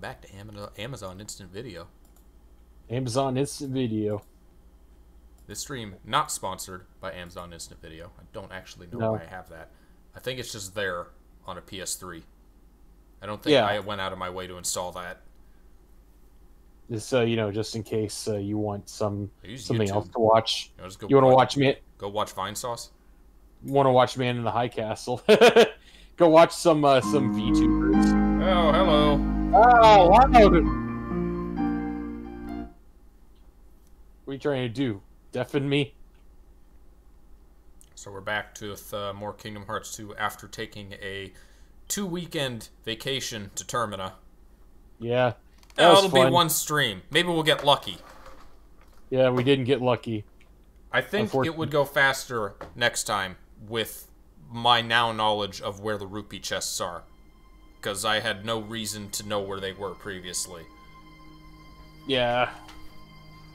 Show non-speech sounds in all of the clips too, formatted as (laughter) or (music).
back to Amazon Instant Video. Amazon Instant Video. This stream not sponsored by Amazon Instant Video. I don't actually know No. why I have that. I think it's just there on a PS3. I don't think Yeah. I went out of my way to install that. Just uh, you know, just in case uh, you want some something YouTube. else to watch. You, know, go You want to watch man? Go watch Vinesauce. Want to watch Man in the High Castle? (laughs) Go watch some uh, some VTubers. Oh, hello. Oh, loud! What are you trying to do? Deafen me? So we're back to uh, more Kingdom Hearts 2 after taking a two weekend vacation to Termina. Yeah. That was That'll be one stream. Maybe we'll get lucky. Yeah, we didn't get lucky. I think it would go faster next time with my now knowledge of where the rupee chests are. Because I had no reason to know where they were previously. Yeah.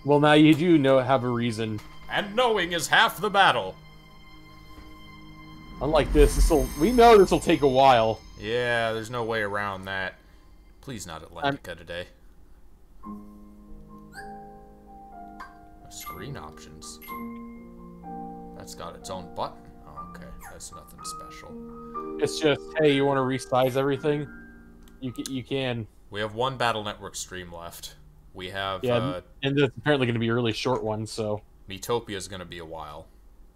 Well, now you do know have a reason. And knowing is half the battle. Unlike this, this will we know this will take a while. Yeah, there's no way around that. Please not Atlantica today. Screen options. That's got its own button. That's nothing special. It's just, hey, you want to resize everything? You can, you can. We have one Battle Network stream left. We have Yeah, uh, and it's apparently going to be a really short one, so Metopia is going to be a while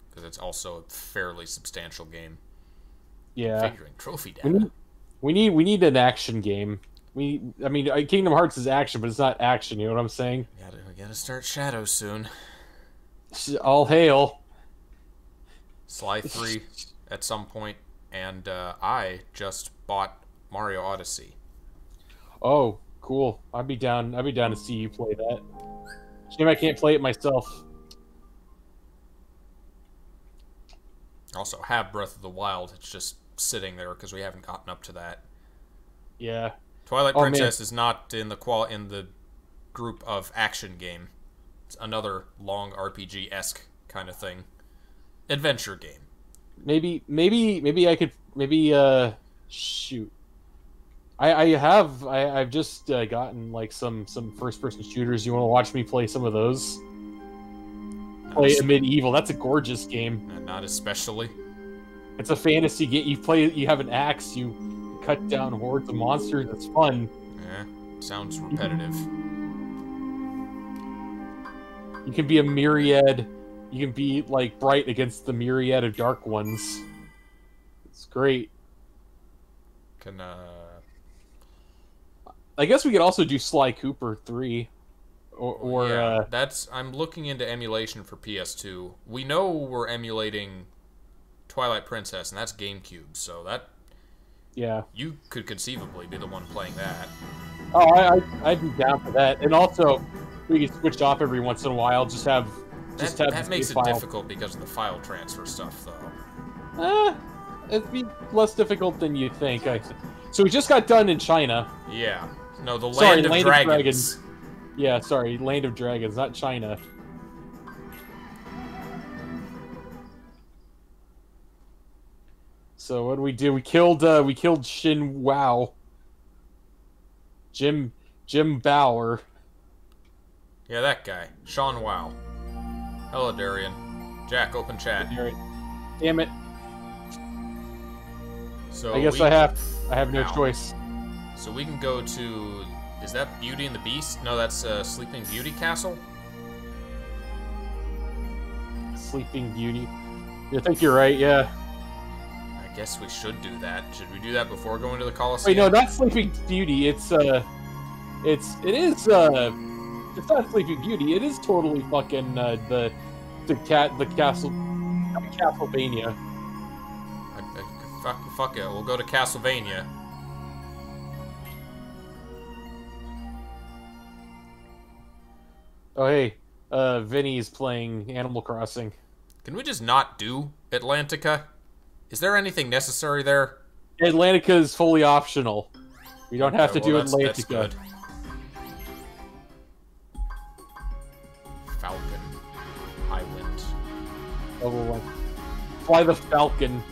because it's also a fairly substantial game. yeah. Figuring trophy We data. need, we need we need an action game. We, I mean, Kingdom Hearts is action, but it's not action. You know what I'm saying? We gotta, we gotta start Shadow soon. All hail. Sly 3 at some point, and uh, I just bought Mario Odyssey. Oh, cool. I'd be down. I'd be down to see you play that. Shame I can't play it myself. Also, have Breath of the Wild. It's just sitting there because we haven't gotten up to that. Yeah. Twilight Oh, man. Princess is not in the qual in the group of action game. It's another long RPG esque kind of thing, adventure game. Maybe, maybe, maybe I could. Maybe, uh, shoot. I, I have. I, I've just uh, gotten like some some first person shooters. You want to watch me play some of those? Play a medieval. That's a gorgeous game. not especially. It's a fantasy game. You play. You have an axe. You cut down hordes of monsters. It's fun. Yeah, sounds repetitive. You can be a myriad. You can be like bright against the myriad of dark ones. It's great. Can uh, I guess we could also do Sly Cooper three, or, or yeah, uh, that's I'm looking into emulation for PS2. We know we're emulating Twilight Princess, and that's GameCube, so that yeah. you could conceivably be the one playing that. Oh, I, I I'd be down for that. And also, we could switch off every once in a while. Just have That, that makes it file. difficult because of the file transfer stuff, though. Eh, it'd be less difficult than you think. I so we just got done in China. Yeah. No, the Sorry, Land of Land of Dragons. Dragons. Yeah, sorry, Land of Dragons, not China. So what do we do? We killed uh we killed Shin Wow. Jim Jim Bauer. Yeah, that guy. Sean Wow. Hello, Darian. Jack, open chat. Damn it. So I guess we- I have I have no Ow. choice. So we can go to. Is that Beauty and the Beast? No, that's uh, Sleeping Beauty Castle. Sleeping Beauty. I think you're right, yeah. I guess we should do that. Should we do that before going to the Coliseum? Wait, no, not Sleeping Beauty. It's uh, it's it is uh, it's not Sleeping Beauty. It is totally fucking uh, the the cat the castle Castlevania. I, I, fuck, fuck it. We'll go to Castlevania. Oh hey, uh, Vinny's playing Animal Crossing. Can we just not do Atlantica? Is there anything necessary there? Atlantica is fully optional. We don't have Okay, to do well, that's- that's Atlantica. good. Falcon Island. Level one. Fly the Falcon.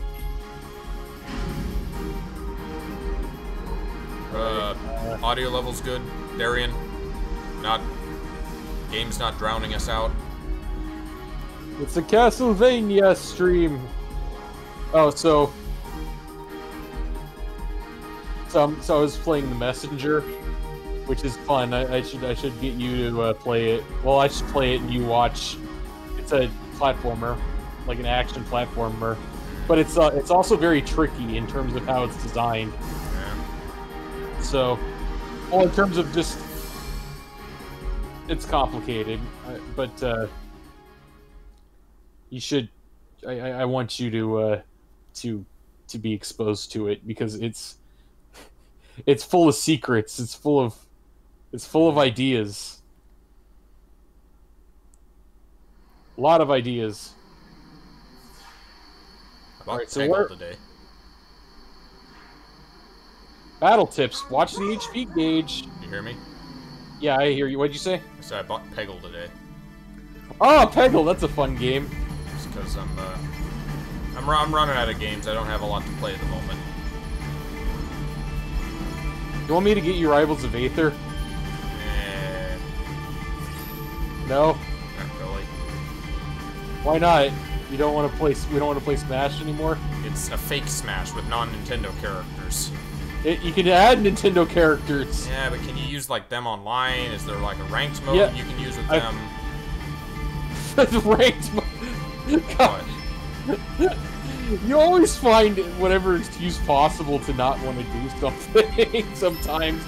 Uh, Audio level's good. Darian, not game's not drowning us out. It's a Castlevania stream. Oh, so so, so I was playing the Messenger, which is fun. I, I should I should get you to uh, play it. Well, I should play it and you watch. It's a platformer, like an action platformer, but it's uh, it's also very tricky in terms of how it's designed. So, well, in terms of just, it's complicated, uh, but uh, you should. I, I I want you to uh, to to be exposed to it because it's (laughs) it's full of secrets. It's full of it's full of ideas. A lot of ideas. About Alright, so Peggle where- today. Battle tips. Watch the HP gauge. You hear me? Yeah, I hear you. What'd you say? I said I bought Peggle today. Oh, Peggle. That's a fun game. Just because I'm, uh, I'm, I'm running out of games. I don't have a lot to play at the moment. You want me to get you Rivals of Aether? No. not really. Why not? You don't want to play. We don't want to play Smash anymore. It's a fake Smash with non-Nintendo characters. It, you can add Nintendo characters. Yeah, but can you use like them online? Is there like a ranked mode Yeah, you can use with I- them? (laughs) That's ranked. mo- (laughs) God, (laughs) you always find whatever excuse possible to not want to do something. Sometimes.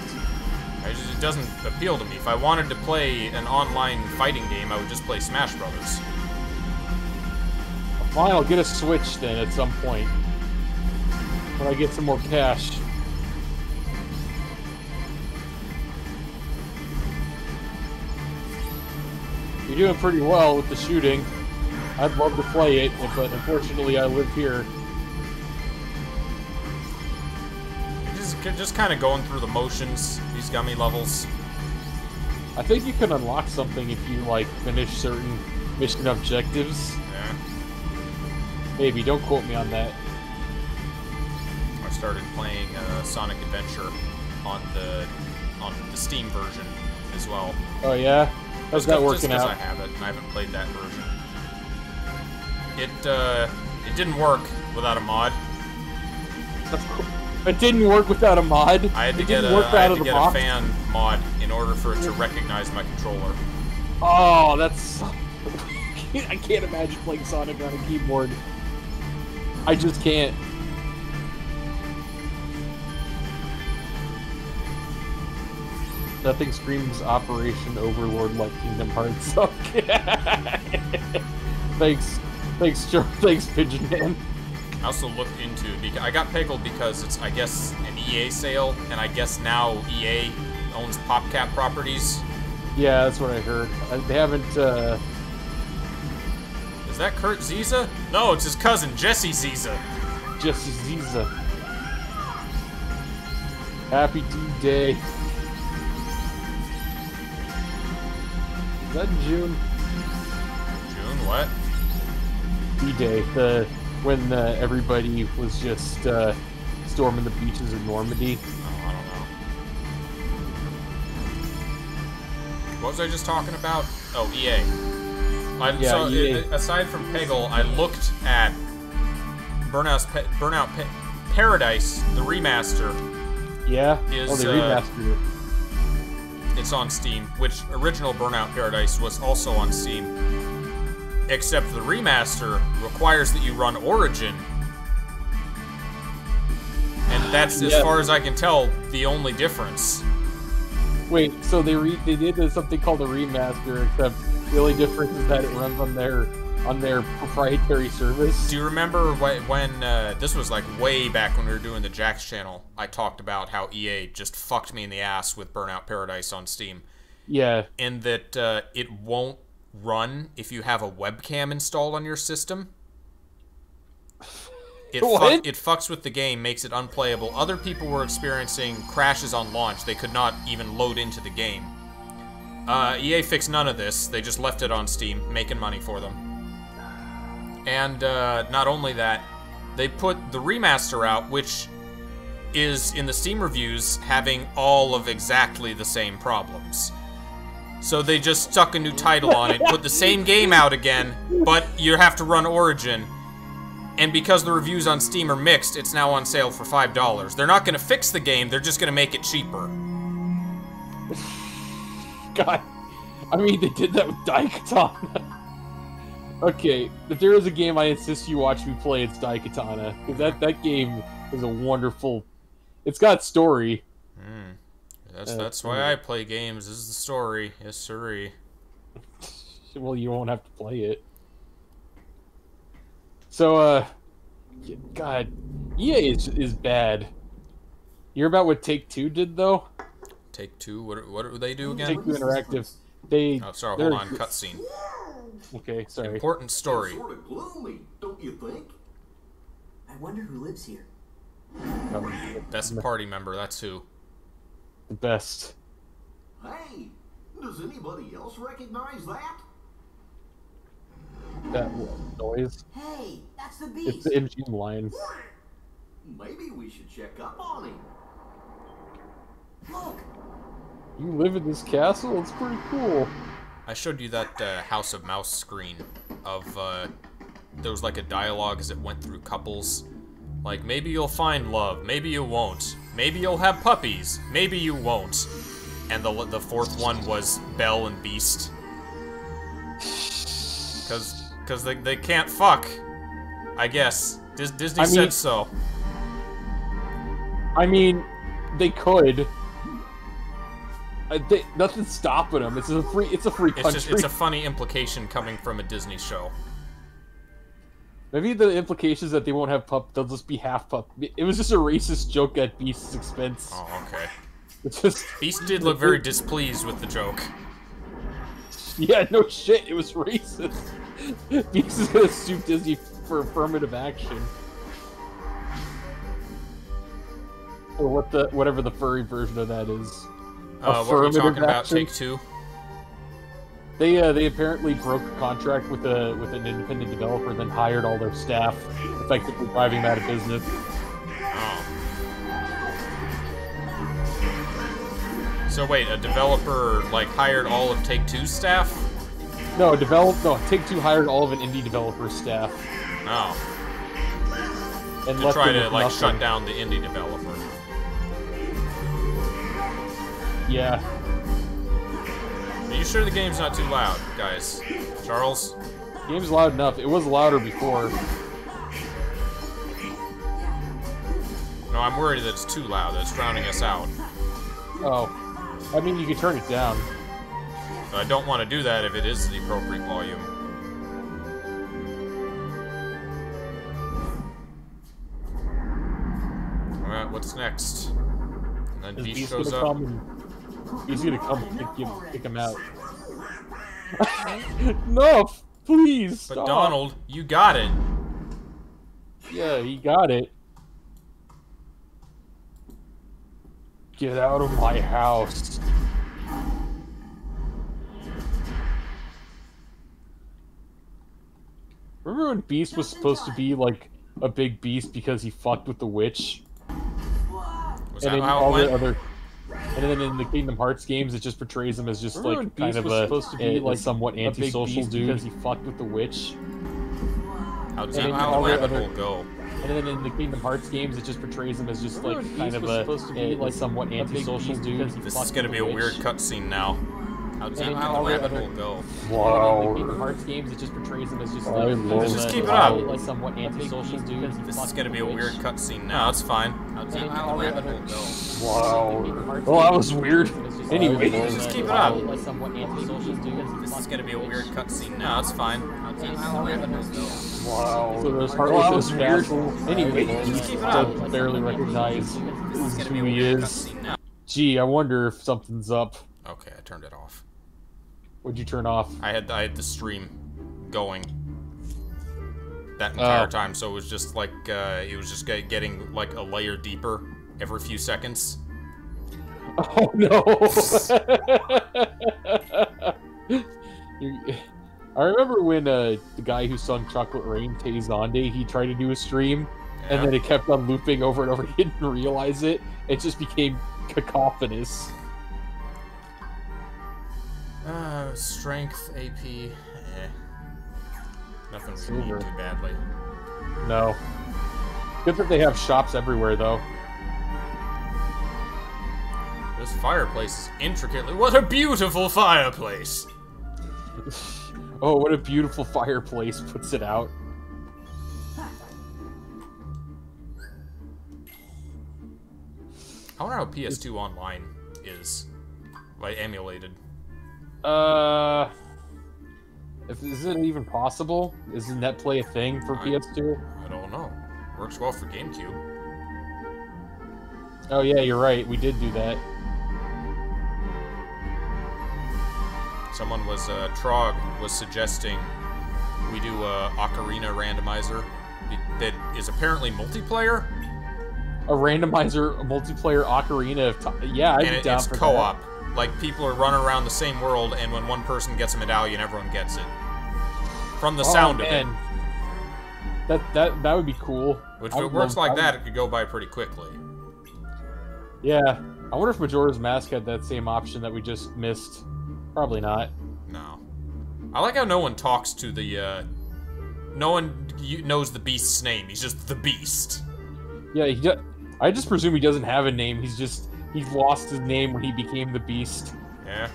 I just, it doesn't appeal to me. If I wanted to play an online fighting game, I would just play Smash Brothers. Fine, I'll get a Switch then at some point when I get some more cash. You're doing pretty well with the shooting. I'd love to play it, but unfortunately, I live here. Just, just kind of going through the motions. These Gummi levels. I think you can unlock something if you like finish certain mission objectives. Yeah. Maybe. Don't quote me on that. I started playing uh, Sonic Adventure on the on the Steam version as well. Oh yeah, how's that Just working because I have it, I haven't played that version. It uh, it didn't work without a mod. It didn't work without a mod. I had to get a I had to the get a fan mod in order for it to recognize my controller. Oh, that's. (laughs) I can't imagine playing Sonic on a keyboard. I just can't. Nothing screams Operation Overlord like Kingdom Hearts. (laughs) Okay. (laughs) thanks, thanks, Joe. Thanks, Pigeon Man. I also looked into because I got Peggle because it's I guess an EA sale, and I guess now EA owns PopCap properties. Yeah, that's what I heard. Uh, They haven't. uh... Is that Kurt Zisa? No, it's his cousin Jesse Zisa. Jesse Zisa. Happy D-Day. Is that June? June what? D-Day, the when uh, everybody was just uh, storming the beaches of Normandy. Oh, I don't know. What was I just talking about? Oh, EA. I, Yeah, so, EA. i- aside from Peggle, I looked at Burnout's Pe- Burnout Pa- Paradise, the remaster. Yeah. Is, oh, they uh, it. It's on Steam, which original Burnout Paradise was also on Steam. Except the remaster requires that you run Origin. And that's, as Yeah. far as I can tell, the only difference. Wait, so they re- they did something called a remaster, except the only difference is that it runs on their on their proprietary service. Do you remember wh- when uh, this was like way back when we were doing the Jax channel? I talked about how EA just fucked me in the ass with Burnout Paradise on Steam, Yeah. and that uh, it won't run if you have a webcam installed on your system. It, (laughs) fuck, it fucks with the game, makes it unplayable. Other people were experiencing crashes on launch; they could not even load into the game. Uh, EA fixed none of this. They just left it on Steam, making money for them. And uh, not only that, they put the remaster out, which is in the Steam reviews having all of exactly the same problems. So they just stuck a new title on it, put the same game out again, but you have to run Origin. And because the reviews on Steam are mixed, it's now on sale for $5. They're not going to fix the game, they're just going to make it cheaper. (laughs) God. I mean, they did that with Daikatana. (laughs) okay, if there is a game I insist you watch me play, it's Daikatana. Because that, that game is a wonderful... It's got story. Mm. That's Uh, that's why I play games. This is the story. Yes, sirree. (laughs) Well, you won't have to play it. So, uh... God, EA is, is bad. You're about what Take-Two did, though? Take two. What what do they do again? Take-Two Interactive. They... Oh, sorry. Hold on. Cutscene. Okay, sorry. Important story. Sort of gloomy, don't you think? I wonder who lives here. Um, Best party member. That's who. The best. Hey, does anybody else recognize that? That noise. Hey, that's the beast. It's beast. the MGM line. Maybe we should check up on him. Look, You live in this castle? It's pretty cool. I showed you that uh, House of Mouse screen of uh, there was like a dialogue as it went through couples. Like maybe you'll find love, maybe you won't. Maybe you'll have puppies, maybe you won't. And the the fourth one was Belle and Beast. Cause cause they they can't fuck. I guess Dis- Disney I mean- said so. I mean, they could. Uh, they, nothing's stopping them. It's a free. It's a free country. It's just it's a funny implication coming from a Disney show. Maybe the implications that they won't have pup. They'll just be half pup. It was just a racist joke at Beast's expense. Oh, okay. (laughs) It's just Beast did look very (laughs) displeased with the joke. yeah, no shit. It was racist. (laughs) Beast is gonna sue Disney for affirmative action. Or what the whatever the furry version of that is. Uh, what you Affirmative talking about? action? Take two. They uh, they apparently broke a contract with a with an independent developer, then hired all their staff, effectively driving them out of business. Oh. So wait, a developer like hired all of Take Two's staff? No, develop no Take Two hired all of an indie developer's staff Oh, and to try to like nothing. shut down the indie developer. Yeah, Are you sure the game's not too loud, guys? Charles? The game's loud enough. It was louder before. No, I'm worried that it's too loud. That it's drowning us out. Oh, I mean you could turn it down. But I don't want to do that if it is the appropriate volume. Alright, what's next? And then Beast Beast shows up. come he's gonna come pick, him, pick him out. (laughs) no, f- please. But. Donald, you got it. Yeah, he got it. Get out of my house. Remember when Beast was supposed to be like a big beast because he fucked with the witch? Was and that then how all it the went? other and then in the Kingdom Hearts games it just portrays him as just Remember like kind of a, supposed to be, a like, somewhat a big antisocial dude because he fucked with the witch. How does and that then how the the rabbit hole go? And then in the Kingdom Hearts games, it just portrays him as just like Remember when kind of a, supposed to be, a- a like, somewhat antisocial dude. because he This is gonna be the a weird cutscene now. How does And that then how all the the rabbit hole go? And in the Kingdom Hearts games, it just portrays him as just like Let's just keep it up. like somewhat antisocial dude. This is gonna be a weird cutscene now. It's fine. How does And that then how all the the rabbit hole go? Wow. Well, that was weird. Anyway, just keep it up. Like somewhat antisocial dude. he This is gonna be a weird cutscene now. It's fine. How does that how the rabbit hole go? So there's Well, that was weird. Castle. Anyway, Just keep it up. barely recognize This is gonna be who he is. Gee, I wonder if something's up. Okay, I turned it off. What'd you turn off? I had I had the stream going that entire Oh. time, so it was just like uh, it was just getting like a layer deeper every few seconds. Oh no! (laughs) I remember when uh, the guy who sung Chocolate Rain, Tay Zonday, he tried to do a stream, and then it kept on looping over and over. (laughs) He didn't realize it. It just became cacophonous. Uh, strength, AP, eh. Nothing we Silver. need too badly. No. Good that they have shops everywhere, though. This fireplace is intricately. What a beautiful fireplace! (laughs) Oh, what a beautiful fireplace puts it out. I wonder how PS2 Online is, like emulated. Uh, if, is it even possible? Is NetPlay a thing for I- PS2? I don't know. Works well for GameCube. Oh yeah, you're right. We did do that. Someone was uh, Trog was suggesting we do a Ocarina randomizer that is apparently multiplayer A randomizer, a multiplayer ocarina. Yeah, I'd and be it, down it's for co-op. Like people are running around the same world, and when one person gets a medallion, everyone gets it. From the that. sound oh, of it. That that that would be cool. which if it works like that, it could go by pretty quickly. Yeah, I wonder if Majora's Mask had that same option that we just missed. Probably not. No, I like how no one talks to the. Uh, no one knows the beast's name. He's just the beast. Yeah, he. I just presume he doesn't have a name. He's just he lost his name when he became the Beast. Yeah.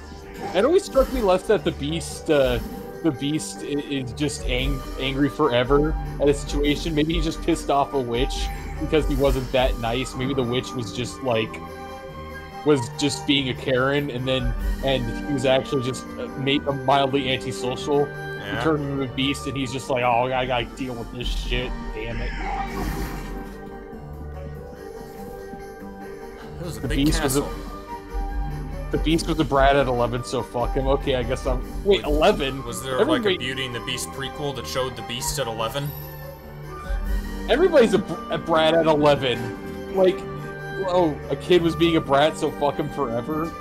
It always struck me less that the Beast, uh, the Beast is just ang- angry forever at a situation. Maybe he just pissed off a witch because he wasn't that nice. Maybe the witch was just like was just being a Karen, and then and he was actually just uh, made mildly antisocial. He Yeah. turned into a beast, and he's just like, "Oh, I gotta deal with this shit." Damn it! Was The big beast was a- The beast was a brat at 11, so fuck him. Okay, I guess I'm. Wait, 11? Was there like a Beauty and the Beast prequel that showed the Beast at 11? Everybody's a, a brat at 11. Like, oh, a kid was being a brat, so fuck him forever.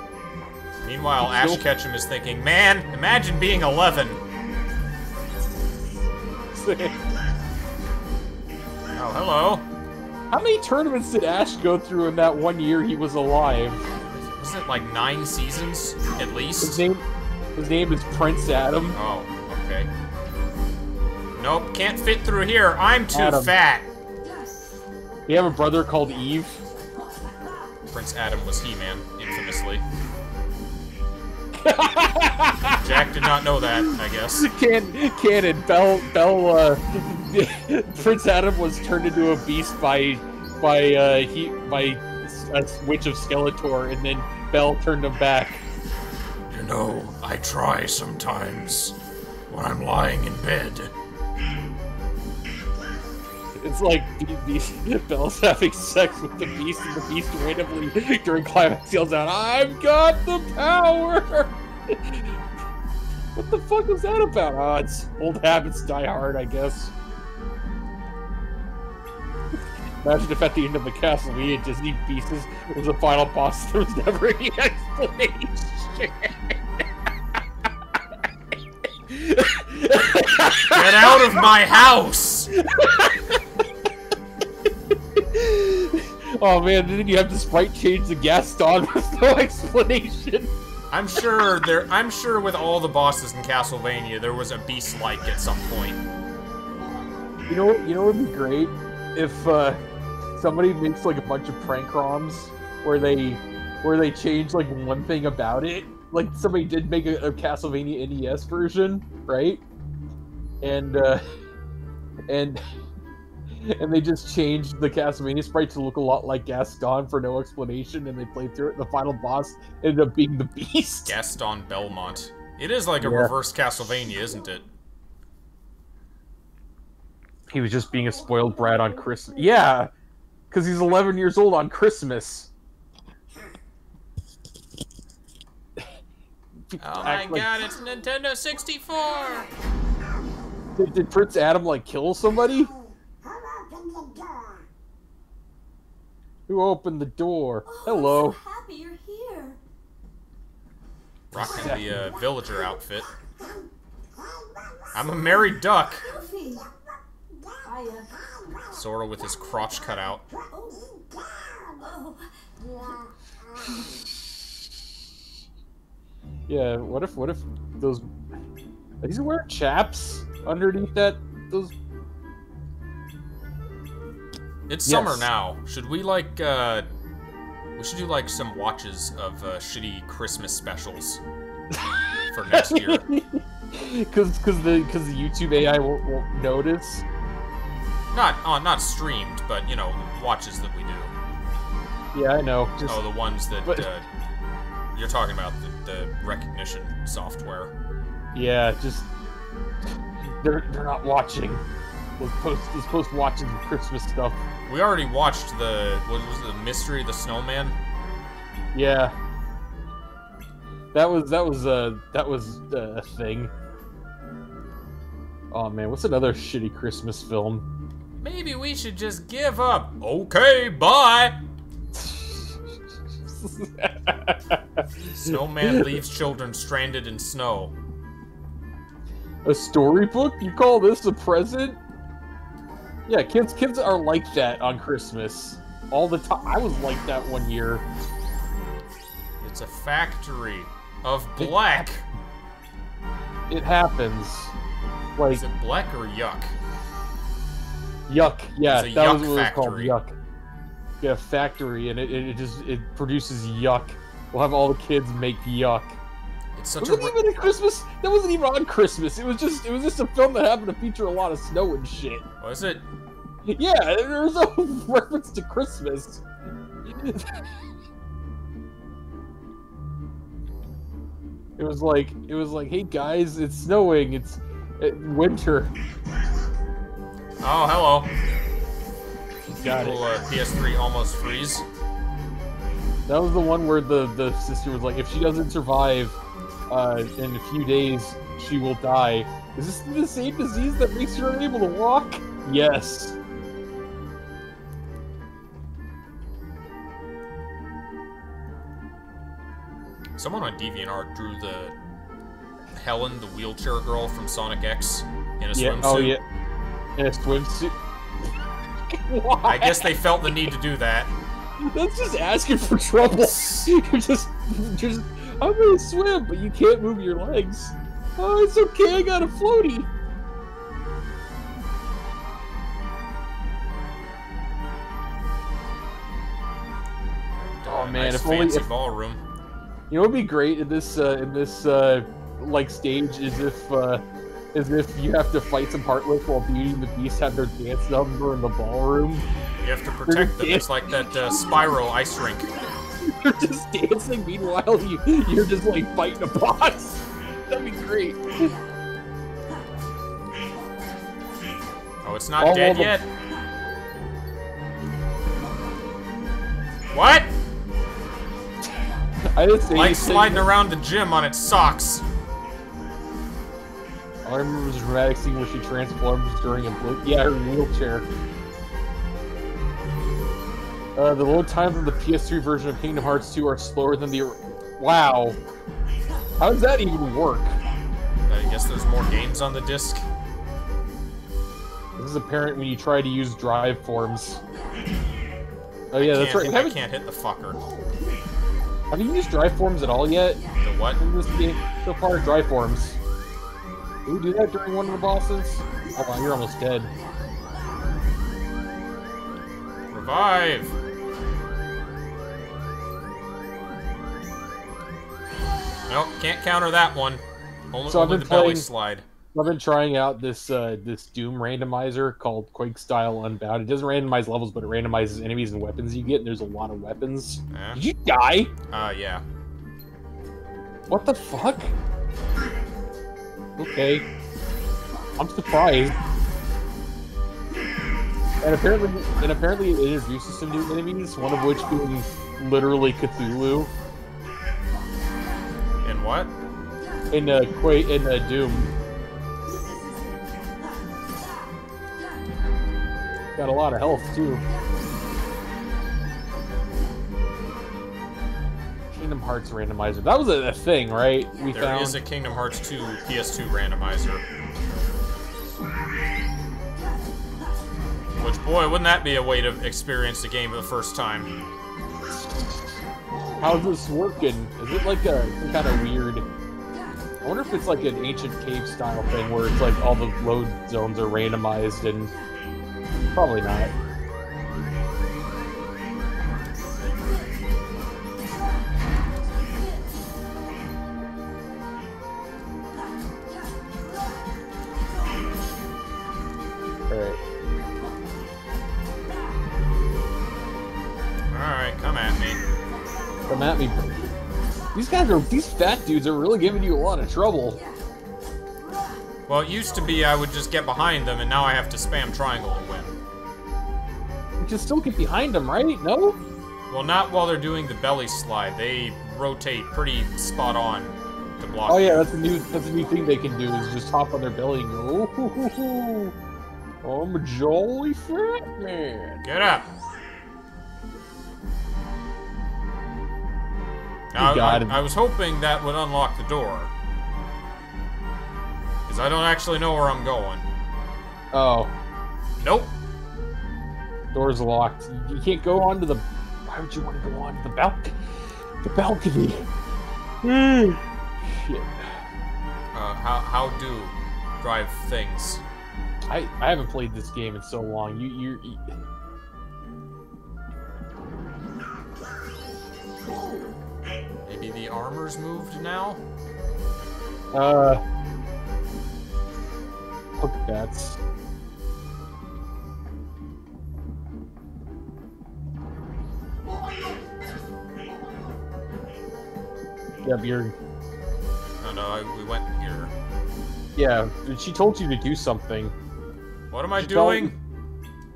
Meanwhile, Ash still- Ketchum is thinking, man, imagine being 11. (laughs) Oh, hello. How many tournaments did Ash go through in that one year he was alive? Was it like nine seasons at His least? name, his name is Prince Adam. Oh, okay. Nope, can't fit through here. I'm too Adam. fat. You have a brother called Eve. Prince Adam was He-Man, infamously. Jack did not know that, I guess. (laughs) Can canon Belle Belle uh, (laughs) Prince Adam was turned into a beast by by uh, he by a witch of Skeletor, and then Belle turned him back. You know, I try sometimes when I'm lying in bed. It's like Be- Be- Belle's having sex with the beast, and the beast randomly during climax yells out, "I've got the power!" (laughs) what the fuck was that about? Oh, it's old habits die hard, I guess. Imagine if at the end of the Castlevania Disney pieces was the final boss, there was never any (laughs) explanation. Get out of my house! (laughs) (laughs) oh man, then you have the sprite change the Gaston (laughs) with no explanation. I'm sure there. I'm sure with all the bosses in Castlevania, there was a beast-like at some point. You know, you know what would be great if uh, somebody makes like a bunch of prank ROMs where they where they change like one thing about it. Like somebody did make a, a Castlevania NES version, right? And uh, and and they just changed the Castlevania sprite to look a lot like Gaston for no explanation, and they played through it. The final boss ended up being the Beast. Gaston Belmont. It is like a Yeah. reverse Castlevania, isn't it? He was just being a spoiled brat on Christmas. Yeah, because he's 11 years old on Christmas. Oh (laughs) my like- it's Nintendo 64! Did, did Prince Adam like kill somebody? Who opened the door? Hello. I'm so happy you're here. Rocking the uh, villager outfit. I'm a married duck. Goofy. Sora with his crotch cut out. Oh. Yeah, what if what if those are these wearing chaps underneath that those It's Yes. summer now. Should we like uh we should do like some watches of uh, shitty Christmas specials for (laughs) next year. Cause, cause the, cause the YouTube AI won't, won't notice. Not uh, not streamed, but you know, watches that we do. Yeah, I know. Just, Oh, the ones that But- uh, you're talking about the, the recognition software. yeah, just they're they're not watching. Let's post let's post watching the Christmas stuff. We already watched the what was it, the mystery of the snowman. Yeah. That was that was uh that was uh, a thing. Oh man, what's another shitty Christmas film? Maybe we should just give up. Okay, bye. (laughs) Snowman leaves children stranded in snow. a storybook? You call this a present? Yeah, kids kids are like that on Christmas. All the time. I was like that one year. It's a factory of black. It happens. Like Is it black or yuck? yuck. Yeah, It's a that yuck was what it was called. factory. Yuck. Yeah, factory, and it, it, it just it produces yuck. We'll have all the kids make yuck. Such wasn't re- even a Christmas. That wasn't even on Christmas. It was just it was just a film that happened to feature a lot of snow and shit. was it? Yeah, there was no (laughs) reference to Christmas. it was like it was like, hey guys, it's snowing. It's it, winter. Oh, hello. Got Little it. uh, PS3 almost freeze. That was the one where the the sister was like, if she doesn't survive uh, in a few days, she will die. Is this the same disease that makes her unable to walk? Yes. Someone on DeviantArt drew the Helen, the wheelchair girl from Sonic X, in a Yeah. swimsuit. Oh yeah. In a swimsuit. (laughs) Why? I guess they felt the need to do that. (laughs) That's just asking for trouble. (laughs) You're just, you're just, I'm gonna swim, but you can't move your legs. Oh, it's okay, I got a floaty. Oh, man, nice if only- fancy if- ballroom. You know what'd be great in this, uh, in this, uh, like stage is if, uh, is if you have to fight some Heartless while Beauty and the Beast have their dance number in the ballroom. You have to protect them. It's like that uh, Spyro ice rink. (laughs) You're just dancing, meanwhile you, you're just like fighting a boss. (laughs) That'd be great. Oh, it's not All dead yet. What? I didn't say Like sliding around the gym on its socks. All I remember was a dramatic scene where she transforms during a blue. Yeah, her wheelchair. Uh, the load times of the PS3 version of Kingdom Hearts 2 are slower than the. Wow. How does that even work? I guess there's more games on the disc. This is apparent when you try to use drive forms. Oh yeah, that's right. I Haven't, can't hit the fucker. have you used drive forms at all yet The what? in this game? So far, drive forms. Did we do that during one of the bosses? Oh wow, you're almost dead. Revive! Nope, can't counter that one. Only, So I've been the belly playing- slide. I've been trying out this uh, this Doom randomizer called Quake Style Unbound. It doesn't randomize levels, but it randomizes enemies and weapons you get. And there's a lot of weapons. Yeah. Did you die? Uh, yeah. What the fuck? Okay, I'm surprised. And apparently, and apparently, it introduces some new enemies. One of which being literally Cthulhu what? in uh, Quake in uh, Doom. Got a lot of health too. Kingdom Hearts randomizer. That was a, a thing, right? We There found. is a Kingdom Hearts 2 PS2 randomizer. Which, boy, wouldn't that be a way to experience the game for the first time? How's this working? Is it like a some kind of weird? I wonder if it's like an ancient cave style thing where it's like all the load zones are randomized and probably not. Alright. Alright, at me. These guys are these fat dudes are really giving you a lot of trouble. Well, it used to be I would just get behind them, and now I have to spam triangle to win. You can still get behind them, right? No? Well, not while they're doing the belly slide. They rotate pretty spot on to block. Oh yeah, that's a new that's a new thing they can do is just hop on their belly and go. "Ooh, hoo, hoo, hoo. I'm a jolly fat man. Get up. Now, I, got. I was hoping that would unlock the door. Because I don't actually know where I'm going. Oh, Nope. door's locked. You can't go onto the. Why would you want to go onto the balcony? The balcony. Hmm. Shit. Uh, how, how do drive things? I I haven't played this game in so long. You you. you Maybe the armor's moved now? uh. Look at that. Yep, you're Oh no, I, we went here. Yeah, she told you to do something. What am I She doing?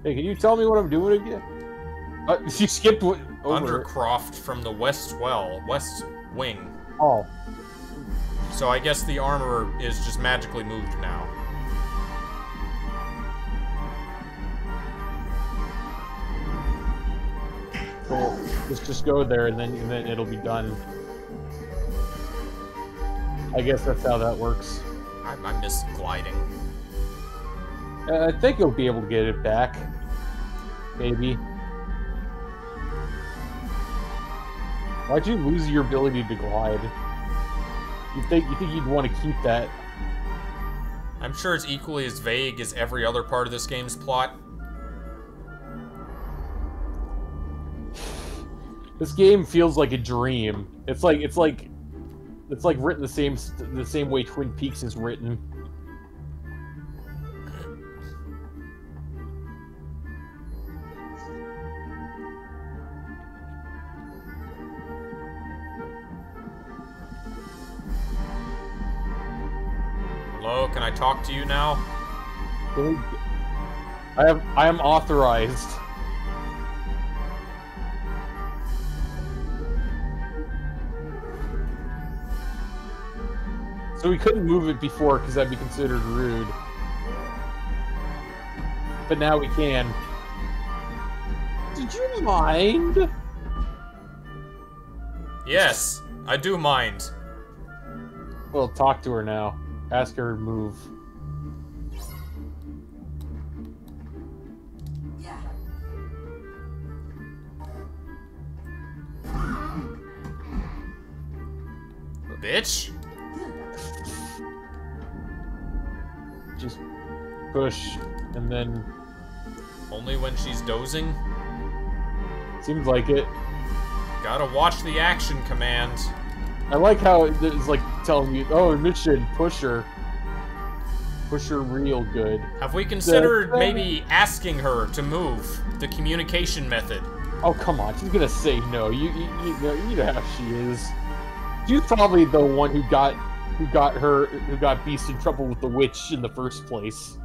Hey, can you tell me what I'm doing again? Uh, (laughs) she skipped what, over. Undercroft from the West Well, West Wing. Oh, So I guess the armor is just magically moved now. cool. Let's just go there and then and then it'll be done. I guess that's how that works. I, I miss gliding. Uh, I think you'll be able to get it back. Maybe. Why'd you lose your ability to glide? You think you think you'd want to keep that? I'm sure it's equally as vague as every other part of this game's plot. This game feels like a dream. It's like it's like it's like written the same the same way Twin Peaks is written. Can I talk to you now? I have I am authorized. So we couldn't move it before because that'd be considered rude. But now we can. Did you mind? Yes, I do mind. Well, talk to her now. Ask her to move. Bitch. Just push, and then Only when she's dozing? seems like it. Gotta watch the action command. I like how it's like telling you, oh, mission, pusher. Pusher real good. Have we considered maybe asking her to move? The communication method. Oh, come on, she's gonna say no. You, you, you, know, you know how she is. She's probably the one who got, who got her, who got Beast in trouble with the witch in the first place.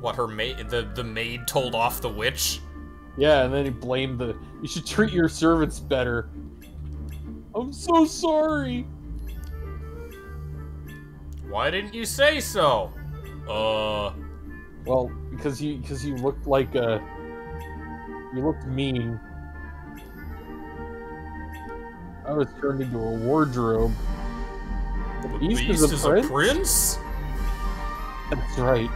What her maid the the maid told off the witch? Yeah, and then he blamed the. You should treat your servants better. I'm so sorry. Why didn't you say so? Uh Well, because you, because you looked like a. You looked mean. I was turned into a wardrobe. The the beast, beast is, a, prince? prince? That's right.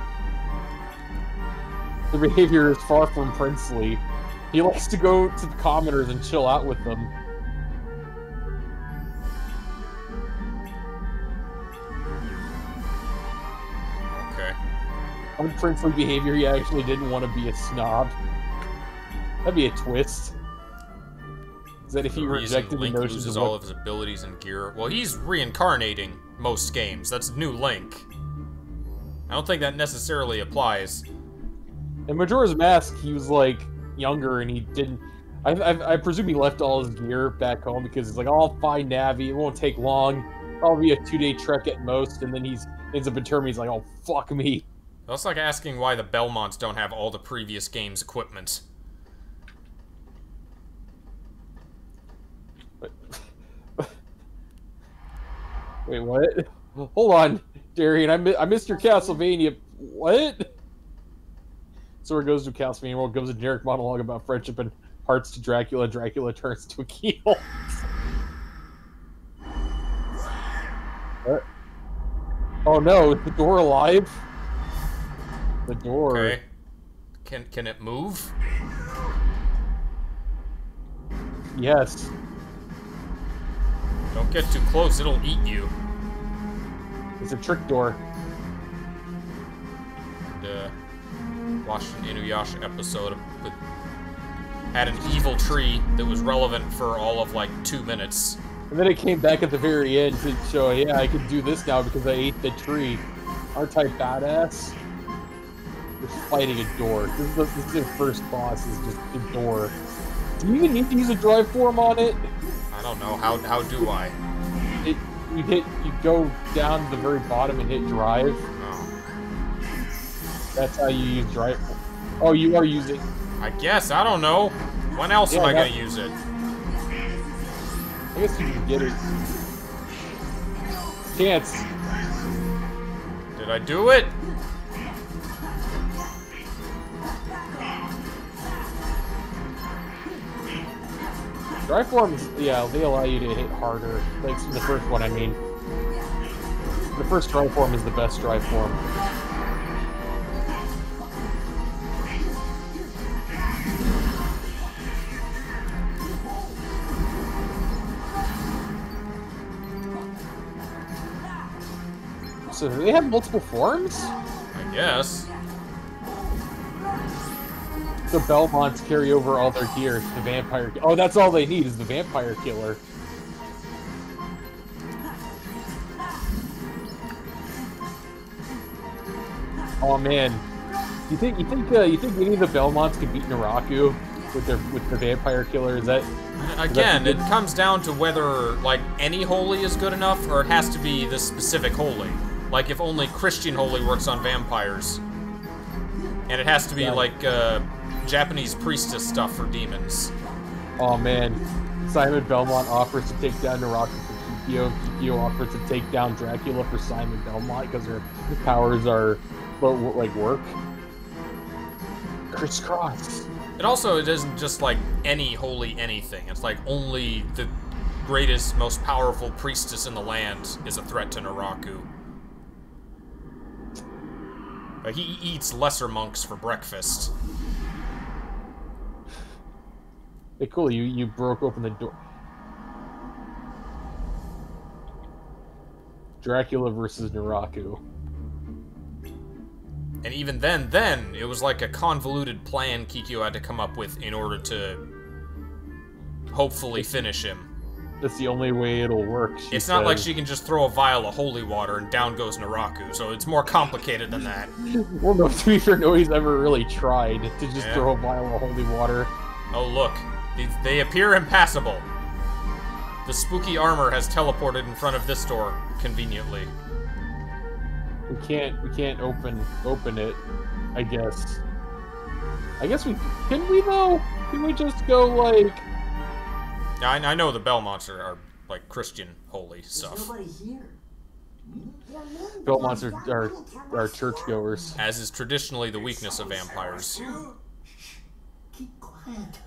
The behavior is far from princely. He likes to go to the commoners and chill out with them. Unprincely behavior, he actually didn't want to be a snob. That'd be a twist. Is that if he rejected the Link loses of all of his abilities and gear. Well, he's reincarnating most games. That's new Link. I don't think that necessarily applies. In Majora's Mask, he was like younger and he didn't. I, I, I presume he left all his gear back home because he's like, "Oh, I'll find Navi. It won't take long. I'll be a two day trek at most. And then he's ends up determined. He's like, oh fuck me. That's like asking why the Belmonts don't have all the previous game's equipment. (laughs) Wait, what? Hold on, Darian. I, mi- I missed your Castlevania. What? So it goes to Castlevania World, goes a generic monologue about friendship and hearts to Dracula. Dracula turns to a (laughs) what? Oh no, is the door alive? The door. Okay. Can can it move? Yes. Don't get too close, it'll eat you. It's a trick door. And, uh, watched an Inuyasha episode that had an evil tree that was relevant for all of like two minutes. And then it came back at the very end to show, yeah, I can do this now because I ate the tree. Aren't I badass? We're fighting a door. This is, the, this is first boss, is just a door. Do you even need to use a drive form on it? I don't know how how do I? it? You hit, you go down to the very bottom and hit drive. Oh, That's how you use drive. Form. Oh, you are using. I guess I don't know. When else am I gonna use it? I guess you can get it. Chance. Did I do it? Drive forms, yeah, they allow you to hit harder. Like the first one, I mean. The first drive form is the best drive form. So do they have multiple forms? I guess. The Belmonts carry over all their gear. The vampire. Oh, that's all they need is the vampire killer. Oh man, you think you think uh, you think any of the Belmonts could beat Naraku with their with the vampire killer? Is that Again, it comes down to whether like any holy is good enough, or it has to be the specific holy. Like if only Christian holy works on vampires, and it has to be Yeah. like uh, Japanese priestess stuff for demons. oh man? Simon Belmont offers to take down Naraku for Kikyo. Kikyo offers to take down Dracula for Simon Belmont because her powers are like work. Crisscross. It also it isn't just like any holy anything. It's like only the greatest, most powerful priestess in the land is a threat to Naraku. But he eats lesser monks for breakfast. Hey, cool. You you broke open the door. Dracula versus Naraku. And even then, then it was like a convoluted plan Kikyo had to come up with in order to hopefully finish him. That's the only way it'll work. It's not like says. she can just throw a vial of holy water and down goes Naraku, so it's more complicated than that. Well, no. (laughs) To be fair, nobody's ever really tried to just Yeah. throw a vial of holy water. Oh, look. They, they appear impassable. The spooky armor has teleported in front of this door, conveniently. We can't we can't open open it. I guess. I guess we can we though. Can we just go like? Now, I, I know the Belmonts are, are like Christian holy There's stuff, nobody here. Belmonts are are, are churchgoers. as is traditionally the weakness of vampires. Keep quiet.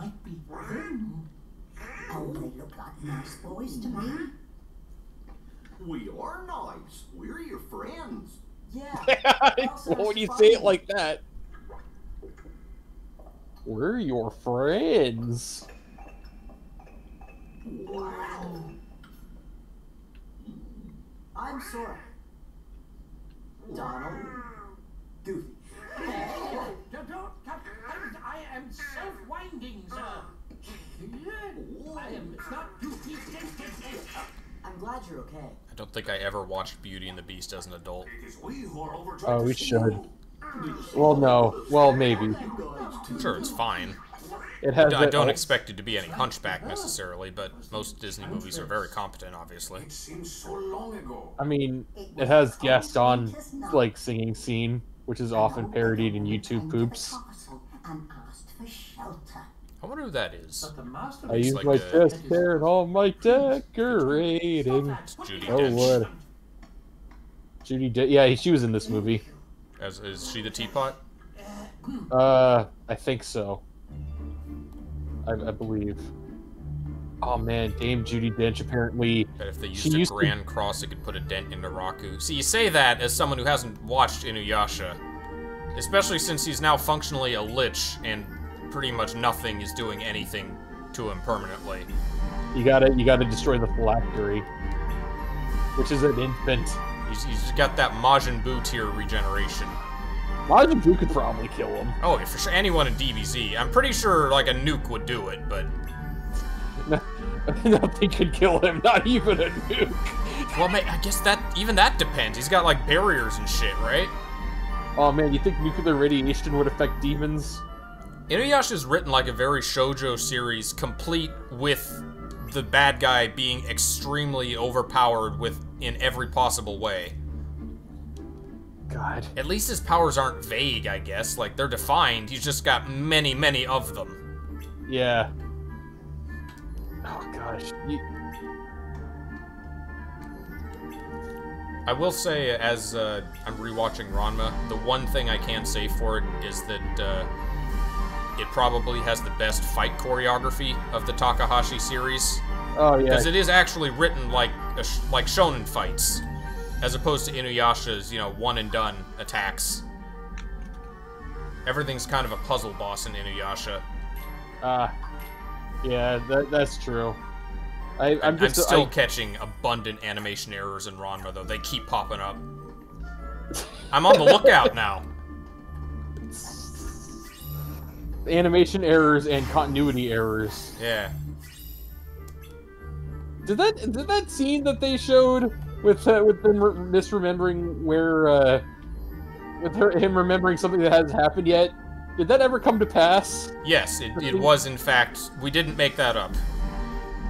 It might be them. Oh, they look like nice boys to me. We are nice. We're your friends. Yeah. (laughs) Well, when you say it like that, We're your friends. Wow. I'm Sora. Donald. Goofy. Don't, don't, I am self-winding, sir. I am not goofy. I'm glad you're okay. I don't think I ever watched Beauty and the Beast as an adult. It is we who are overjoyed Oh, to we should. Well, no. Well, maybe. You guys too. I'm sure it's fine. It has. I don't expect it to be any Hunchback necessarily, but most Disney movies are very competent, obviously. It seems so long ago. I mean, it has Gaston like singing scene, which is often parodied in YouTube poops. And asked for shelter. I wonder who that is. But the master I use like my a- chest hair and all my decorating. Judi Oh, Dench. what? Judi, De- yeah, she was in this movie. As, is she the teapot? Uh, I think so. I, I believe. Oh man, Dame Judi Dench apparently. Bet if they used a used to- grand cross, it could put a dent into Raku. See, you say that as someone who hasn't watched Inuyasha. Especially since he's now functionally a lich, and pretty much nothing is doing anything to him permanently. You gotta, you gotta destroy the phylactery, which is an infant. He's, he's got that Majin Buu tier regeneration. Majin Buu could probably kill him. Oh, yeah, for sure. Anyone in DBZ. I'm pretty sure, like, a nuke would do it, but... (laughs) Nothing could kill him, (laughs) not even a nuke. Well, ma- I guess that... Even that depends. He's got, like, barriers and shit, right? Oh man, you think nuclear radiation would affect demons? Inuyasha is written like a very shoujo series, complete with the bad guy being extremely overpowered with in every possible way. God. At least his powers aren't vague, I guess. Like they're defined. He's just got many, many of them. Yeah. Oh gosh. You- I will say, as uh, I'm rewatching Ranma, the one thing I can say for it is that uh, it probably has the best fight choreography of the Takahashi series. Oh yeah. Because it is actually written like a sh- like shonen fights, as opposed to Inuyasha's, you know, one and done attacks. Everything's kind of a puzzle boss in Inuyasha. Ah. yeah, that, that's true. I, I'm I'm, still I- catching abundant animation errors in Ranma, though. They keep popping up. I'm on the lookout now. Animation errors and continuity errors. Yeah. Did that did that scene that they showed with uh, with them re- misremembering where uh, with her, him remembering something that hasn't happened yet? Did that ever come to pass? Yes, it, it was in fact. We didn't make that up.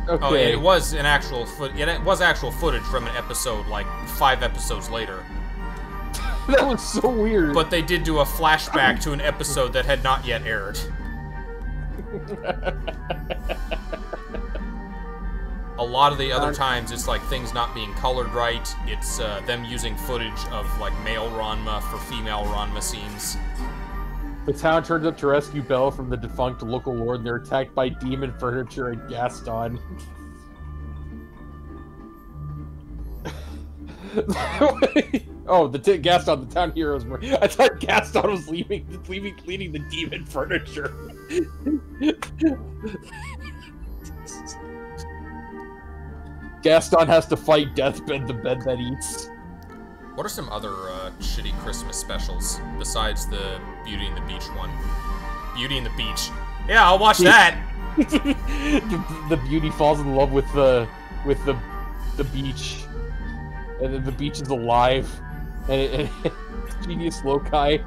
Okay. Oh, it was an actual foot. It was actual footage from an episode, like five episodes later. (laughs) that was so weird. But they did do a flashback to an episode that had not yet aired. A lot of the other times, it's like things not being colored right. It's uh, them using footage of like male Ranma for female Ranma scenes. the town turns up to rescue Belle from the defunct local lord, and they're attacked by demon furniture and Gaston. (laughs) oh, the t- Gaston, the town heroes were. I thought Gaston was leaving, leaving, leading the demon furniture. Gaston has to fight Deathbed, the bed that eats. What are some other uh, shitty Christmas specials besides the Beauty and the Beach one? Beauty and the Beach. Yeah, I'll watch that. (laughs) the, the beauty falls in love with the with the the beach, and then the beach is alive, and, it, and (laughs) genius loci.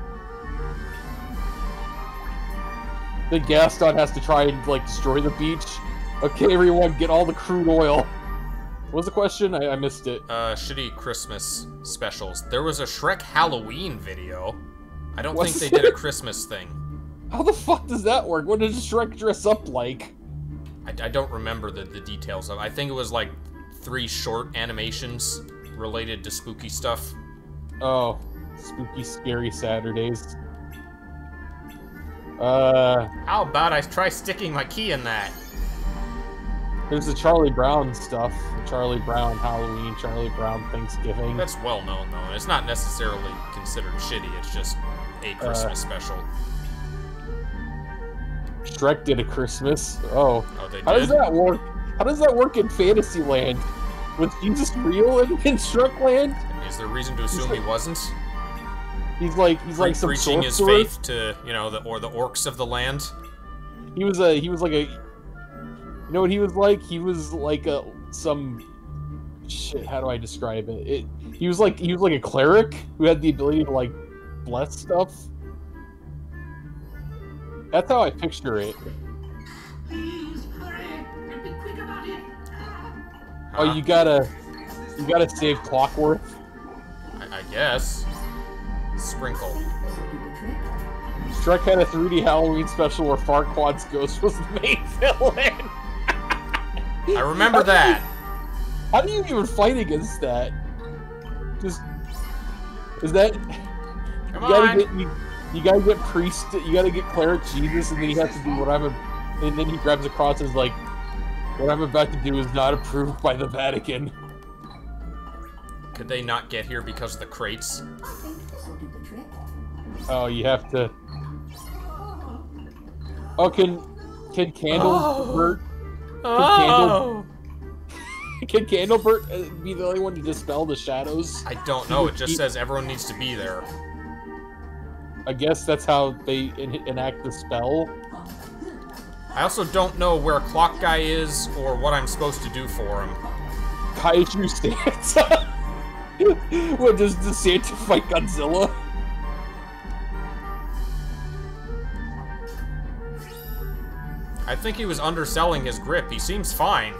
The Gaston has to try and like destroy the beach. Okay, everyone, get all the crude oil. What was the question? I, I missed it. Uh, shitty Christmas specials. There was a Shrek Halloween video. I don't What's think they did a Christmas thing. How the fuck does that work? What does Shrek dress up like? I, I don't remember the, the details of. I think it was like three short animations related to spooky stuff. Oh, spooky, scary Saturdays. Uh, How about I try sticking my key in that? there's the Charlie Brown stuff. Charlie Brown Halloween, Charlie Brown Thanksgiving. That's well known though. It's not necessarily considered shitty. It's just a Christmas special. Shrek did a Christmas. Oh, Oh, they how does that work? How does that work in Fantasyland? Was Jesus real in, in Shrekland? Is there reason to assume he wasn't? He's like he's like some preaching his faith to you know the or the orcs of the land. He was a he was like a you know what he was like? He was like a some shit, how do I describe it? it he was like he was like a cleric who had the ability to like bless stuff. That's how I picture it. Please hurry and be quick about it. Oh, you gotta you gotta save Clockwork. I, I guess. Sprinkle. So do the trick. Shrek had a 3D Halloween special where Farquaad's ghost was the main (laughs) villain. I remember that. How do you even fight against that? Just is that Come you gotta on. get you, you gotta get priest you gotta get cleric Jesus and then he has to do what I'm a, and then he grabs a cross and is like what I'm about to do is not approved by the Vatican. Could they not get here because of the crates? I think this will do the trick. Oh, you have to. Oh, can can Candlebert Oh. can candle? (laughs) Can Candlebert uh, be the only one to dispel the shadows? I don't know. It just says everyone needs to be there. I guess that's how they en- enact the spell. I also don't know where Clock Guy is or what I'm supposed to do for him. Kaiju Santa. (laughs) what does the Santa fight Godzilla? I think he was underselling his grip. He seems fine.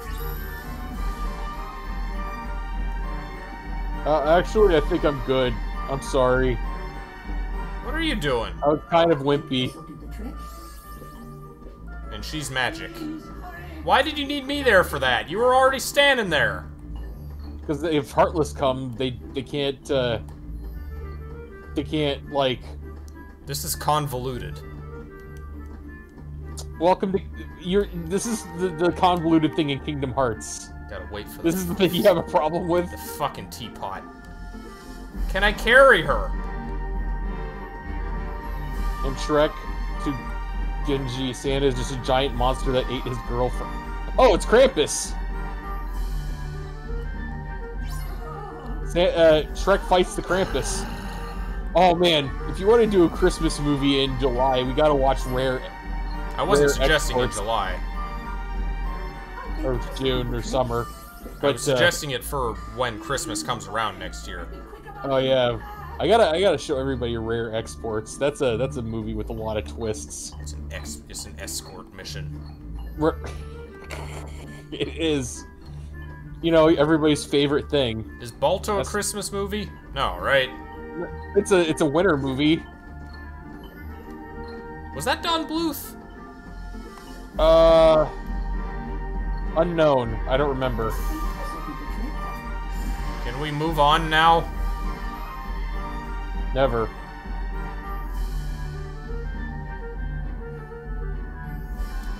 Uh, actually, I think I'm good. I'm sorry. What are you doing? I was kind of wimpy. This will do the trick. And she's magic. Why did you need me there for that? You were already standing there. Because if Heartless come, they they can't uh, they can't like. This is convoluted. Welcome to you're. This is the, the convoluted thing in Kingdom Hearts. Gotta wait for This the, is the thing you have a problem with. the fucking teapot. Can I carry her? And Shrek to Genji, Santa is just a giant monster that ate his girlfriend. Oh, it's Krampus. Uh, Shrek fights the Krampus. Oh man, if you want to do a Christmas movie in July, we gotta watch Rare I wasn't Rare suggesting in. July. or June or summer. I But was uh, suggesting it for when Christmas comes around next year. oh yeah, I gotta I gotta show everybody Rare Exports. That's a that's a movie with a lot of twists. It's an ex it's an escort mission. (laughs) It is, you know, everybody's favorite thing. Is Balto a Christmas movie? No, right? It's a it's a winter movie. Was that Don Bluth? Uh, unknown. I don't remember. I think this will do the trick. Can we move on now? Never.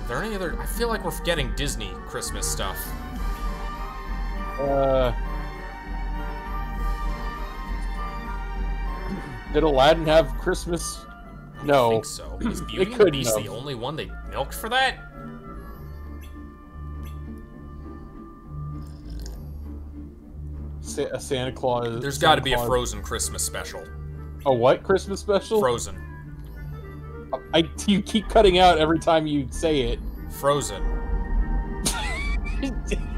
Are there any other? I feel like we're forgetting Disney Christmas stuff. Uh, did Aladdin have Christmas? I No. think so. Is (clears throat) Beauty and the Beast the only one they milked for that? Sa- a Santa Claus. There's got to be a Frozen Christmas special. A what Christmas special? Frozen. I you keep cutting out every time you say it. Frozen. (laughs)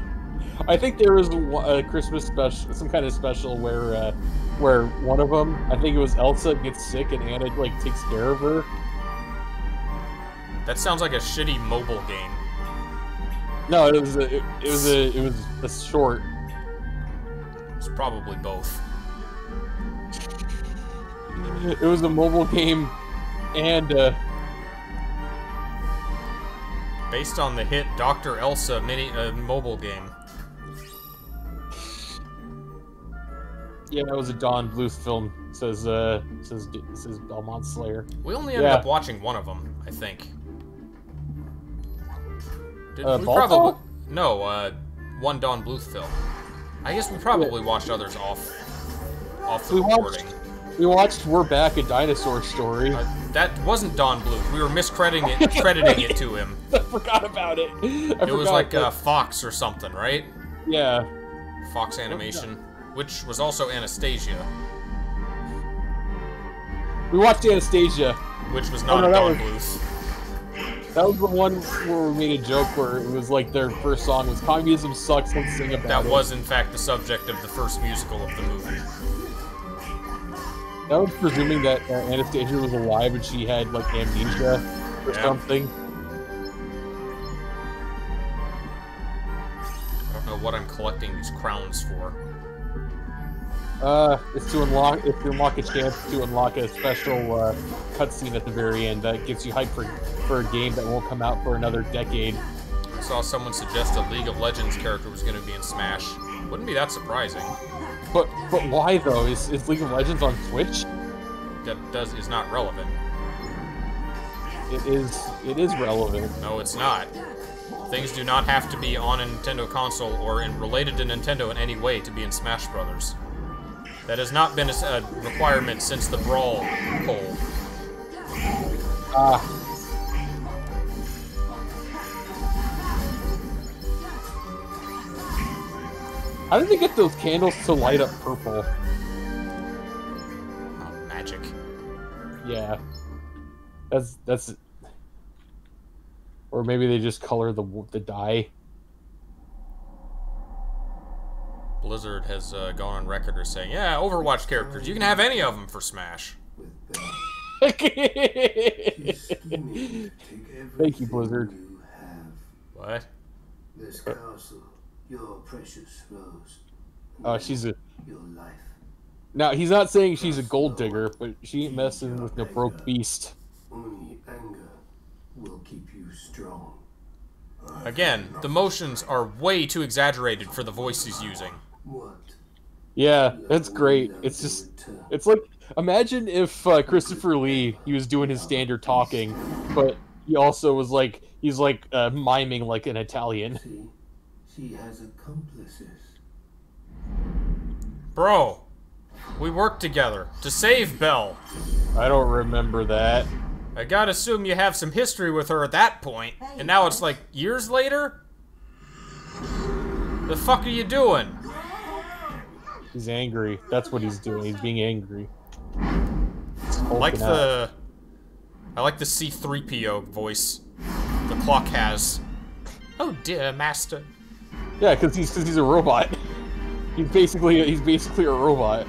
I think there was a Christmas special, some kind of special where, uh, where one of them, I think it was Elsa, gets sick and Anna like takes care of her. That sounds like a shitty mobile game. No, it was a, it, it was a, it was a short. It's probably both. It was a mobile game, and uh, Based on the hit Dr. Elsa mini uh, mobile game. Yeah, that was a Don Bluth film. Says uh, says says Belmont Slayer. We only ended Yeah. up watching one of them, I think. Did Uh, we Balto? probably no, uh, one Don Bluth film. I guess we probably watched others off off the We watched- recording. We watched We're Back, a Dinosaur Story. Uh, that wasn't Don Bluth. We were miscrediting it, crediting it to (laughs) him. I forgot about it. I It was like uh, Fox or something, right? yeah. Fox Animation, which was also Anastasia, We watched Anastasia. which was Oh, not no, a that Don was- Bluth. That was the one where we made a joke where it was like their first song was "Communism sucks, let's sing about That it." was, in fact, the subject of the first musical of the movie. That was presuming that uh, Anastasia was alive and she had like amnesia or Yeah. something. I don't know what I'm collecting these crowns for. Uh, it's to unlock it's to unlock a chance to unlock a special uh, cutscene at the very end that gets you hyped for for a game that won't come out for another decade. I saw someone suggest a League of Legends character was going to be in Smash. Wouldn't be that surprising. But but why though? Is, is League of Legends on Switch? That does is not relevant. It is it is relevant. No, it's not. Things do not have to be on a Nintendo console or in related to Nintendo in any way to be in Smash Brothers. That has not been a requirement since the Brawl poll. Ah. How did they get those candles to light up purple? Oh, magic. Yeah. That's that's or maybe they just color the the dye. Blizzard has uh, gone on record as saying, "Yeah, Overwatch characters, you can have any of them for Smash." With that, he's scheming to take Thank you, Blizzard. You What? this castle, your precious rose. Oh, she's a your life. now. He's not saying she's a gold digger, but she ain't messing with no broke beast. Only anger will keep you strong. Again, the motions are way too exaggerated for the voice he's using. What? Yeah, that's great. It's just it's like imagine if uh, Christopher Lee he was doing his standard talking, but he also was like he's like uh, miming like an Italian. See, she has accomplices. Bro, we worked together to save Belle. I don't remember that. I gotta assume you have some history with her at that point, and now it's like years later? The fuck are you doing? He's angry. That's what he's doing. He's being angry. He's I like hulking out. the. I like the C3PO voice the clock has. Oh dear, master. Yeah, because he's because he's a robot. (laughs) He's basically he's basically a robot.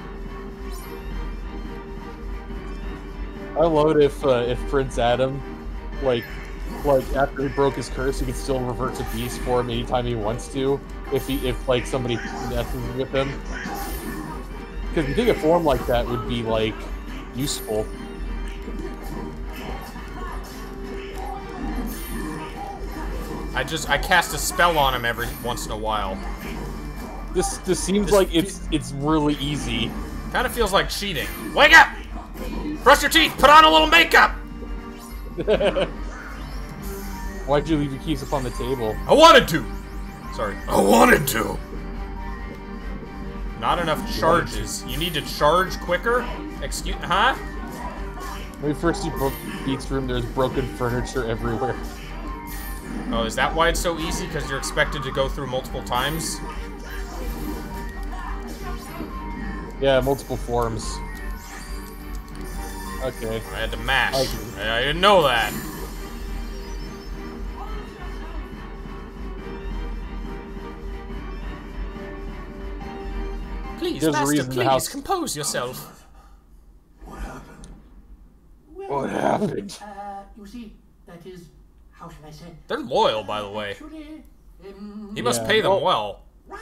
I love it if uh, if Prince Adam, like, like after he broke his curse, he could still revert to beast form anytime he wants to. If he if like somebody (laughs) messes with him, because you think a form like that would be like useful. I just I cast a spell on him every once in a while. This this seems This- like it's it's really easy. Kind of feels like cheating. Wake up! Brush your teeth. Put on a little makeup. (laughs) Why'd you leave your keys up on the table? I wanted to. Sorry. I wanted to. Not enough charges. You need to charge quicker. Excuse, huh? When we first see Beats room, there's broken furniture everywhere. Oh, is that why it's so easy? Because you're expected to go through multiple times? Yeah, multiple forms. Okay. I had to mash. I I didn't know that. Please, There's master, reason the please, house- compose yourself. What happened? What happened? Uh, you see, that is, how shall I say? They're loyal, by the way. Actually, um, He must Yeah. pay them Well- well. Wow,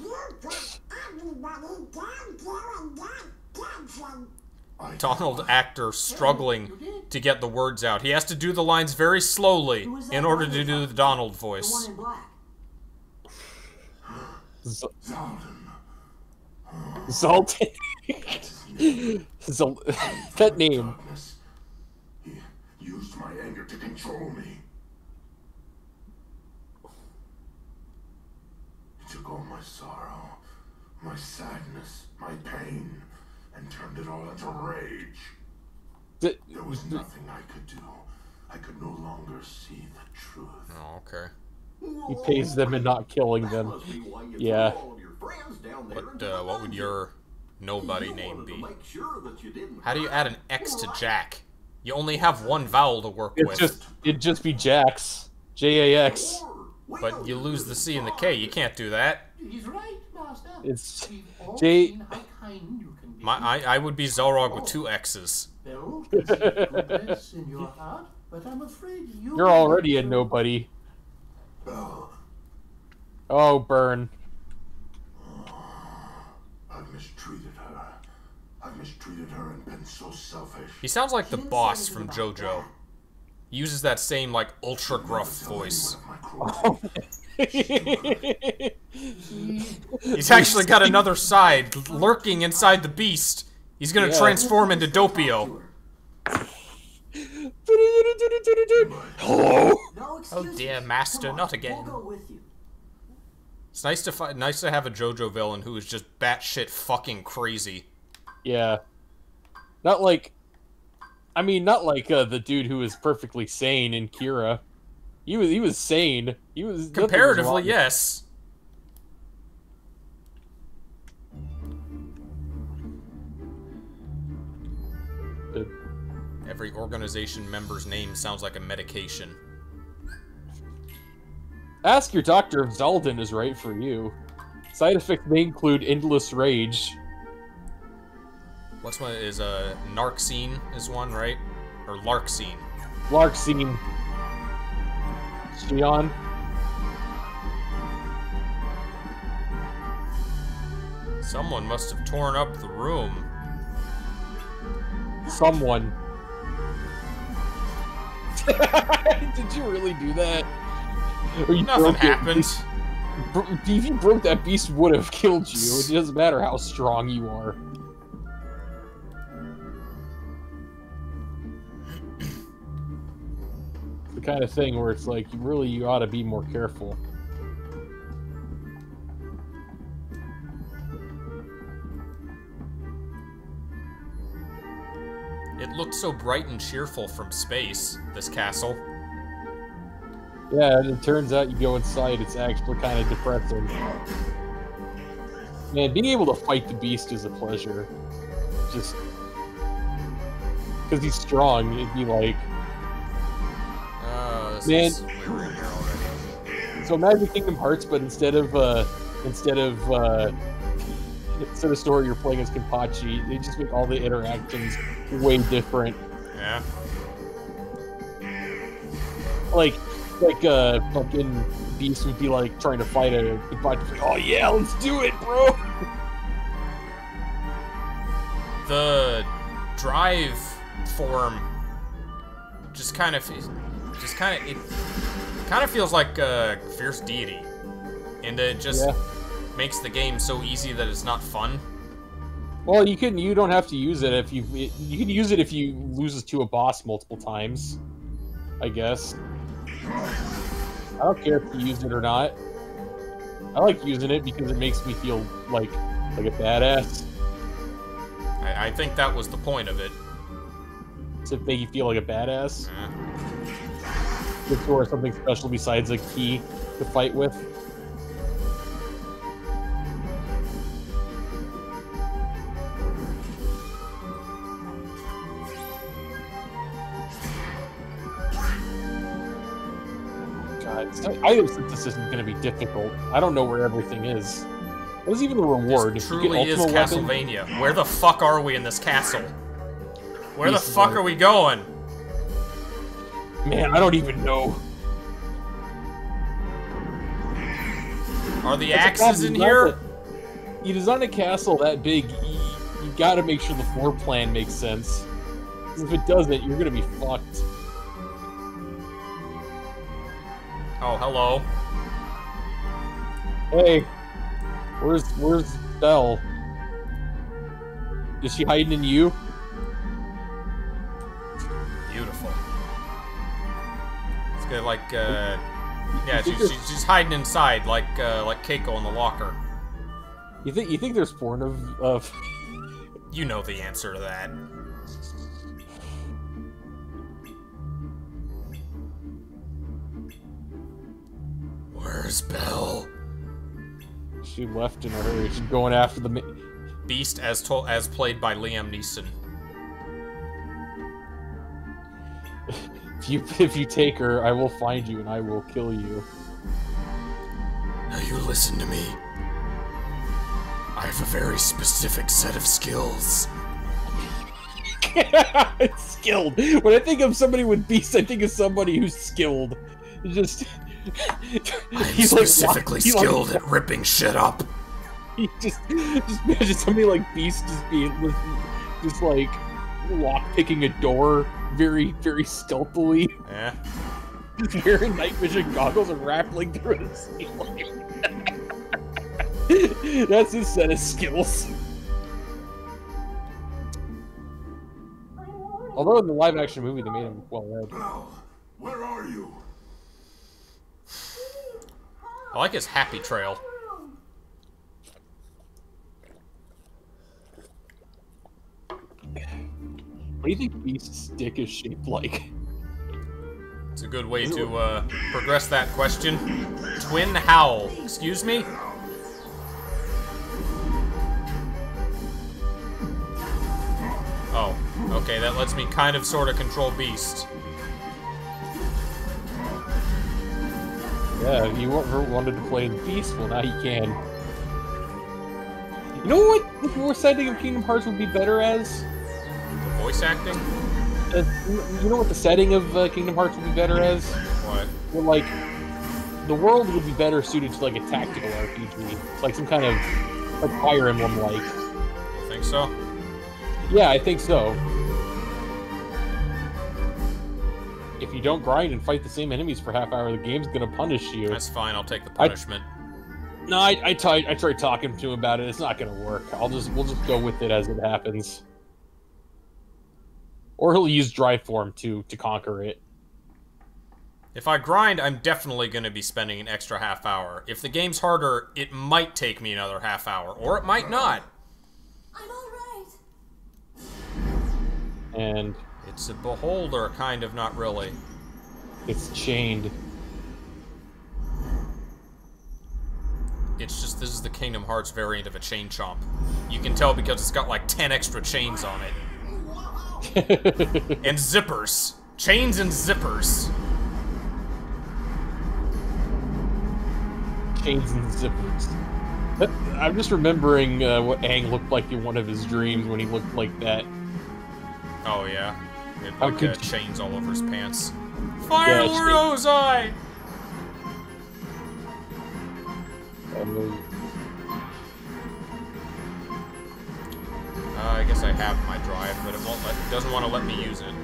you put everybody down during that dancing. Donald actor struggling to get the words out. He has to do the lines very slowly in order to do the Donald voice. in black. Z- Zalden. Zoltan. Zol- that name. Darkness. He used my anger to control me. He took all my sorrow, my sadness, my pain, and turned it all into rage. D- There was nothing I could do. I could no longer see the truth. Oh, okay. he pays them and not killing them. Must be Yeah. Threw all of your friends down there What uh, what would your nobody You name be? make sure that you didn't How do you add an X to or Jack? You only have one vowel to work It's with, just it'd just be Jax. J A X. but you lose the C and the K. You can't do that. He's right, Master. It's J- seen how kind you can be. My I, I would be Xelrog with two X's. Well, I see goodness in your heart, but I'm afraid you. You're already a nobody. Oh, burn. I've mistreated her. I've mistreated her and been so selfish. He sounds like the boss from JoJo. that. He uses that same like ultra gruff voice. of. Oh, (laughs) He's actually got another side lurking inside the beast. He's gonna Yeah. transform into Doppio. Hello. Oh dear master, not again. We'll go with you. It's nice to fi- nice to have a JoJo villain who is just batshit fucking crazy. Yeah. Not like. I mean, not like uh, the dude who was perfectly sane in Kira. He was he was sane. He was nothing was Comparatively, yes. Every organization member's name sounds like a medication. Ask your doctor if Xaldin is right for you. Side effects may include endless rage. What's one is a uh Narxine is one, right? Or Larxene. Larxene. Xion. Someone must have torn up the room. Someone. (laughs) Did you really do that? Or you Nothing broke it? happened. If you broke that beast, would have killed you. It doesn't matter how strong you are. Kind of thing where it's like, you really, you ought to be more careful. It looked so bright and cheerful from space, this castle. Yeah, and it turns out you go inside, it's actually kind of depressing. Man, being able to fight the beast is a pleasure. Just because he's strong, it'd be like. Man. is we're in here already. So Magic Kingdom Hearts, but instead of uh, instead of uh, instead of story, you're playing as Kenpachi. They just make all the interactions way different. Yeah. Like, like uh, fucking Beast would be like trying to fight a Kenpachi. Like, oh yeah, let's do it, bro. The drive form just kind of just kind of it kind of feels like a fierce deity. And it just Yeah. makes the game so easy that it's not fun. Well, you can. You don't have to use it if you. It, you can use it if you loses to a boss multiple times. I guess. I don't care if you use it or not. I like using it because it makes me feel like like a badass. I, I think that was the point of it. To make you feel like a badass. Eh. Look for something special besides a key to fight with. God, so- I just think this isn't going to be difficult. I don't know where everything is. What is even the reward? This If you get truly is ultimate weapon- Castlevania. Where the fuck are we in this castle? Where the fuck are we going? Man, I don't even know. Are the That's axes in here? You design a castle that big, you, you gotta make sure the floor plan makes sense. if it doesn't, you're gonna be fucked. Oh, hello. Hey, where's where's Belle? Is she hiding in you? It's like, uh... Yeah, she's, she's, she's hiding inside, like, uh, like Keiko in the locker. You think you think there's porn of of You know the answer to that. Where's Belle? She left in a hurry. She's going after the. Beast as told as played by Liam Neeson. (laughs) if you (laughs) if you take her, I will find you and I will kill you. Now you listen to me. I have a very specific set of skills. (laughs) skilled. When I think of somebody with beast, I think of somebody who's skilled. Just (laughs) I'm like specifically he like- skilled at ripping shit up. He just just imagine somebody like Beast just being just like lock picking a door very very stealthily, Yeah. (laughs) just wearing night vision goggles and rappling through the ceiling. (laughs) That's his set of skills. Although in the live action movie they made him well read. Belle, where are you? I like his happy trail. What do you think Beast's dick is shaped like? It's a good way to uh, progress that question. Twin Howl. Excuse me? Oh, okay, that lets me kind of sort of control Beast. Yeah, you ever wanted to play the Beast, well now you can. You know what the voice setting of Kingdom Hearts would be better as? Voice acting? Uh, you know what the setting of uh, Kingdom Hearts would be better as? What? Well, like, the world would be better suited to like a tactical RPG, like some kind of like Fire Emblem like. You think so? Yeah, I think so. If you don't grind and fight the same enemies for half hour, the game's gonna punish you. That's fine, I'll take the punishment. No, I, I tried. I tried talking to him about it. It's not gonna work. I'll just we'll just go with it as it happens. Or he'll use drive form to to conquer it. If I grind, I'm definitely going to be spending an extra half hour. If the game's harder, it might take me another half hour, or it might not. I'm alright. And It's a beholder, kind of, not really. it's chained. It's just this is the Kingdom Hearts variant of a chain chomp. You can tell because it's got like 10 extra chains on it. And zippers. Chains and zippers. Chains and zippers. I'm just remembering uh, what Aang looked like in one of his dreams when he looked like that. Oh, yeah. It How like, uh, chains all over his pants. Fire Yeah, Lord Ozai! Um, Uh, I guess I have my drive, but it won't let, it doesn't want to let me use it.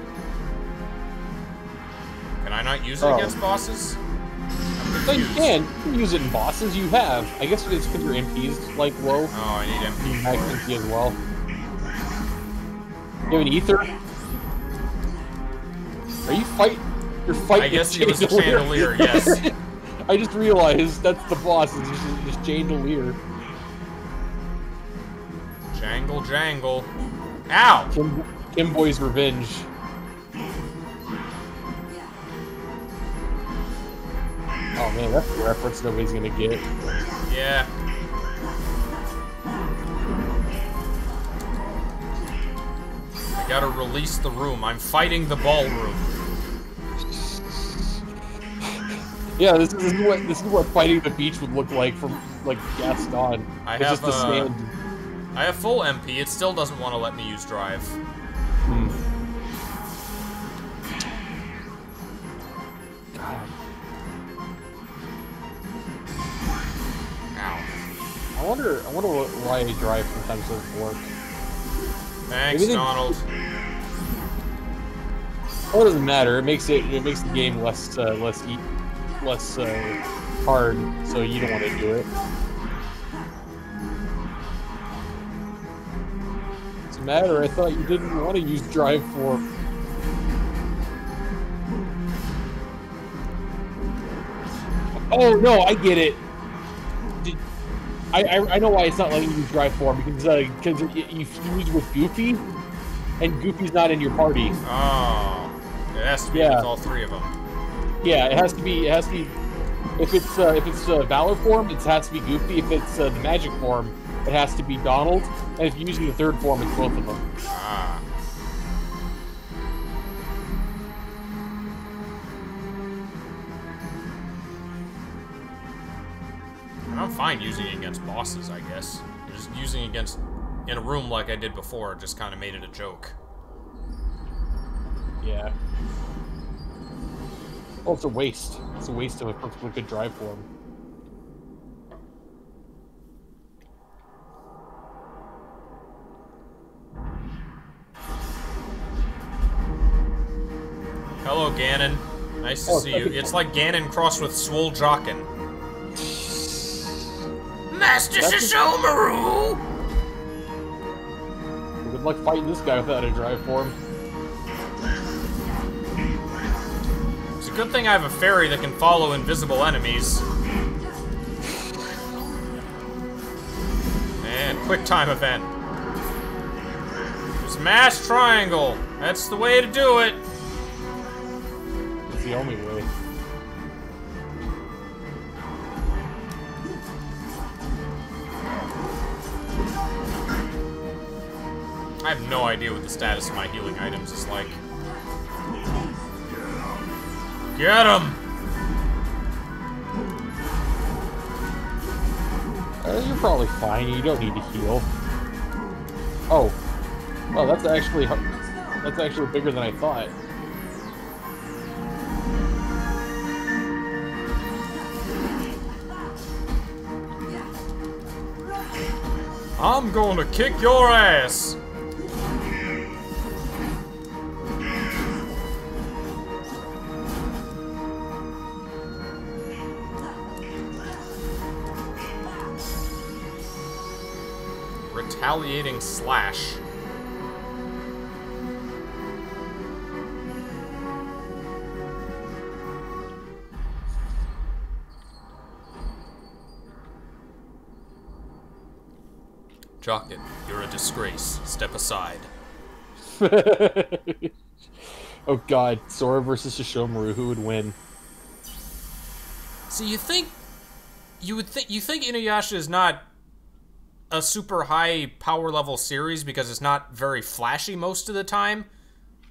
Can I not use it Oh. against bosses? I'm no, you can. You can use it in bosses. You have. I guess it's because your MP's like low. Oh, I need MP Max for it. MP as well. You have an ether? Are you fight? You're fighting. I guess it was a chandelier. chandelier, yes. (laughs) I just realized that's the boss. It's just, just chandelier. Jangle, jangle. Ow! Kim, Kim Boy's revenge. Oh man, that's a reference nobody's gonna get. Yeah. I gotta release the room. I'm fighting the ballroom. Yeah, this, this is what this is what fighting the beach would look like from like Gaston. I it's have, just the uh, sand. I have full MP. It still doesn't want to let me use drive. Hmm. Ow. I wonder. I wonder why drive sometimes doesn't work. Thanks, they- Donald. Well, it doesn't matter. It makes it it makes the game less uh, less e- less uh, hard, so you don't want to do it. Matter. I thought you didn't want to use drive for. Oh no, I get it. Did, I, I I know why it's not letting you use drive form because uh, because you you fuse with Goofy, and Goofy's not in your party. Oh, it has to be Yeah. with all three of them. Yeah, it has to be. It has to be. If it's uh, if it's uh, Valor form, it has to be Goofy. If it's uh, the Magic form, it has to be Donald. And if you're using the third form, it's both of them. Ah. And I'm fine using it against bosses, I guess. Just using it against in a room like I did before just kind of made it a joke. Yeah. Well, it's a waste. It's a waste of a perfectly good drive form. Hello, Ganon. Nice to Oh, see you. It's like Ganon crossed with Swole Jaken. Master Sesshomaru! Good luck fighting this guy without a drive form. It's a good thing I have a fairy that can follow invisible enemies. And quick time event. Smash triangle. That's the way to do it. It's the only way. I have no idea what the status of my healing items is like. Get him! Uh, you're probably fine. You don't need to heal. Oh. Well, that's actually that's actually bigger than I thought. I'm gonna kick your ass! Retaliating slash. Jaken, you're a disgrace. Step aside. (laughs) oh god, Sora versus Sesshomaru, who would win? So you think you would think you think Inuyasha is not a super high power level series because it's not very flashy most of the time?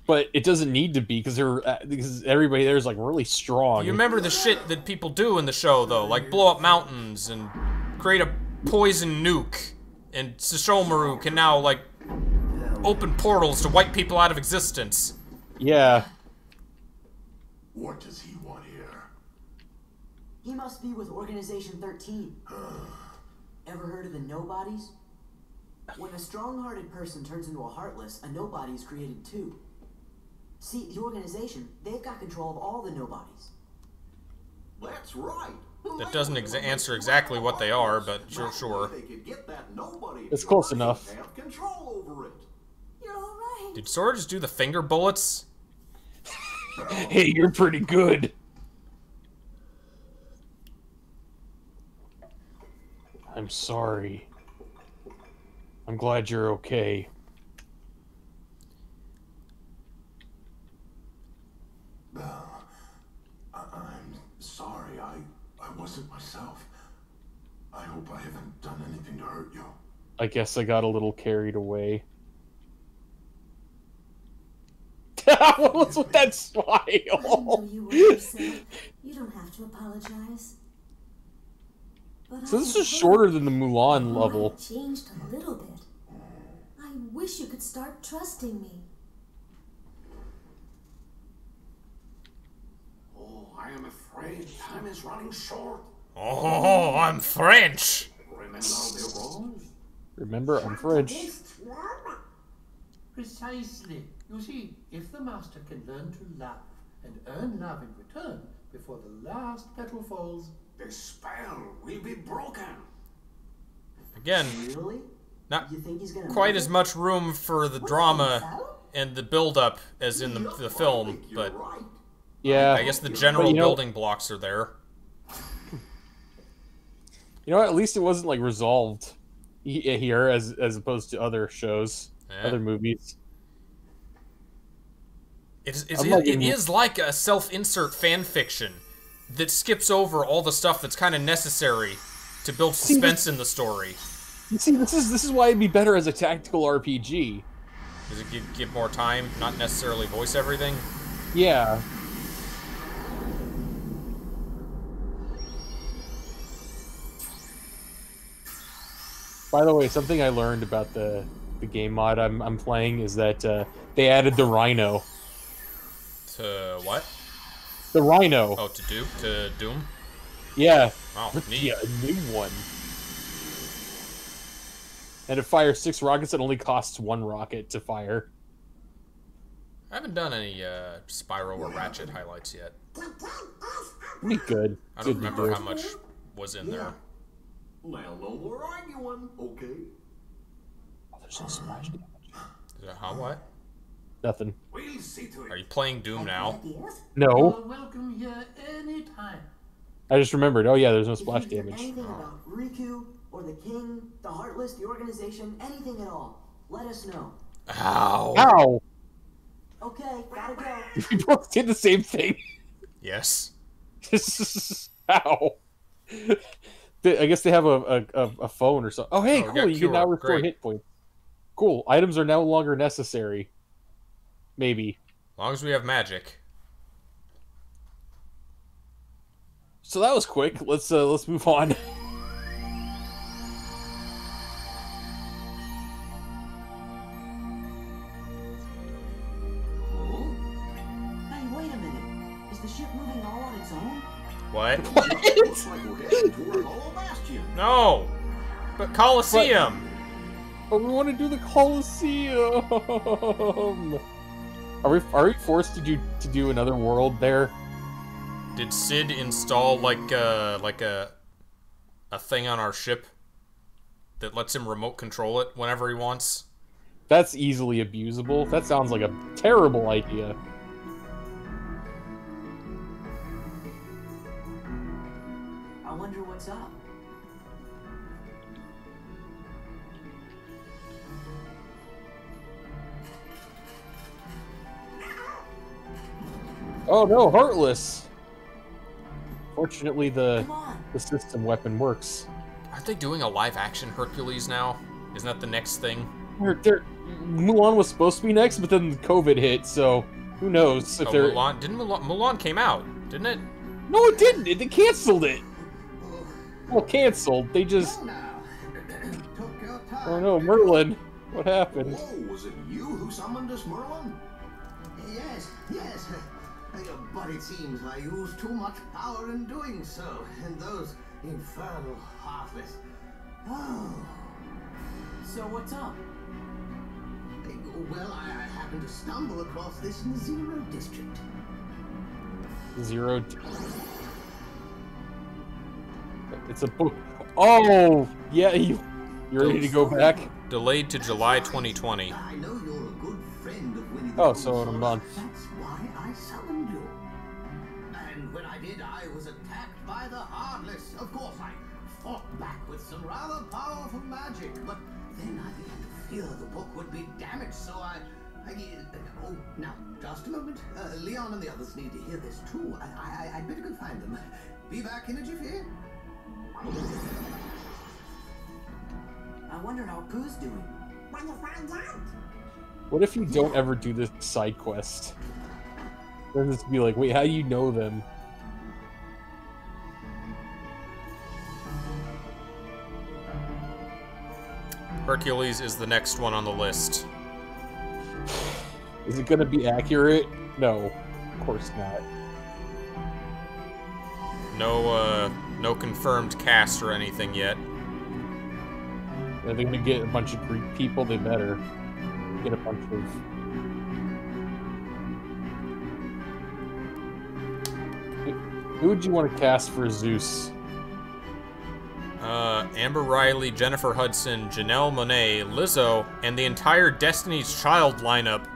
But it doesn't need to be because they're uh, because everybody there is like really strong. You remember the shit that people do in the show though, like blow up mountains and create a poison nuke, and Sesshomaru can now like open portals to wipe people out of existence. Yeah. What does he want here? He must be with Organization 13. (sighs) Ever heard of the Nobodies? When a strong-hearted person turns into a heartless, a nobody is created too. See, the organization, they've got control of all the nobodies. That's right. That doesn't exa- answer exactly what they are, but sure, sure. They could get that nobody It's close enough. They control over it. You're all right. Did Sora just do the finger bullets? (laughs) Hey, you're pretty good. I'm sorry. I'm glad you're okay. Belle, I- I'm sorry. I I wasn't myself. I hope I haven't done anything to hurt you. I guess I got a little carried away. (laughs) what was with that I know smile? you were. You don't have to apologize. But So I this is shorter than the Mulan level. changed a little bit. I wish you could start trusting me. Oh, I am afraid time is running short. Oh, I'm French. Remember the rules? Remember, I'm French. Precisely. You see, if the master can learn to love and earn love in return before the last petal falls, The spell will be broken. Again, Really? not You think he's gonna quite as it? much room for the drama and the build-up as in the, the film, but right. Yeah. I guess the general you know- building blocks are there. You know, at least it wasn't like resolved eh, here as as opposed to other shows, Yeah. other movies. It's, it's, it, it is like a self-insert fan fiction that skips over all the stuff that's kind of necessary to build See, suspense in the story. You see, this is this is why it'd be better as a tactical RPG. Does it give, give more time, not necessarily voice everything? Yeah. By the way, something I learned about the the game mod I'm I'm playing is that uh, they added the Rhino. To what? The Rhino. Oh, to do to Doom. Yeah. Wow, neat. Yeah, a new one. And it fires six rockets. It only costs one rocket to fire. I haven't done any uh, Spyro or Ratchet highlights yet. Be good. I don't remember how much was in there. Now, no more arguing, okay? Oh, there's no splash damage. Is that how what? Nothing. We'll see to it. Are you playing Doom now? Ideas? No, You're welcome here anytime. I just remembered. Oh yeah, there's no If you splash damage. Anything about Riku or the King, the Heartless, the organization, anything at all, let us know. Ow. Ow! Okay, gotta go. (laughs) We both did the same thing. Yes. (laughs) Ow! They- I guess they have a, a, a, a phone or something. Oh hey, Oh, cool! You can now Cure. restore Great. hit points. Cool. Items are no longer necessary. Maybe. As long as we have magic. So that was quick. Let's uh, let's move on. Hey, No. But Coliseum. But we want to do the Coliseum. Are we are we forced to do to do another world there? Did Sid install like uh like a a thing on our ship that lets him remote control it whenever he wants? That's easily abusable. That sounds like a terrible idea. Oh no, Heartless. Fortunately, the the system weapon works. Aren't they doing a live action Hercules now? Isn't that the next thing? They're, they're, Mulan was supposed to be next, but then COVID hit, so who knows if Oh, they're. Mulan didn't Mulan, Mulan came out, didn't it? No, it didn't. It, they canceled it. Well, canceled. They just. Now, (clears throat) took your time. Oh no, Merlin. What happened? Whoa, was it you who summoned us, Merlin? Yes, yes. But it seems I used too much power in doing so, and those infernal heartless. Oh, So what's up? well, I, I happened to stumble across this in the Zero District. Zero. It's a book. Oh, yeah. You. You ready to go back? Delayed to July 2020. I know you're a good friend of Winnie the Oh, so in a month. Rather powerful magic, but then I began to fear the book would be damaged, so I. I uh, oh, now, just a moment. Uh, Leon and the others need to hear this too. I, I, I'd better go find them. Be back in a jiffy. I wonder how Pooh's doing. When you find out. What if you don't ever do this side quest? Then this be like, wait, how do you know them? Hercules is the next one on the list. Is it gonna be accurate? No, of course not. No, uh, no confirmed cast or anything yet. Are they gonna get a bunch of Greek people? They better get a bunch of. Who would you want to cast for Zeus? Uh, Amber Riley, Jennifer Hudson, Janelle Monáe, Lizzo, and the entire Destiny's Child lineup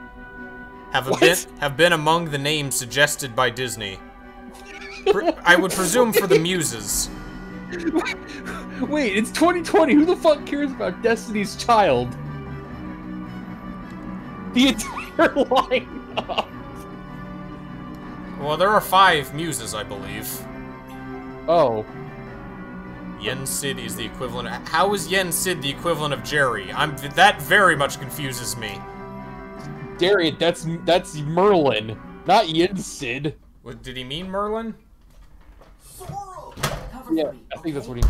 have What? been have been among the names suggested by Disney. Pre- I would presume for the muses. (laughs) Wait, it's 2020. Who the fuck cares about Destiny's Child? The entire (laughs) lineup. Well, there are five muses, I believe. Oh, Yen Sid is the equivalent. How is Yen Sid the equivalent of Jerry? I'm that very much confuses me. Darian, that's that's Merlin, not Yen Sid. What, did he mean Merlin? Cover Yeah, me. I think that's what he.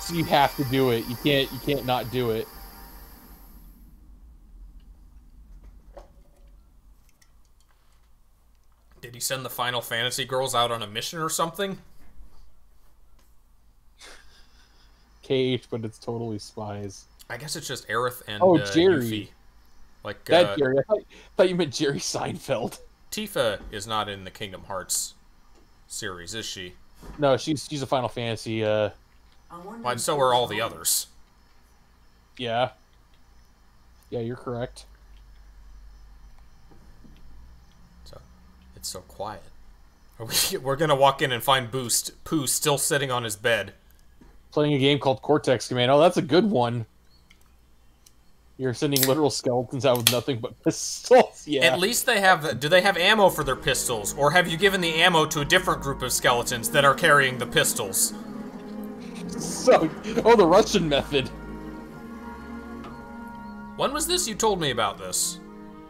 So you have to do it. You can't. You can't not do it. Did he send the Final Fantasy girls out on a mission or something? KH, but it's totally spies. I guess it's just Aerith and Oh, uh, Jerry. Yuffie. Like That uh, Jerry. I thought, thought you meant Jerry Seinfeld. Tifa is not in the Kingdom Hearts series, is she? No, she's she's a Final Fantasy. Uh, Well, and so are all the others. yeah. Yeah, you're correct. So it's so quiet. Are we, (laughs) we're gonna walk in and find Boost Pooh still sitting on his bed. Playing a game called Cortex Command. Oh, that's a good one. You're sending literal skeletons out with nothing but (laughs) pistols. Yeah. At least they have. Do they have ammo for their pistols, or have you given the ammo to a different group of skeletons that are carrying the pistols? So, oh, the Russian method. When was this? You told me about this.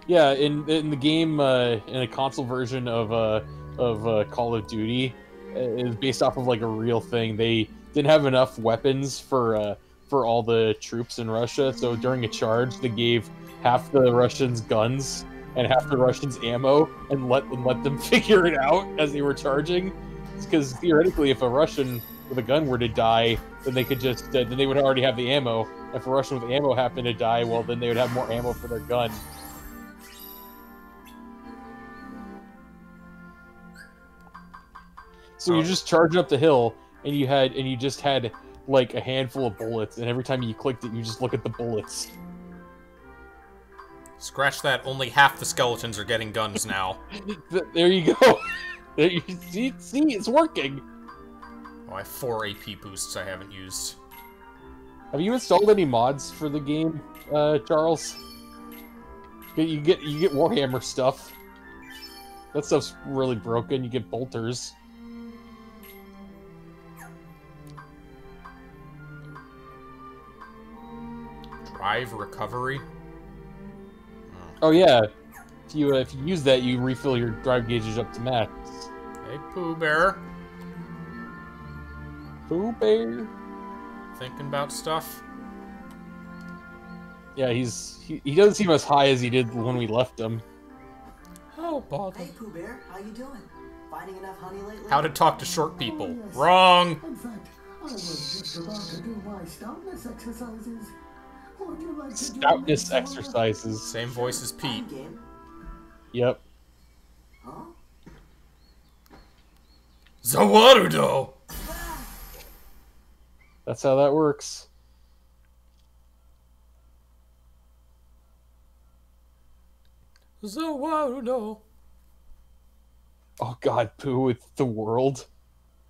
Yeah, in in the game, uh, in a console version of uh, of uh, Call of Duty, uh, is based off of like a real thing. They didn't have enough weapons for uh, for all the troops in Russia, so during a charge, they gave half the Russians guns and half the Russians ammo, and let them let them (laughs) figure it out as they were charging. Because theoretically, if a Russian with a gun were to die, then they could just uh, then they would already have the ammo. If a Russian with ammo happened to die, well, then they would have more ammo for their gun. So Oh. you're just charging up the hill, and you had and you just had like a handful of bullets, and every time you clicked it, you just look at the bullets. Scratch that. Only half the skeletons are getting guns (laughs) now. There you go. (laughs) There you see, see, it's working. Oh, I have four AP boosts I haven't used. Have you installed any mods for the game, uh, Charles? You- You get you get Warhammer stuff. That stuff's really broken. You get bolters. Drive recovery. Oh yeah, if you uh, if you use that, you refill your drive gauges up to max. Hey, Pooh Bear. Pooh Bear. Thinking about stuff. Yeah, he's he, he doesn't seem as high as he did when we left him. Oh, bother. Hey, Pooh Bear, how you doing? Finding enough honey lately? How to talk to short people. Wrong. In fact, I was just about to do my stoutness exercises. Stoutness exercises. Same voice as Pete. Yep. Huh? Zawarudo. That's how that works. Zawarudo. Oh God, Pooh with the world.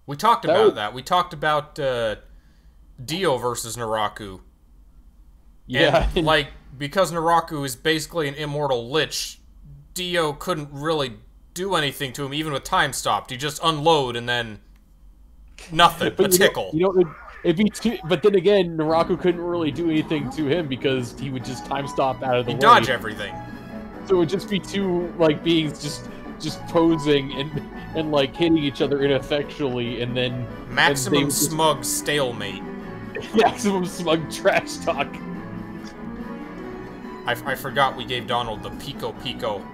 We talked That about was- that. We talked about uh, Dio versus Naraku. Yeah, And, like, because Naraku is basically an immortal lich, Dio couldn't really do anything to him, even with time stopped. He just unload and then nothing. a you know- tickle. You know, it'd, be too. But then again, Naraku couldn't really do anything to him because he would just time stop out of the he way. dodge everything. So it would just be two like beings just just posing and and like hitting each other ineffectually, and then and Maximum just- smug stalemate. (laughs) maximum smug trash talk. I, I forgot we gave Donald the Pico Pico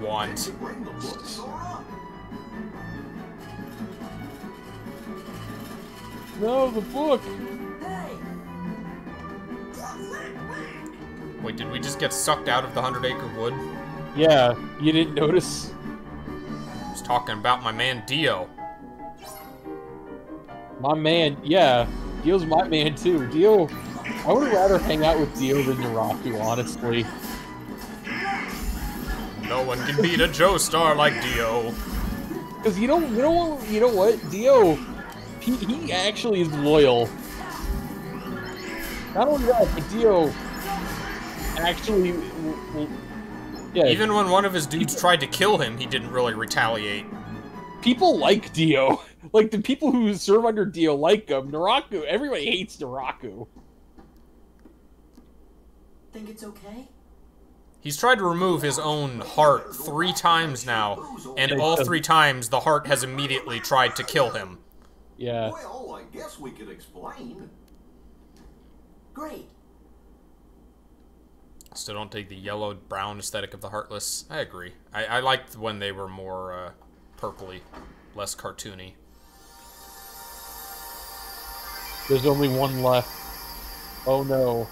wand. Bring the book, Sora. No, the book. Wait, did we just get sucked out of the Hundred Acre Wood? Yeah, you didn't notice. I was talking about my man Dio. My man, yeah, Dio's my man too. Dio, I would rather hang out with Dio than Naraku, honestly. No one can beat a Joestar like Dio. Because you know, you know, you know what, Dio, he, he actually is loyal. Not only that, but Dio actually, yeah, Even when one of his dudes tried to kill him, he didn't really retaliate. people like Dio. (laughs) Like the people who serve under Dio like him. Naraku, everybody hates Naraku. Think it's okay? He's tried to remove his own heart three times now, and all three times the heart has immediately tried to kill him. Yeah, Well, I guess we could explain. Great. Still don't take the yellowed brown aesthetic of the Heartless. I agree. I, I liked when they were more uh, purpley, less cartoony. there's only one left. Oh no.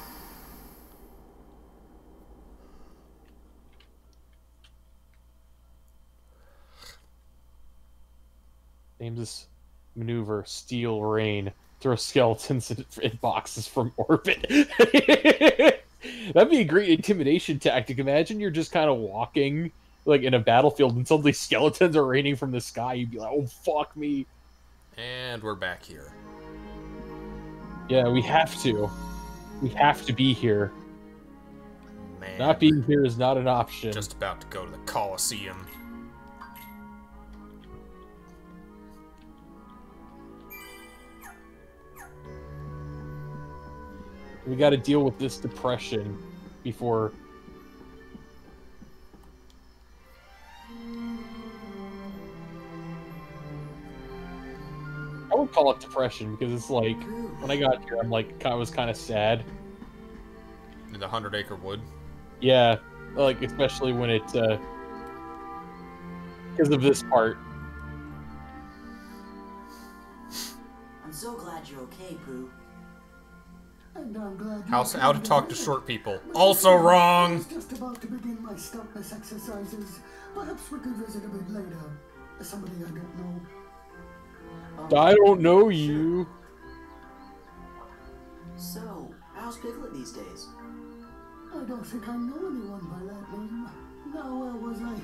Name this maneuver Steel Rain. Throw skeletons in, in boxes from (laughs) orbit. (laughs) That'd be a great intimidation tactic. Imagine you're just kind of walking like in a battlefield and suddenly (laughs) skeletons are raining from the sky. You'd be like, oh fuck me. And we're back here. Yeah, we have to. We have to be here. Man, Not being here is not an option. just about to go to the Coliseum. We got to deal with this depression before. I would call it depression because it's like when I got here, I'm like I was kind of sad. In the Hundred Acre Wood. Yeah, like especially when it uh because of this part. I'm so glad you're okay, Pooh. And I'm glad you How, how to talk to short people. Also you see, I wrong! was just about to begin my stoutness exercises. Perhaps we could visit a bit later. Somebody I don't know. Um, I don't know you. So, how's Piglet these days? I don't think I know anyone by that name. Now, where was I?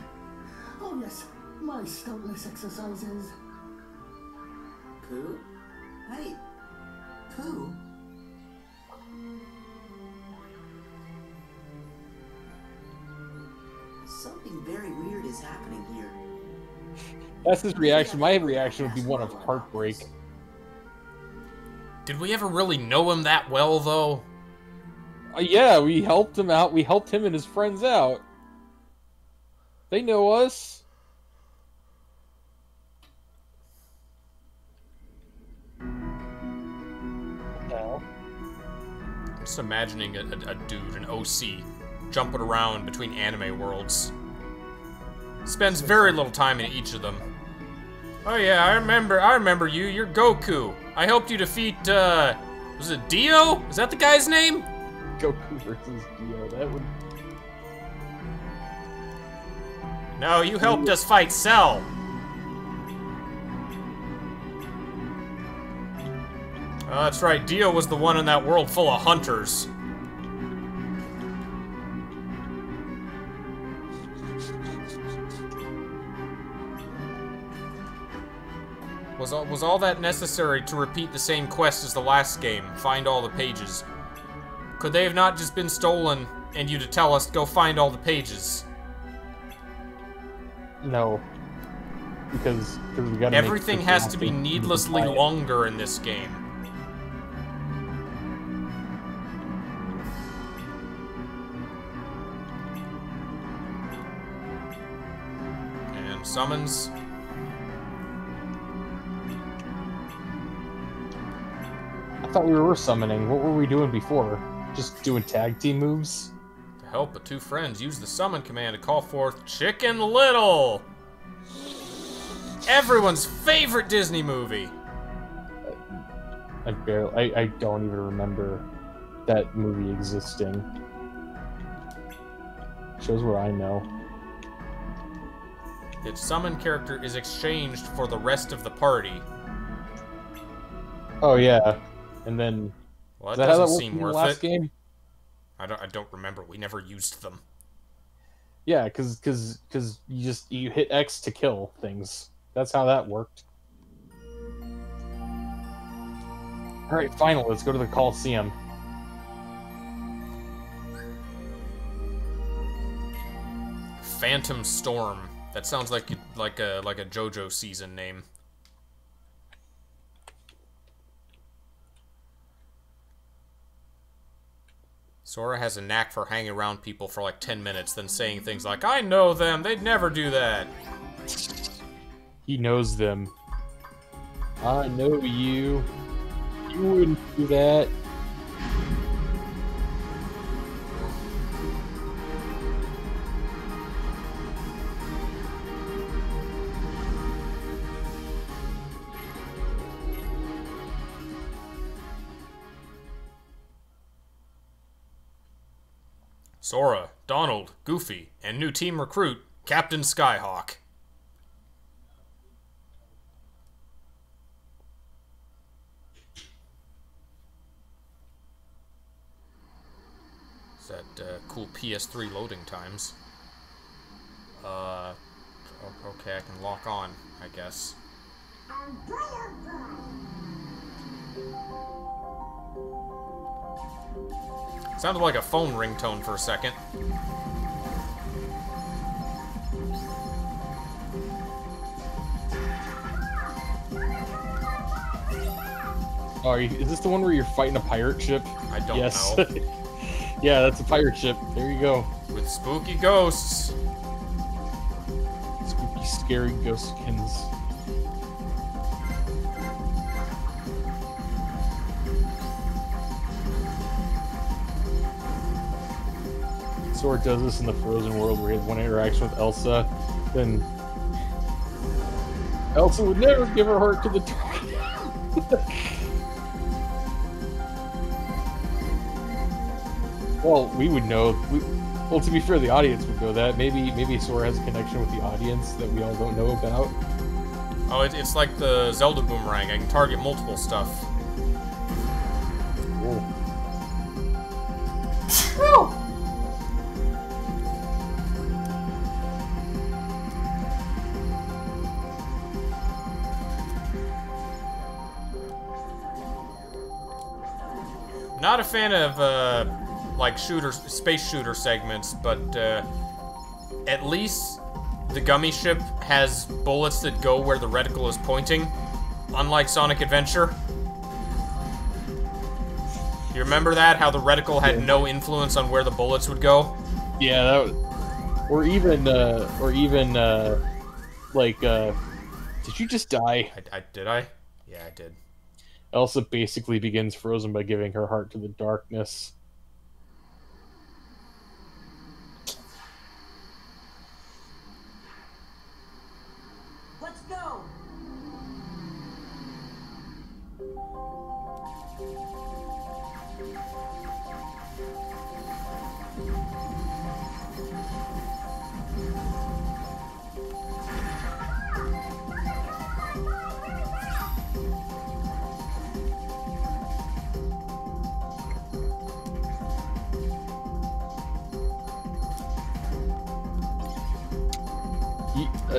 Oh, yes, my stoutness exercises. Pooh? Hey, Pooh? Something very weird is happening here. That's his reaction. My reaction would be one of heartbreak. Did we ever really know him that well, though? Uh, yeah, we helped him out. We helped him and his friends out. They know us. Now, I'm just imagining a, a, a dude, an OC, jumping around between anime worlds. Spends very little time in each of them. Oh yeah, I remember. I remember you. You're Goku. I helped you defeat. uh... Was it Dio? Is that the guy's name? Goku versus Dio. That would. No, you helped us fight Cell. Oh, that's right. Dio was the one in that world full of hunters. Was all, was all that necessary to repeat the same quest as the last game? Find all the pages. Could they have not just been stolen and you to tell us go find all the pages? No. Because because we got Everything has to be needlessly longer in this game. And summons. I thought we were summoning. What were we doing before? Just doing tag team moves? To help the two friends use the summon command to call forth Chicken Little! Everyone's favorite Disney movie! I barely. I, I don't even remember that movie existing. Shows what I know. Its summon character is exchanged for the rest of the party. Oh yeah, and then Well, that that doesn't worked seem worth last it. game? I don't, I don't remember. We never used them. Yeah, because because because you just you hit X to kill things. that's how that worked. All right, final. let's go to the Coliseum. Phantom Storm. That sounds like like a like a JoJo season name. Sora has a knack for hanging around people for like 10 minutes, then saying things like, I know them, they'd never do that. He knows them. I know you. You wouldn't do that. Sora, Donald, Goofy, and new team recruit, Captain Skyhawk. Is that uh, cool PS3 loading times? Uh, okay, I can lock on, I guess. Sounded like a phone ringtone for a second. Oh, are you, is this the one where you're fighting a pirate ship? I don't yes. know. (laughs) yeah, that's a pirate ship. There you go. With spooky ghosts. Spooky, scary ghostkins. Sora does this in the Frozen world where he has one interaction with Elsa, then Elsa would never give her heart to the dark. well, we would know. We, well, to be fair, the audience would know that. Maybe, maybe Sora has a connection with the audience that we all don't know about. Oh, it, it's like the Zelda boomerang. I can target multiple stuff. Not a fan of uh, like shooter, space shooter segments, but uh, at least the Gummi ship has bullets that go where the reticle is pointing, unlike Sonic Adventure. You remember that? How the reticle had no influence on where the bullets would go? Yeah, that was, or even, uh, or even, uh, like, uh, did you just die? I, I did I? Yeah, I did. Elsa basically begins Frozen by giving her heart to the darkness.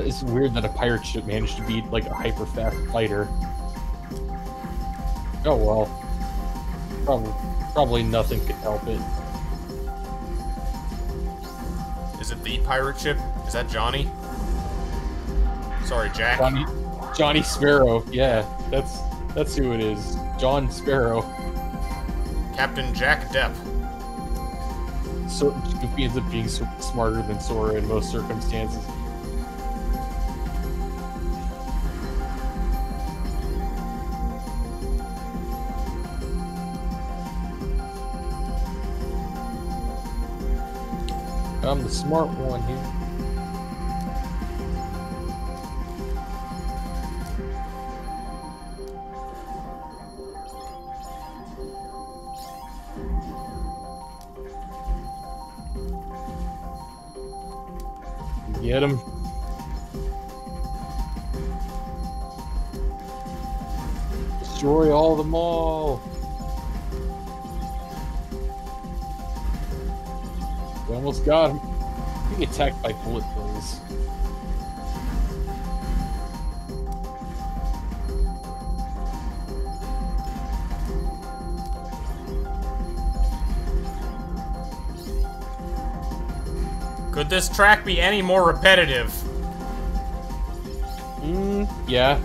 It's weird that a pirate ship managed to beat like a hyper fast fighter. Oh well. Probably, probably nothing could help it. Is it the pirate ship? Is that Johnny? Sorry, Jack. Johnny, Johnny Sparrow. Yeah, that's that's who it is. John Sparrow. Captain Jack Depp. So Goofy ends up being smarter than Sora in most circumstances. The smart one here. bullet bills. Could this track be any more repetitive? Mm, yeah.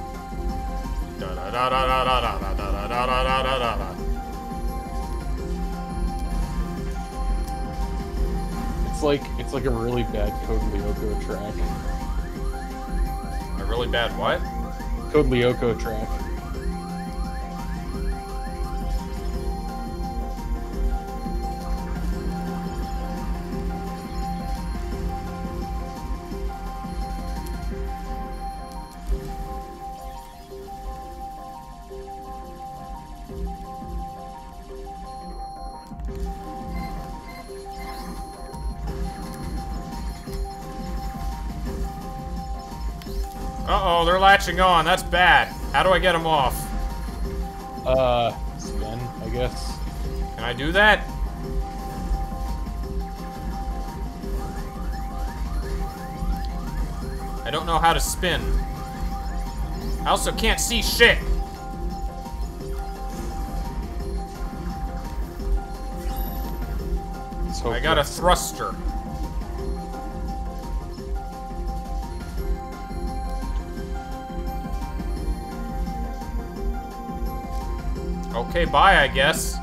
It's like it's like a really bad Code Lyoko track. A really bad what? Code Lyoko track. Latching on. That's bad. How do I get them off? Uh, spin, I guess. Can I do that? I don't know how to spin. I also can't see shit. I got a thruster. Okay, bye, I guess.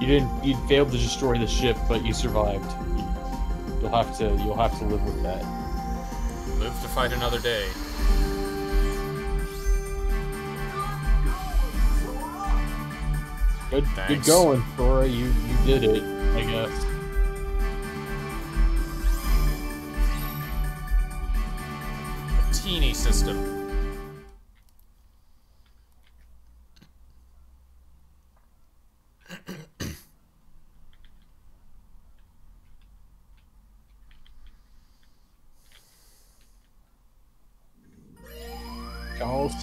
You didn't. You failed to destroy the ship, but you survived. You, you'll have to. You'll have to live with that. Live to fight another day. Good. Good going, Sora. You you did it.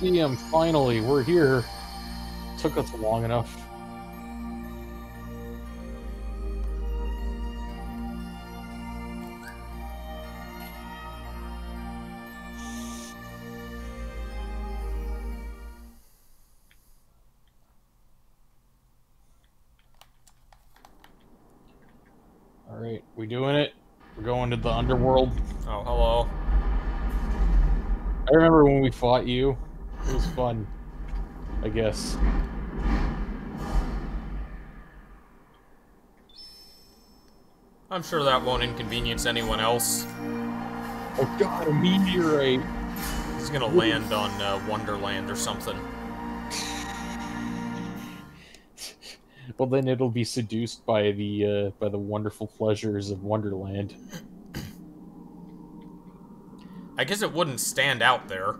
Coliseum. Finally, we're here. Took us long enough. All right, we doing it. We're going to the underworld. Oh, hello. I remember when we fought you. Was fun. I guess. I'm sure that won't inconvenience anyone else. Oh god, a meteorite! He's gonna land on uh, Wonderland or something. Well, then it'll be seduced by the uh, by the wonderful pleasures of Wonderland. I guess it wouldn't stand out there.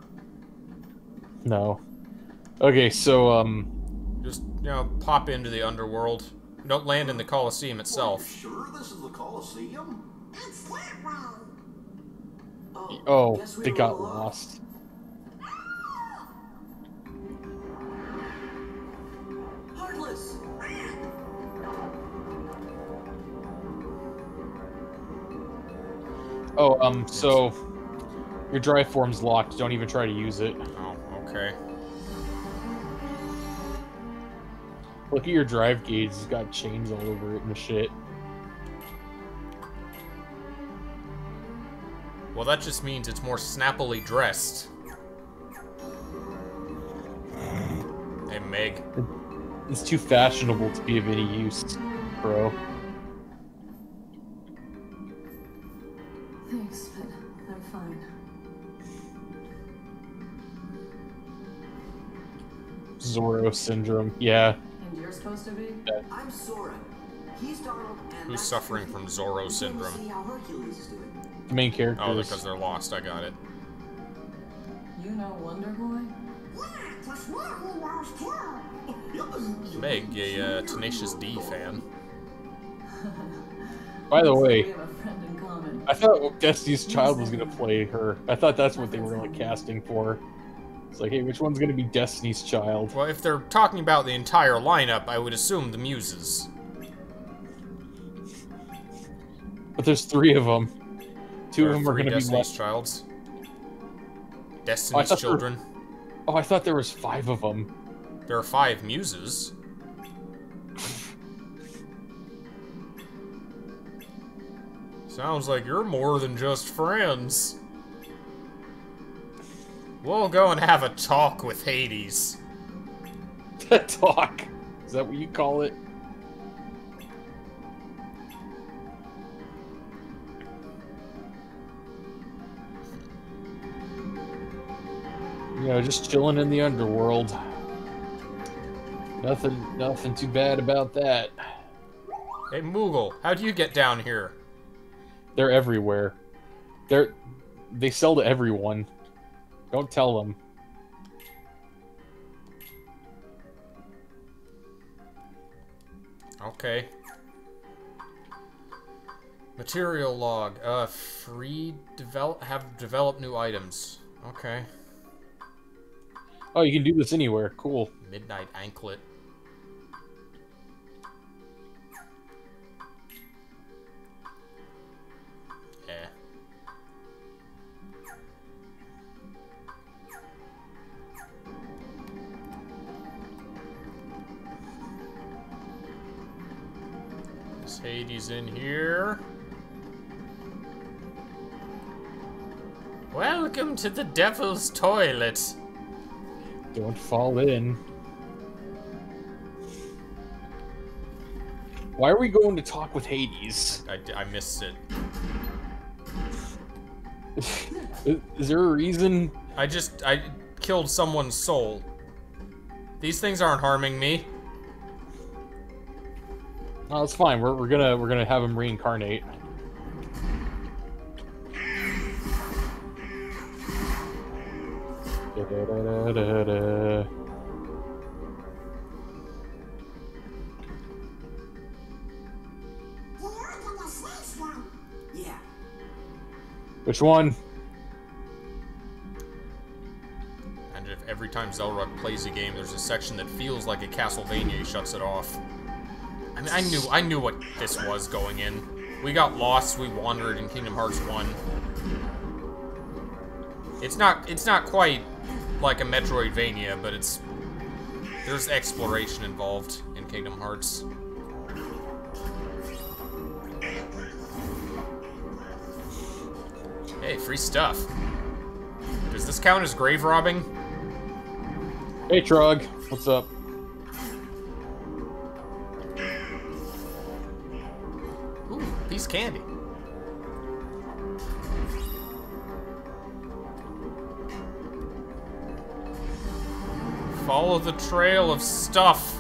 No. Okay, so um, Just, you know, pop into the underworld. Don't land in the Colosseum itself. Sure, this is the Colosseum? It's that way. Oh, oh, they got all lost. Heartless! Oh, um, so your drive form's locked. Don't even try to use it. Oh, okay. Look at your drive gauge; it's got chains all over it and shit. Well, that just means it's more snappily dressed. Hey, Meg. It's too fashionable to be of any use, bro. Zoro syndrome. Yeah. And you're supposed to be? I'm Sora. He's Donald, and Who's suffering from Zorro We came to syndrome? See how Hercules is doing. The main character. Oh, because they're lost. I got it. You know Wonder Boy? Yeah, just now he knows too. Meg, a uh, Tenacious D fan. (laughs) By the way, have a friend in common. I thought Destiny's Child was gonna play her. I thought that's what they were like casting for. It's like, hey, which one's gonna be Destiny's Child? Well, if they're talking about the entire lineup, I would assume the Muses. But there's three of them. Two There of them are gonna be Destiny's left. Childs. Oh, I Destiny's were- Children. Oh, I thought there was five of them. There are five Muses. (laughs) Sounds like you're more than just friends. We'll go and have a talk with Hades. (laughs) Talk. Is that what you call it? You know, just chilling in the underworld. Nothing, nothing too bad about that. Hey, Moogle, how do you get down here? They're everywhere. They're, they sell to everyone. Don't tell them. Okay. Material log. Uh, free develop have develop new items. Okay. Oh, you can do this anywhere. Cool. Midnight anklet. Hades in here? Welcome to the devil's toilet. Don't fall in. Why are we going to talk with Hades? I, I missed it. (laughs) Is, is there a reason? I just I killed someone's soul. These things aren't harming me. Oh, it's fine. We're, we're gonna we're gonna have him reincarnate. Da-da-da-da-da. The. Yeah. Which one? And if every time Xelrog plays a game, there's a section that feels like a Castlevania, he shuts it off. I mean, I knew I knew what this was going in. We got lost, we wandered in Kingdom Hearts 1. It's not it's not quite like a Metroidvania, but it's there's exploration involved in Kingdom Hearts. Hey, free stuff. Does this count as grave robbing? Hey, Trug. What's up? Piece of candy. Follow the trail of stuff.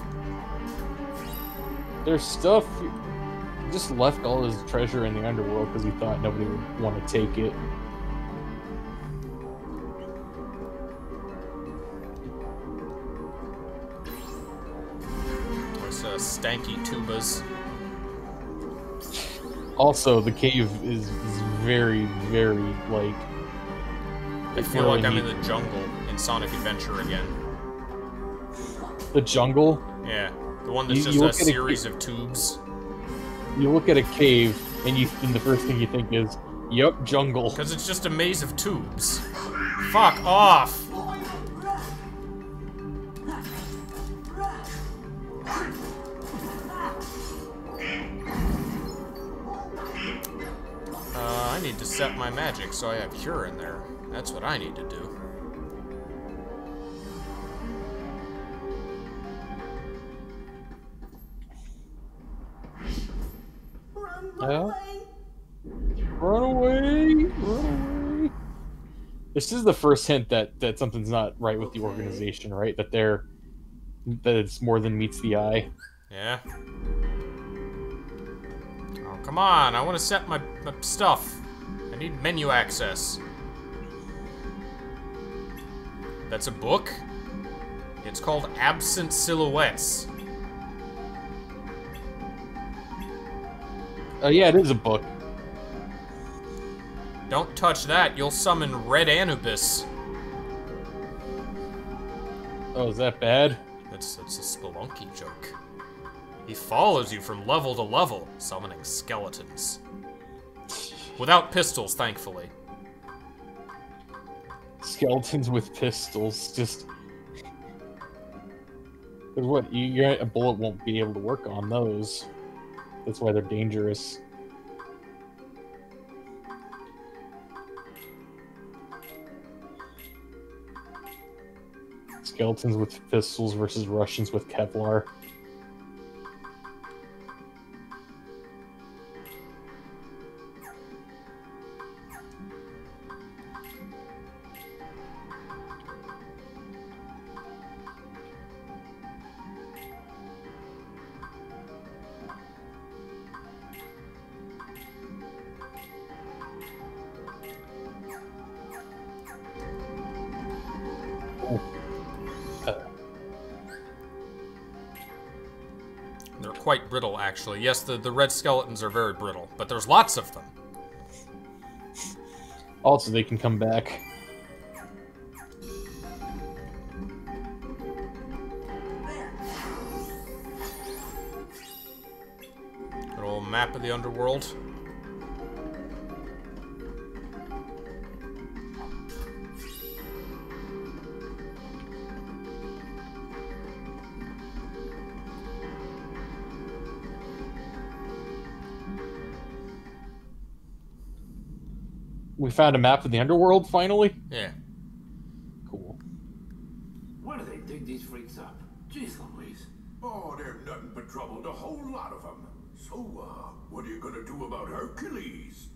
There's stuff. He just left all his treasure in the underworld because he thought nobody would want to take it. Those uh, stanky tubas. Also, the cave is, is very, very like. I feel like I'm in the jungle in Sonic Adventure again. the jungle. Yeah, the one that's You- just you a at a series of tubes. You look at a cave, and you and the first thing you think is, "Yup, jungle." Because it's just a maze of tubes. Fuck off! I need to set my magic so I have cure in there. That's what I need to do. Yeah. Run away! Run away! This is the first hint that that something's not right with the organization, right? That they're that it's more than meets the eye. Yeah? Oh, come on. I want to set my, my stuff. Need menu access. That's a book? It's called Absent Silhouettes. Oh yeah, it is a book. Don't touch that, you'll summon Red Anubis. Oh, is that bad? That's, that's a Spelunky joke. He follows you from level to level, summoning skeletons. Without pistols, thankfully. Skeletons with pistols, just... Because what, you, a bullet won't be able to work on those. That's why they're dangerous. Skeletons with pistols versus Russians with Kevlar. Actually. Yes, the, the red skeletons are very brittle, but there's lots of them. Also, they can come back. Good old map of the underworld. We found a map of the underworld finally. Yeah. Cool. Where do they dig these freaks up? Jeez Louise. Oh, they're nothing but trouble, the whole lot of them. So, uh, what are you gonna do about Hercules?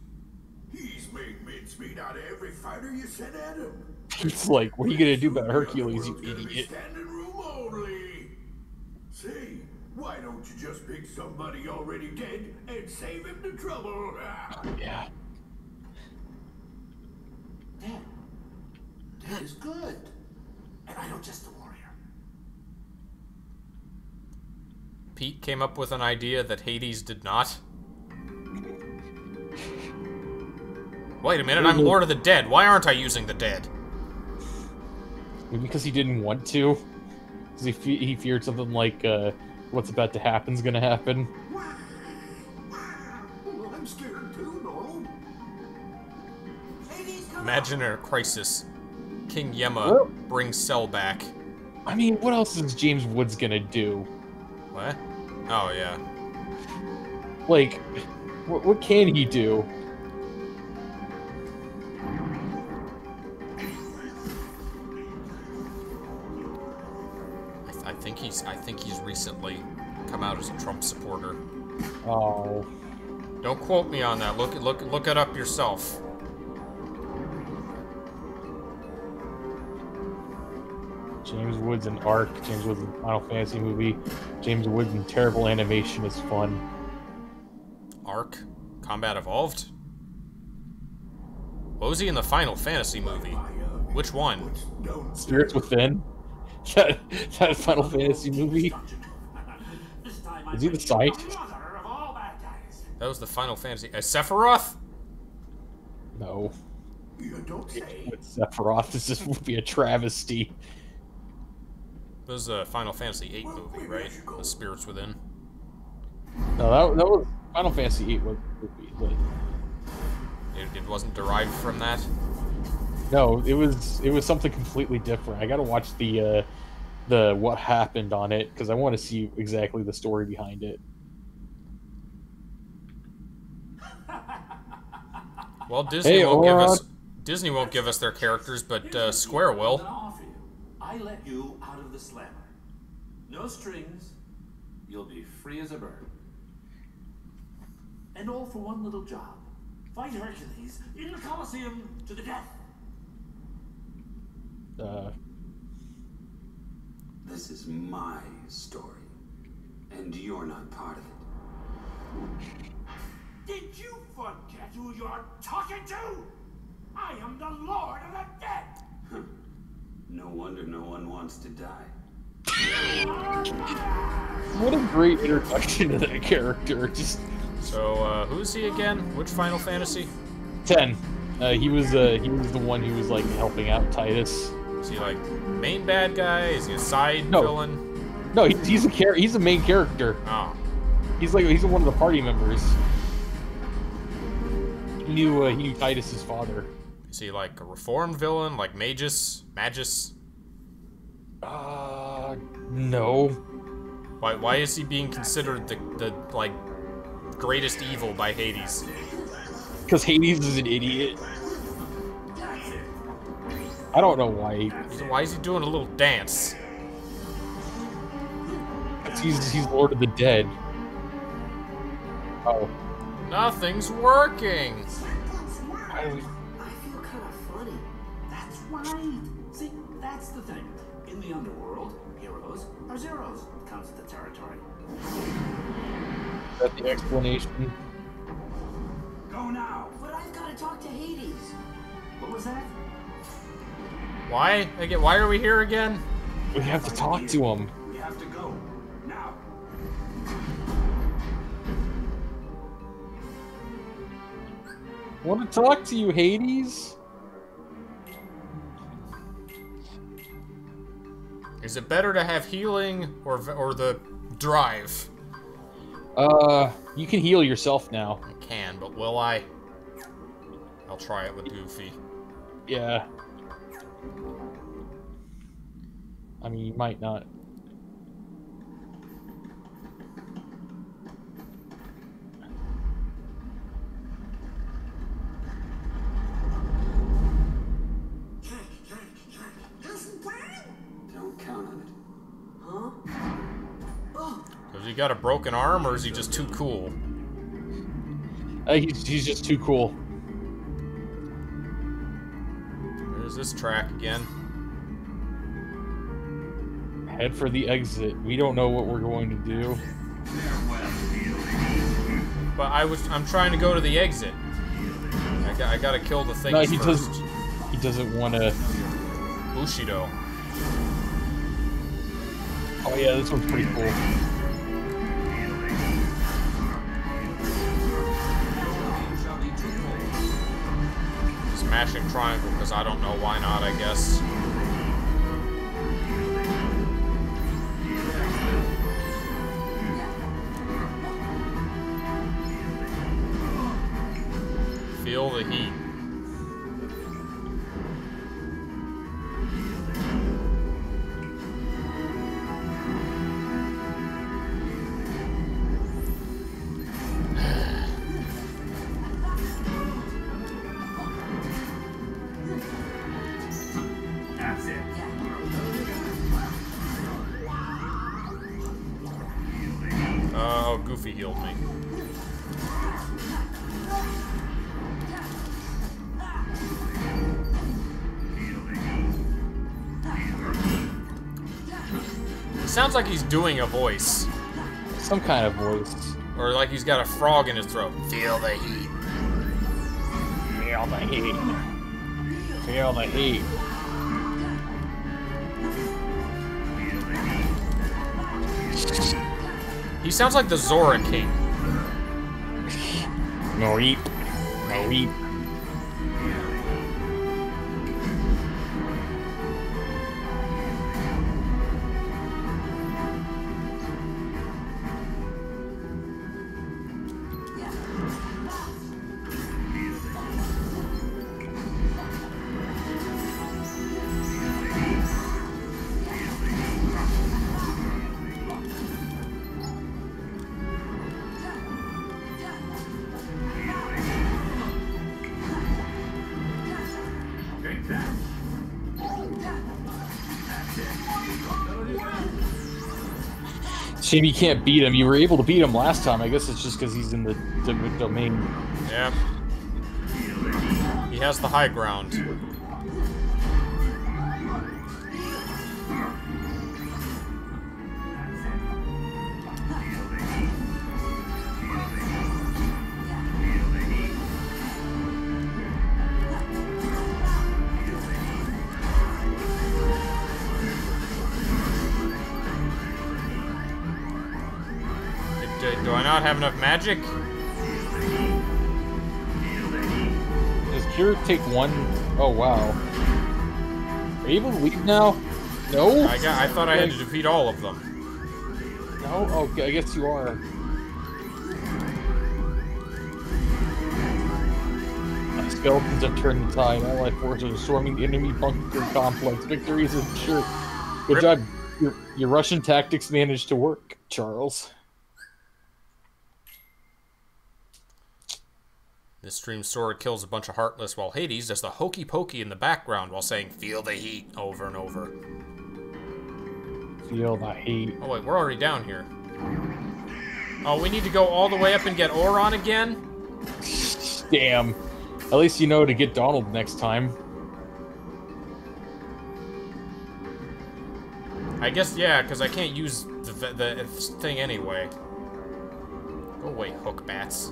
He's made mincemeat out of every fighter you sent at him. (laughs) It's like, what are you gonna do about Hercules, you World's gonna idiot? Standing room only. See, why don't you just pick somebody already dead and save him the trouble? Ah. Yeah. Dad. Dad is good. And I know just the warrior. Pete came up with an idea that Hades did not. Wait a minute, I'm Lord of the Dead. Why aren't I using the dead? Maybe because he didn't want to. Because he, fe- he feared something like uh, what's about to happen is gonna happen. Imagine a crisis. King Yemma Well- brings Cell back. I mean, what else is James Woods gonna do? What? Oh, yeah. Like, what, what can he do? I, th- I think he's I think he's recently come out as a Trump supporter. Oh, Don't quote me on that. Look look look it up yourself. James Woods in Arc, James Woods in Final Fantasy movie, James Woods in terrible animation is fun. Arc? Combat Evolved? What was he in the Final Fantasy movie? Which one? Spirits Within? (laughs) That, that Final Fantasy movie? Is he the scientist? That was the Final Fantasy. Uh, Sephiroth? No. You don't say. Sephiroth, this just would be a travesty. That was a Final Fantasy VIII movie, right? The Spirits Within. No, that, that was Final Fantasy VIII was movie. But It, it wasn't derived from that. no, it was it was something completely different. I gotta watch the uh, the what happened on it because I want to see exactly the story behind it. Well, Disney Hey, won't give Auron. us Disney won't give us their characters, but uh, Square will. Offer you. I let you out of the slammer. No strings. You'll be free as a bird. And all for one little job. Fight Hercules in the Colosseum to the death. Uh, This is my story, and you're not part of it. Did you forget who you're talking to? I am the Lord of the Dead. No wonder no one wants to die. what a great introduction to that character. (laughs) Just So, uh, who's he again? Which Final Fantasy? ten. Uh, he was uh, he was the one who was like helping out Tidus. Is he like main bad guy? Is he a side No. villain? No, he, he's a char- He's a main character. Oh, He's like he's one of the party members. He knew uh, he knew Tidus's father. Is he like a reformed villain, like Magus? Magus? Uh, no. Why? Why is he being considered the the like greatest evil by Hades? Because Hades is an idiot. I don't know why. He, Why is he doing a little dance? he's he's Lord of the Dead. Oh, Nothing's working. why do we? I right. See, that's the thing. In the underworld, heroes are zeros. Comes with the territory. That's the explanation? Go now. But I've got to talk to Hades. What was that? Why? Again, why are we here again? We have to talk to him. We have to go. Now. Want to talk to you, Hades? Is it better to have healing or or the drive? Uh, you can heal yourself now. I can, but will I? I'll try it with Goofy. Yeah. I mean, you might not. Has he gone? Don't count on it. Huh? Oh, Has he got a broken arm or is he just too cool? Uh, he's, he's just too cool. There's this track again. Head for the exit. We don't know what we're going to do. But I was I'm trying to go to the exit. I, got, I gotta kill the things No, he doesn't. He doesn't want to. Bushido. Oh yeah, this one's pretty cool. Smashing triangle because I don't know why not. I guess. Feel the heat. Voice. Some kind of voice. Or like he's got a frog in his throat. Feel the heat. Feel the heat. Feel the heat. He sounds like the Zora King. No eat. No eat. Shame you can't beat him. You were able to beat him last time. I guess it's just because he's in the, the domain. Yeah. He has the high ground. Not have enough magic? Does Cure take one oh wow. Are you able to leave now? No? I got. I thought I had to defeat all of them. No? Oh, I guess you are. Skeletons have turned the tide. Allied forces are storming the enemy bunker complex. Victory is ensured. Good Rip. job. Your, your Russian tactics managed to work, Charles. This stream Sora kills a bunch of Heartless while Hades does the hokey pokey in the background while saying, Feel the heat, over and over. Feel the heat. Oh, wait, we're already down here. Oh, we need to go all the way up and get Auron again? Damn. At least you know to get Donald next time. I guess, yeah, because I can't use the, the thing anyway. Oh, go away, hook bats.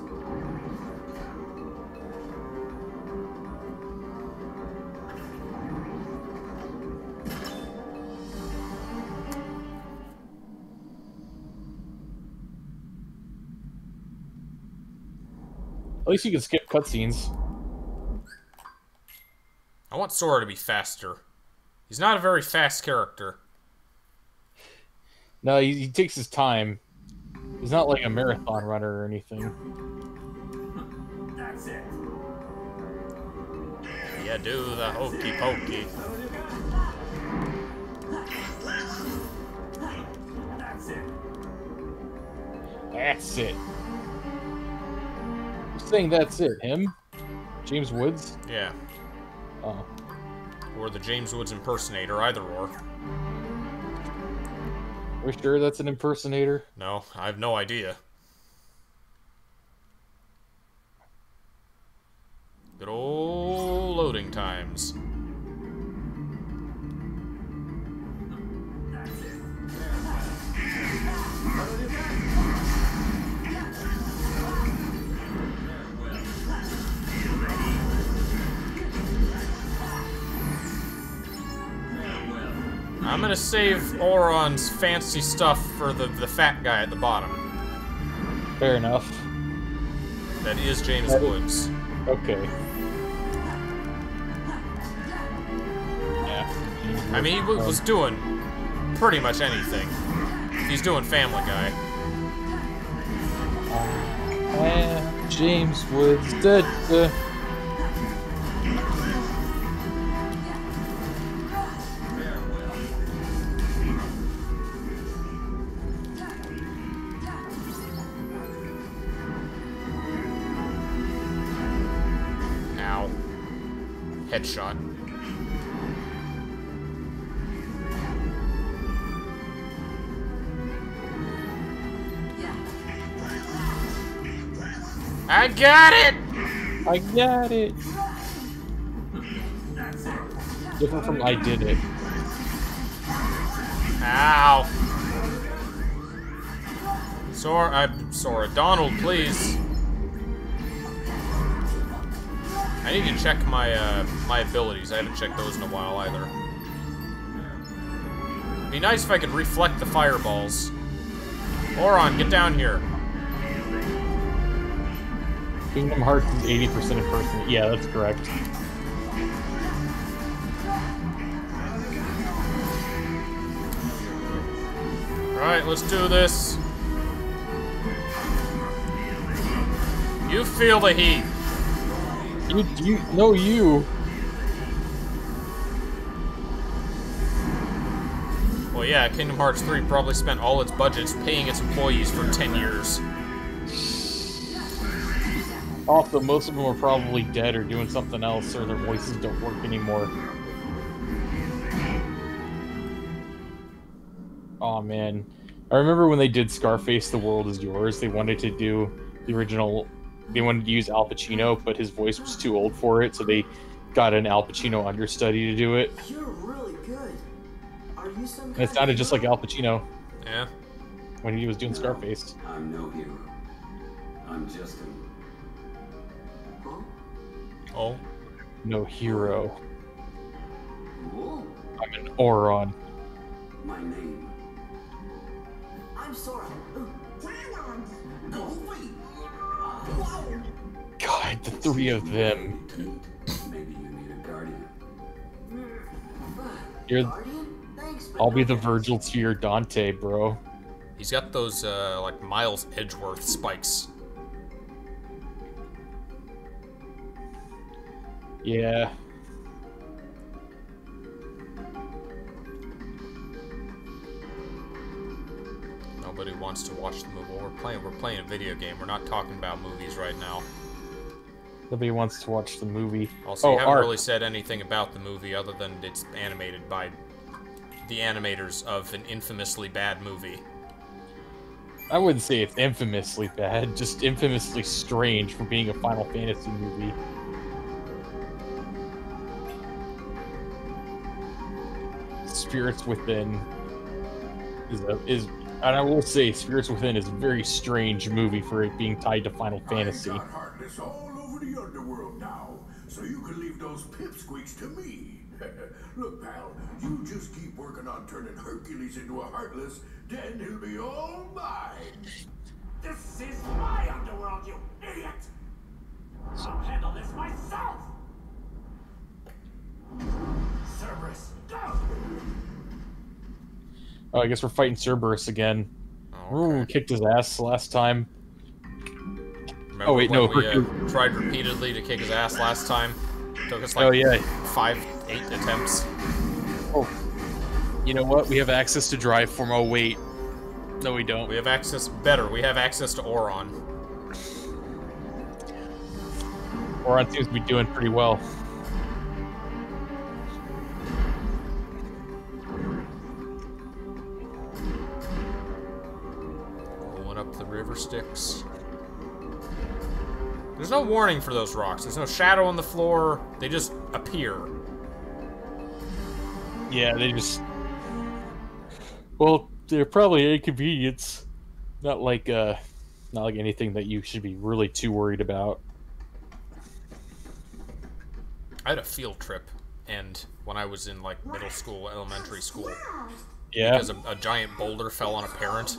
At least you can skip cutscenes. I want Sora to be faster. He's not a very fast character. No, he, he takes his time. He's not like a marathon runner or anything. That's it. Yeah, do the hokey pokey. That's it. That's it. You're saying that's it? Him? James Woods? Yeah. Oh. Or the James Woods impersonator, either or. Are we sure that's an impersonator? No, I have no idea. Good old loading times. I'm gonna save Auron's fancy stuff for the, the fat guy at the bottom. Fair enough. That is James That is- Woods. Okay. Yeah. I mean, he w- was doing pretty much anything. He's doing Family Guy. Uh, James Woods. Da, da. Headshot. I got it! I got it. Different from I did it. Ow. Sora, I'm Sora. Donald, please. I need to check my uh, my abilities. I haven't checked those in a while either. Be nice if I could reflect the fireballs. Auron, get down here. Kingdom Hearts is 80% impersonate. Yeah, that's correct. Alright, let's do this. You feel the heat. You, you, no, you. Well, yeah, Kingdom Hearts 3 probably spent all its budgets paying its employees for 10 years. Also, most of them are probably dead or doing something else, or their voices don't work anymore. Oh man, I remember when they did Scarface: The World Is Yours. They wanted to do the original. They wanted to use Al Pacino, but his voice was too old for it, so they got an Al Pacino understudy to do it. You're really good. Are you some And it sounded just like Al Pacino Yeah. when he was doing Scarface. I'm no hero. I'm just a Oh. No hero. Whoa. I'm an Auron. my name. I'm Sora. Ooh, God, the three of them. Maybe you need a guardian. You're. I'll be the Virgil to your Dante, bro. He's got those, uh, like, Miles Edgeworth spikes. Yeah. Wants to watch the movie. We're playing. We're playing a video game. We're not talking about movies right now. Nobody wants to watch the movie. Also, oh, you haven't really said anything about the movie other than it's animated by the animators of an infamously bad movie. I wouldn't say it's infamously bad, just infamously strange for being a Final Fantasy movie. Spirits Within is a, is and I will say Spirits Within is a very strange movie for it being tied to Final Fantasy. Heartless all over the underworld now, so you can leave those pipsqueaks to me. (laughs) Look, pal, you just keep working on turning Hercules into a Heartless, then he'll be all mine. This is my underworld, you idiot! I'll handle this myself! Cerberus, go! Oh, I guess we're fighting Cerberus again. Ooh, we kicked his ass last time. Remember oh wait, no, we uh, tried repeatedly to kick his ass last time? Took us like Oh, yeah. five, eight attempts. Oh, you know what? We have access to drive form. Oh wait, no, we don't. We have access. Better, we have access to Auron. Auron seems to be doing pretty well. River Styx. There's no warning for those rocks. There's no shadow on the floor. They just appear. Yeah, they just. Well, they're probably inconvenience. Not like uh, not like anything that you should be really too worried about. I had a field trip, and when I was in like middle school, elementary school, Yeah. because a, a giant boulder fell on a parent.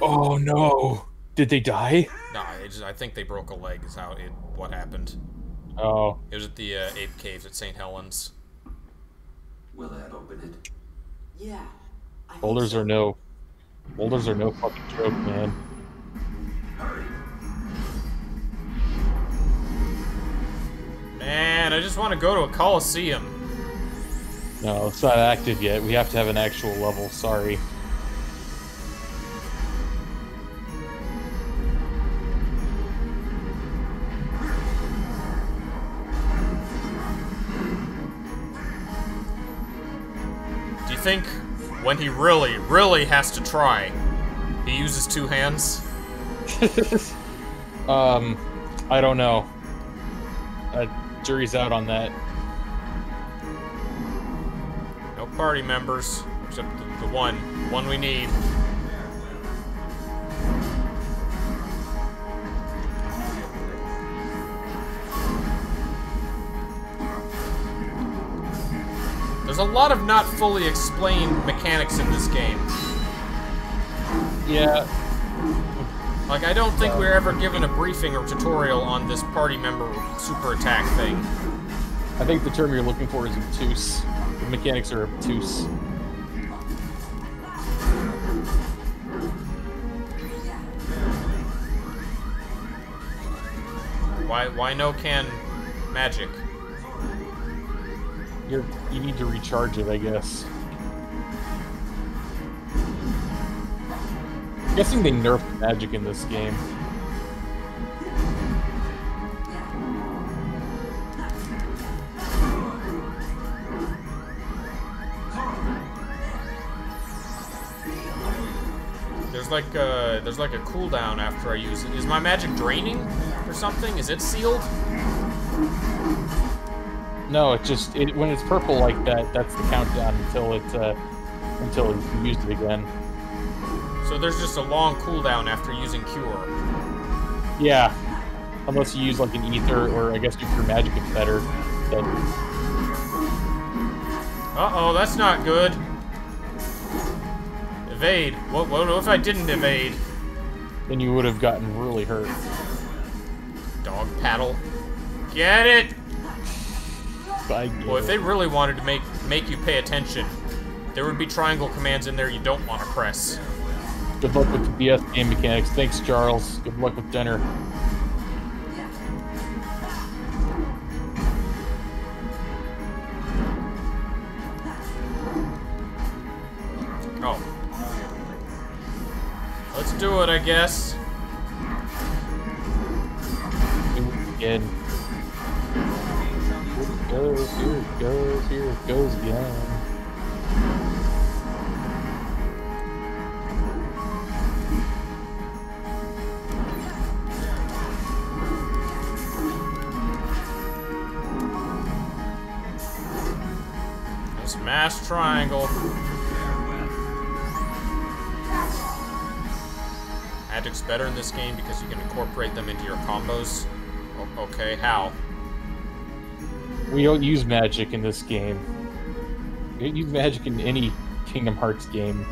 Oh no! Did they die? Nah, it just, I think they broke a leg. Is how it what happened. Oh. It was at the uh, Ape Caves at St. Helens. Will that open it? Yeah. Boulders are no. Boulders are no fucking joke, man. Man, I just want to go to a coliseum. No, it's not active yet. We have to have an actual level. Sorry. Think when he really, really has to try, he uses two hands? (laughs) Um, I don't know. Uh, jury's out on that. No party members, except the, the one, one we need. There's a lot of not fully explained mechanics in this game. Yeah. Like, I don't think uh, we are ever given a briefing or tutorial on this party member super attack thing. I think the term you're looking for is obtuse. The mechanics are obtuse. Why, why no can magic? You're you need to recharge it, I guess. I'm guessing they nerfed magic in this game. There's like a, there's like a cooldown after I use it. Is my magic draining or something? Is it sealed? No, it just it, when it's purple like that, that's the countdown until it uh, until you used it again. So there's just a long cooldown after using cure. Yeah, unless you use like an ether, or I guess if your magic is better, then Uh-oh, that's not good. Evade. What, what if I didn't evade? then you would have gotten really hurt. Dog paddle. Get it! I Well, if they really wanted to make make you pay attention, there would be triangle commands in there you don't want to press. Good luck with the BS game mechanics. Thanks, Charles. Good luck with dinner. Oh. Let's do it, I guess. Goes, here it goes again. Smash triangle. Magic's better in this game because you can incorporate them into your combos. Okay, how? We don't use magic in this game. Use magic in any Kingdom Hearts game.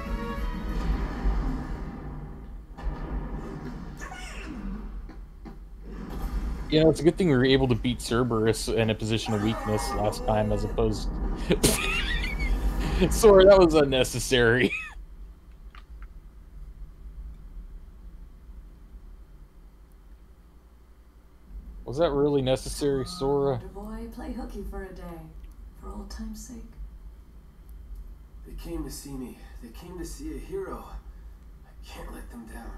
You know, it's a good thing we were able to beat Cerberus in a position of weakness last time, as opposed. (laughs) Sorry, that was unnecessary. (laughs) Was that really necessary, Sora? Boy, play hooky for a day, for old time's sake. They came to see me. They came to see a hero. I can't let them down.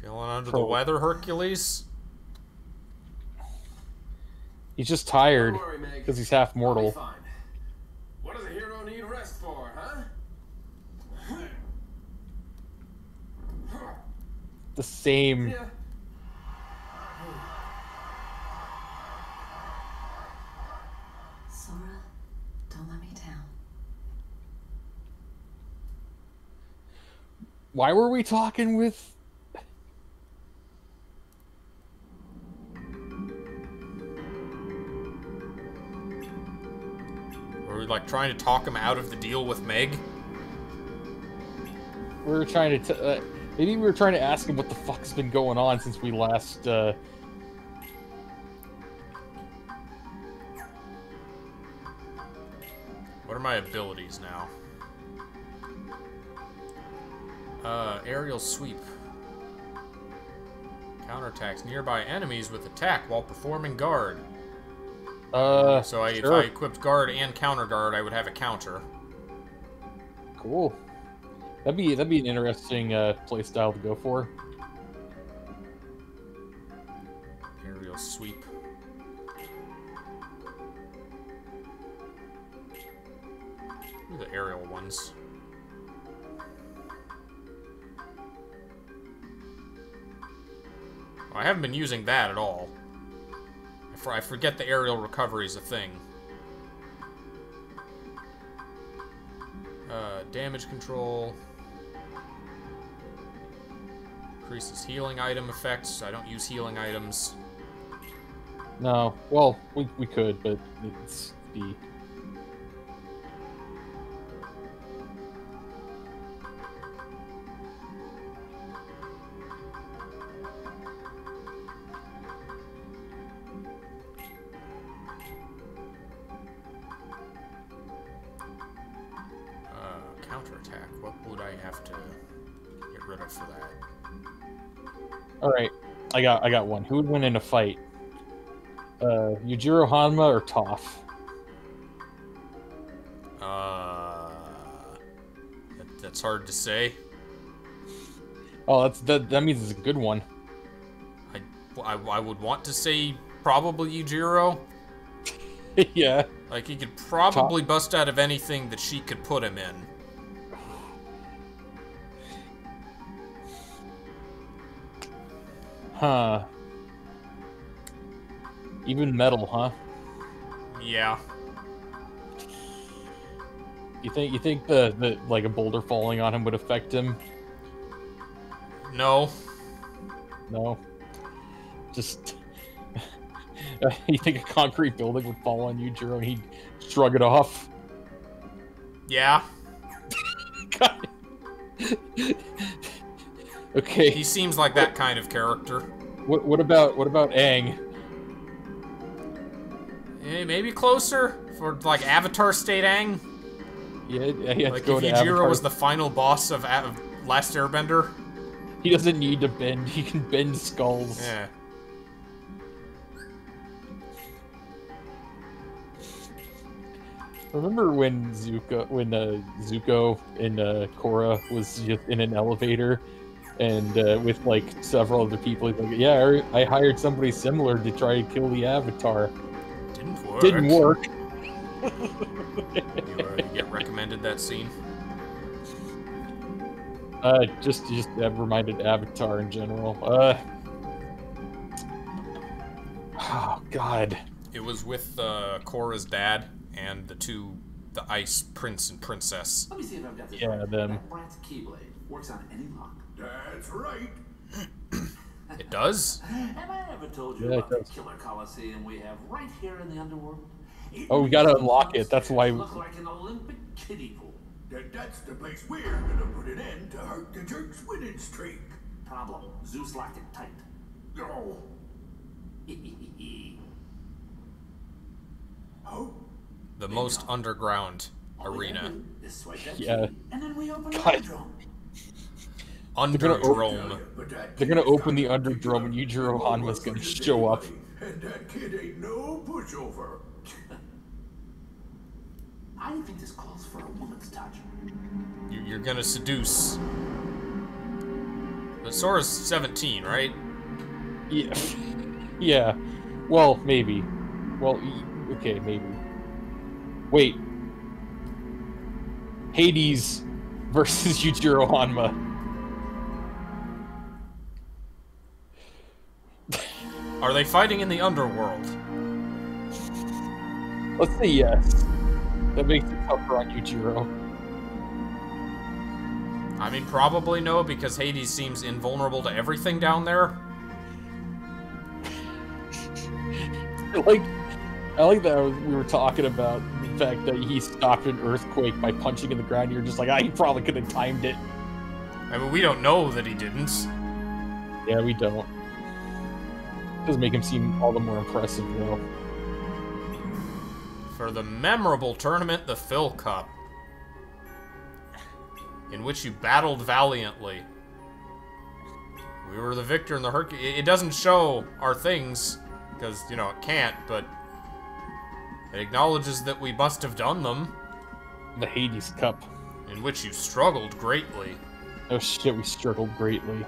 Feeling under the weather, Hercules? He's just tired Don't worry, Meg. because he's half mortal. What does a hero need rest for, huh? The same. Yeah. Sora, don't let me down. Why were we talking with? Were we like trying to talk him out of the deal with Meg? We were trying to. Uh, maybe we were trying to ask him what the fuck's been going on since we last. Uh, What are my abilities now? Uh, aerial sweep. Counterattacks nearby enemies with attack while performing guard. uh. So I, if. I equipped guard and counter guard, I would have a counter. Cool. That'd be that'd be an interesting uh, play style to go for. Aerial sweep. The aerial ones? I haven't been using that at all. I, for, I forget the aerial recovery is a thing. Uh, damage control. Increases healing item effects. I don't use healing items. No, well, we we could, but it's the. All right, I got I got one. Who would win in a fight? Uh, Yujiro Hanma or Toph? Uh, that, that's hard to say. Oh, that's that. That means it's a good one. I, I, I would want to say probably Yujiro. (laughs) yeah. Like, he could probably bust out of anything that she could put him in. Huh. Even metal, huh? Yeah. You think you think the, the like a boulder falling on him would affect him? No. No. Just (laughs) you think a concrete building would fall on you, and he'd shrug it off? Yeah. (laughs) Okay. He seems like that kind of character. What what about what about Aang? Eh, maybe closer for like Avatar State Aang. Yeah, yeah, Like if Yujiro was the final boss of, A- of Last Airbender. He doesn't need to bend. (laughs) He can bend skulls. Yeah. Remember when Zuko, when uh, Zuko and uh, Korra was just in an elevator, and uh, with like several other people. He's like, "Yeah, I I hired somebody similar to try to kill the Avatar. Didn't work. Didn't work." (laughs) You already get recommended that scene. Uh, just just uh, reminded Avatar in general. Uh, oh God. It was with uh, Korra's dad and the two, the Ice Prince and Princess. Let me see if I've got this Yeah, right. them. That Brat's Keyblade works on any lock. That's right. It does? Have I ever told you Yeah, about the killer coliseum we have right here in the underworld? It Oh, we gotta unlock it. That's why. Look like an Olympic kiddie pool. That that's the place we're gonna put an end to Herc the Jerk's winning streak. Problem: Zeus locked it tight. No. Oh. (laughs) oh, The most underground arena. Is swipe Yeah. and then we open the God. drum. They're gonna open- Underdrome. but that They're gonna open the Underdrome and Yujiro Hanma's gonna show up. and that kid ain't no pushover. (laughs) I think this calls for a woman's touch. You- You're gonna seduce. But Sora's 17, right? Yeah. yeah. Well, maybe. Well, okay, maybe. Wait. Hades versus (laughs) Yujiro Hanma. Are they fighting in the underworld? Let's say yes. That makes it tougher on Yujiro. I mean, probably no, because Hades seems invulnerable to everything down there. I (laughs) like, I like that we were talking about the fact that he stopped an earthquake by punching in the ground. You're just like, ah, he probably could have timed it. I mean, we don't know that he didn't. Yeah, we don't. Doesn't make him seem all the more impressive, though. For the memorable tournament, the Phil Cup, in which you battled valiantly. We were the victor in the Hercules. It doesn't show our things, because, you know, it can't, but it acknowledges that we must have done them, The Hades Cup. in which you struggled greatly. Oh shit, we struggled greatly.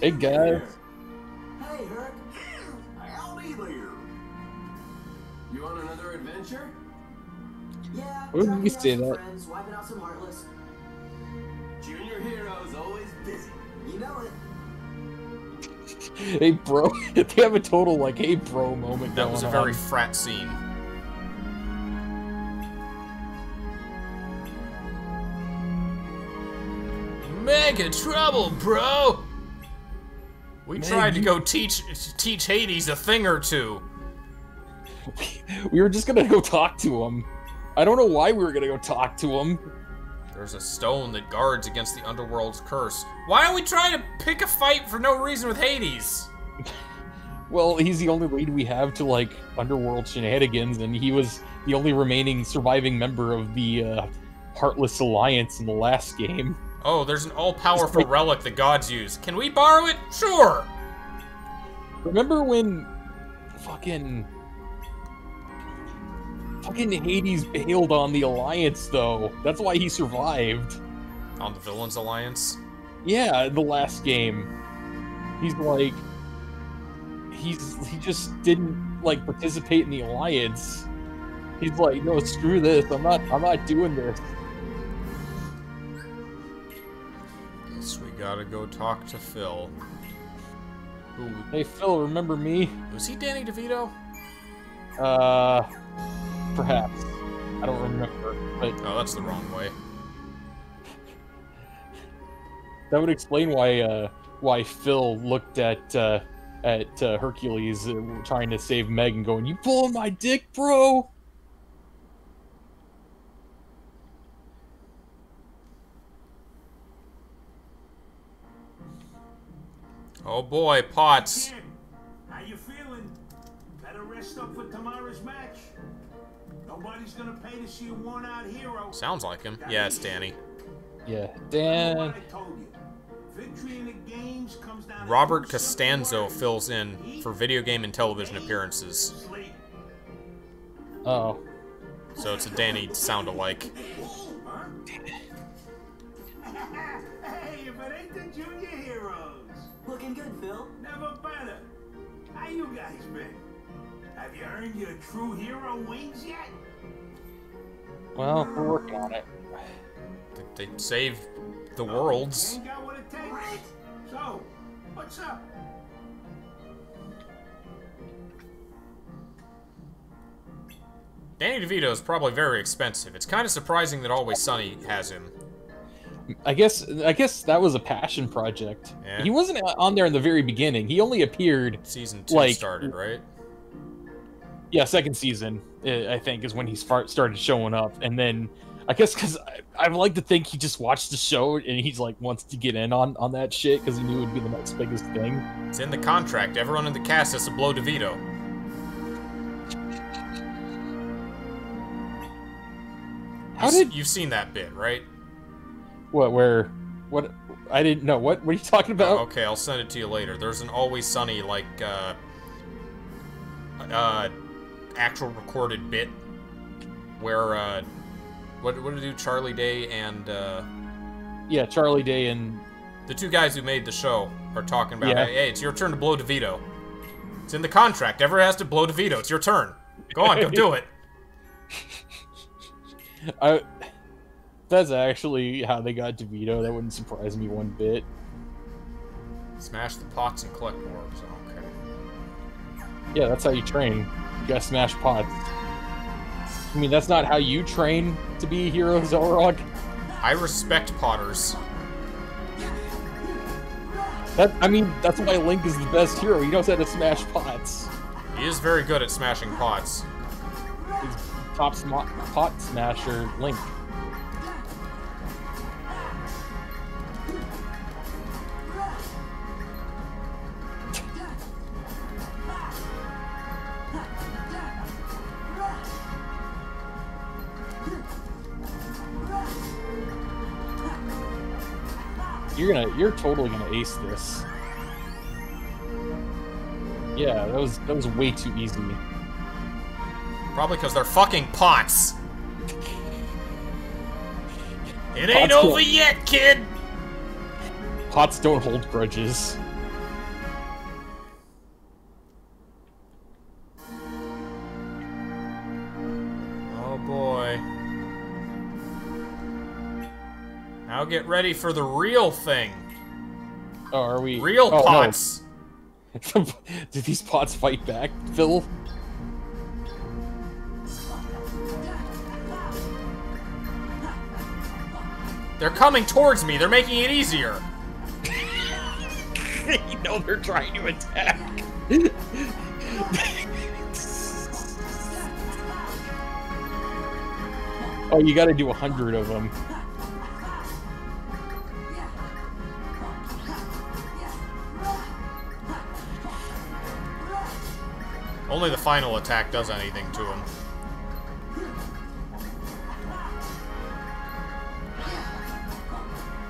Hey you get guys. Hey, Herc. Howdy there. You on another adventure? Yeah, Why did tracking you down say that? friends, wiping out some Heartless. Junior hero's always busy. You know it. Hey bro, (laughs) they have a total like hey bro moment That going was a very frat scene. Mega trouble, bro! We Man, tried to you- go teach teach Hades a thing or two. (laughs) We were just gonna go talk to him. I don't know why we were gonna go talk to him. There's a stone that guards against the underworld's curse. Why don't we try to pick a fight for no reason with Hades? (laughs) Well, he's the only lead we have to like underworld shenanigans, and he was the only remaining surviving member of the uh, Heartless Alliance in the last game. Oh, there's an all-powerful relic the gods use. Can we borrow it? Sure. Remember when fucking fucking Hades bailed on the Alliance though? That's why he survived. On the Villains Alliance. Yeah, the last game. He's like he's he just didn't like participate in the alliance. He's like, no, screw this. I'm not I'm not doing this. Gotta go talk to Phil. Hey Phil, remember me? was he? Danny DeVito? Uh perhaps. I don't remember, but Oh, that's the wrong way. that would explain why uh why Phil looked at uh at uh, Hercules uh, trying to save Meg and going, "You pulling my dick, bro?" Oh boy, Potts. How you feeling? Better rest up for tomorrow's match. Nobody's gonna pay to see a worn-out hero. Sounds like him. Yeah, it's Danny. Yeah, Dan. Victory in the games comes down Robert Costanzo fills in for video game and television appearances. Oh. So it's a Danny sound alike. Looking good, Phil. Never better. How you guys been? Have you earned your true hero wings yet? Well, we're working on it. They they saved the oh, worlds. Ain't got what it takes. So, what's up? Danny DeVito is probably very expensive. It's kind of surprising that Always Sunny has him. I guess I guess that was a passion project. Yeah. He wasn't on there in the very beginning. He only appeared Season two like started, right? yeah, second season uh, I think is when he started showing up, and then I guess because I, I like to think he just watched the show and he's like wants to get in on on that shit because he knew it would be the next biggest thing. It's in the contract. Everyone in the cast has to blow DeVito. How did- you've seen that bit, right? What where what I didn't know what what are you talking about? Oh, okay, I'll send it to you later. There's an Always Sunny like uh, uh, actual recorded bit where uh, what what did do? Charlie Day and uh, Yeah, Charlie Day and the two guys who made the show are talking about, Yeah. hey, hey, it's your turn to blow DeVito. It's in the contract. Everyone has to blow DeVito. It's your turn. Go on, go (laughs) do it. I that's actually how they got DeVito. That wouldn't surprise me one bit. Smash the pots and collect orbs. Okay. Yeah, that's how you train. You gotta smash pots. I mean, that's not how you train to be a hero, Xelrog. I respect potters. That I mean, that's why Link is the best hero. He knows how to smash pots. He is very good at smashing pots. He's top sm- pot smasher Link. You're gonna, you're totally gonna ace this. Yeah, that was that was way too easy. Probably because they're fucking pots. It ain't Pots over yet, kid. Pots don't hold grudges. Oh boy. Now get ready for the real thing. Oh, are we Real oh, no. pots. (laughs) Did these pots fight back, Phil? They're coming towards me. They're making it easier. (laughs) you know they're trying to attack. (laughs) oh, you got to do a hundred of them. Only the final attack does anything to him.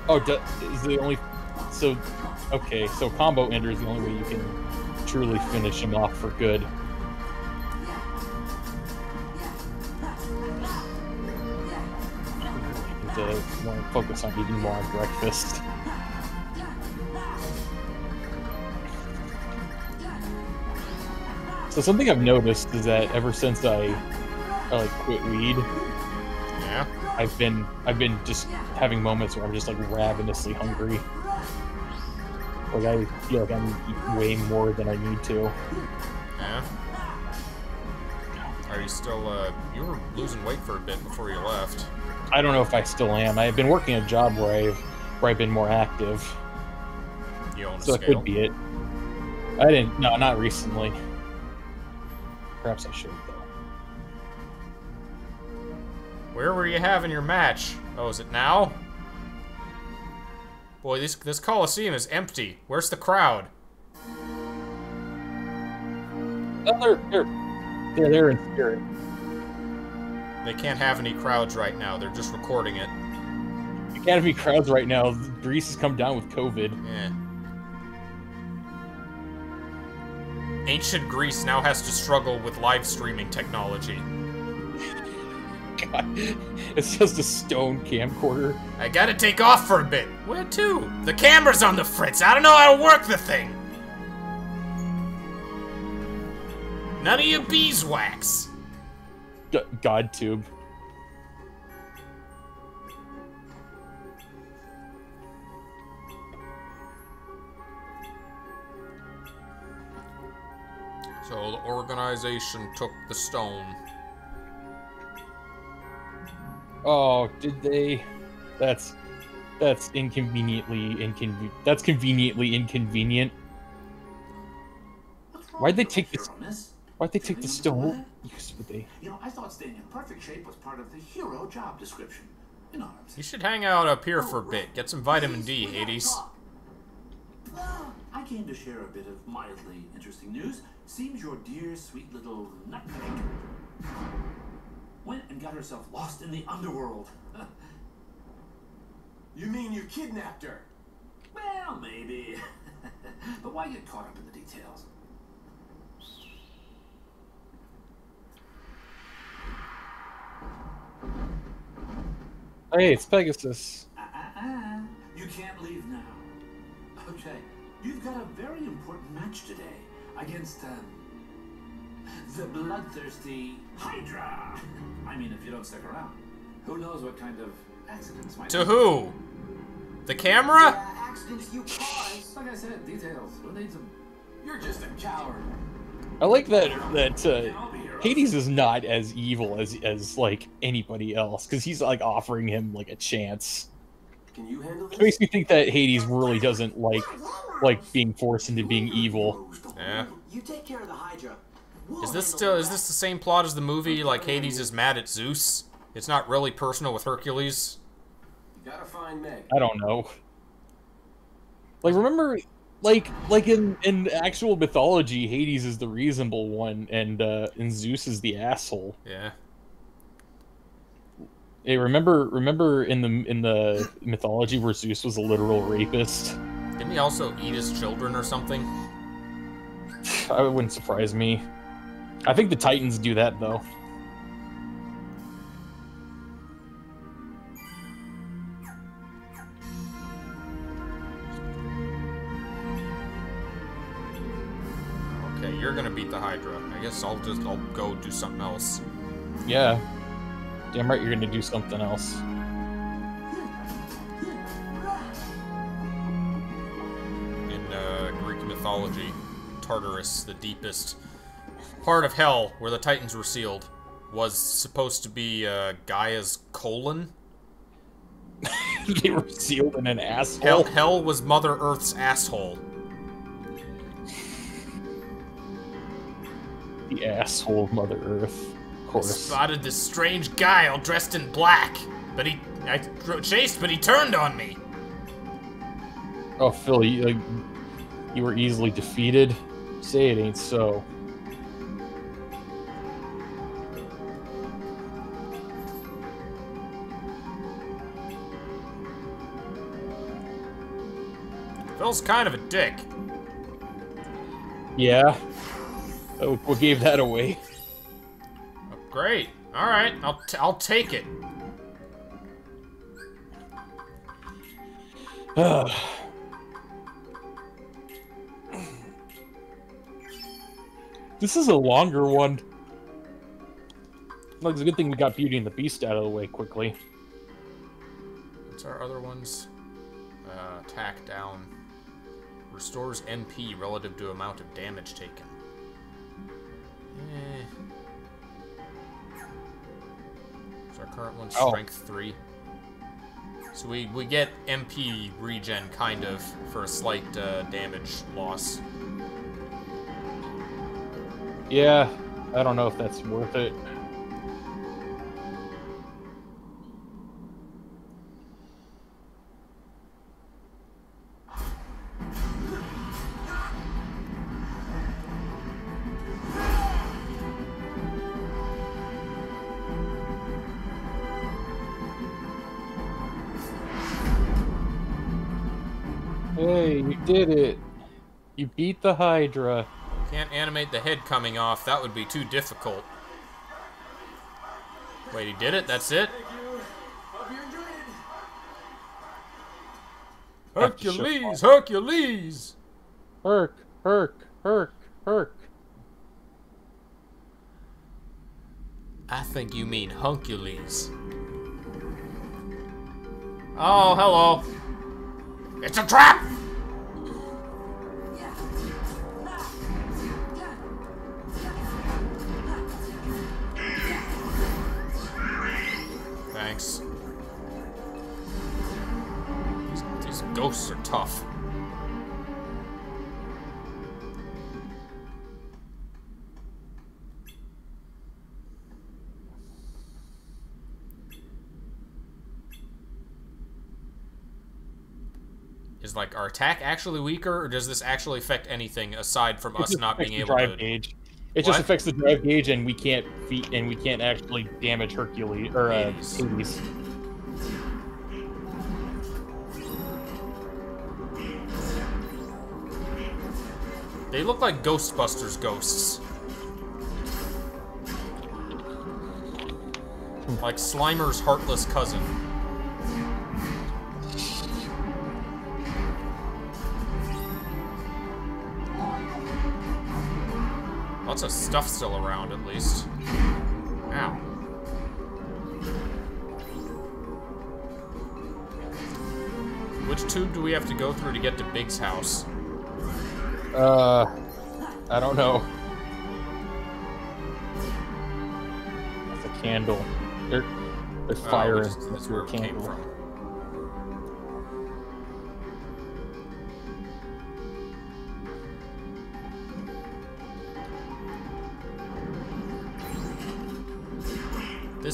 Oh, is the only so okay? So combo ender is the only way you can truly finish him off for good. To want to focus on eating more breakfast. So something I've noticed is that ever since I, I like quit weed, Yeah. I've been I've been just having moments where I'm just like ravenously hungry. Like I feel like I'm way more than I need to. Yeah. Are you still, uh, you were losing weight for a bit before you left. I don't know if I still am. I've been working a job where I've where I've been more active, You own a so it scale. could be it. I didn't. No, not recently. Perhaps I should though. Where were you having your match? Oh, is it now? Boy, this this Coliseum is empty. Where's the crowd? Oh, they're they're they're there in spirit. They can't have any crowds right now. They're just recording it. Academy crowds right now. Greece has come down with COVID. Yeah. Ancient Greece now has to struggle with live streaming technology. God, it's just a stone camcorder. I gotta take off for a bit. Where to? The camera's on the fritz. I don't know how to work the thing. None of your beeswax. G- God tube. So the organization took the stone. Oh, did they? That's that's inconveniently inconvenient. That's conveniently inconvenient. Why'd they take this? Miss? Why'd they take the stone? Use would they? You know, I thought staying in perfect shape was part of the hero job description. You know what I'm saying? You should hang out up here oh, for a bit. Get some vitamin D, Hades. I came to share a bit of mildly interesting news. Seems your dear, sweet little nutcracker went and got herself lost in the underworld. You mean you kidnapped her? well, maybe. (laughs) but why get caught up in the details? Hey, it's Pegasus. Uh-uh. You can't leave now. Okay, you've got a very important match today against um, the bloodthirsty Hydra. I mean, if you don't stick around, who knows what kind of accidents might. To who? The camera? accidents you cause. Like I said, details. Who needs them? You're just a coward. I like that that uh, Hades is not as evil as as like anybody else because he's like offering him like a chance. Can you handle It makes me think that Hades really doesn't like like being forced into being evil. Yeah. You take care of the Hydra. Is this still is this the same plot as the movie? Like Hades is mad at Zeus? It's not really personal with Hercules. You gotta find Meg. I don't know. Like remember like like in in actual mythology Hades is the reasonable one and uh and Zeus is the asshole. Yeah. Hey, remember remember in the in the mythology where Zeus was a literal rapist? Didn't he also eat his children or something? That wouldn't surprise me. I think the Titans do that though. Okay, you're gonna beat the Hydra. I guess I'll just I'll go do something else. Yeah. Damn right you're gonna do something else. In uh, Greek mythology, Tartarus, the deepest part of hell where the Titans were sealed, was supposed to be uh, Gaia's colon. (laughs) they were sealed in an asshole. Hell, hell was Mother Earth's asshole. The asshole of Mother Earth. Course. Spotted this strange guy all dressed in black, but he I chased, but he turned on me. Oh, Phil, you, like, you were easily defeated. Say it ain't so. Phil's kind of a dick. Yeah. Oh, what gave that away? Great. All right, I'll t- I'll take it. (sighs) this is a longer one. Like, it's a good thing we got Beauty and the Beast out of the way quickly. What's our other ones? Uh, attack down. Restores MP relative to amount of damage taken. Eh. Our current one's oh. strength three. So we, we get MP regen, kind of, for a slight uh, damage loss. Yeah, I don't know if that's worth it. Hey, you did it. You beat the Hydra. Can't animate the head coming off. That would be too difficult. Wait, he did it? That's it? Hercules! Hercules! Herc, Herc, Herc, Herc. I think you mean Huncules. Oh, hello. It's a trap! Thanks. These, these ghosts are tough. Is like our attack actually weaker, or does this actually affect anything aside from It us not being able drive to? gauge. It What? just affects the drive gauge, and we can't feet, and we can't actually damage Hercules or uh. Hades. They look like Ghostbusters ghosts. Like Slimer's heartless cousin. Lots of stuff still around, at least. Ow. Which tube do we have to go through to get to Big's house? Uh, I don't know. That's a candle. There, there's Oh, fire which in is- in that's where it came candle. from.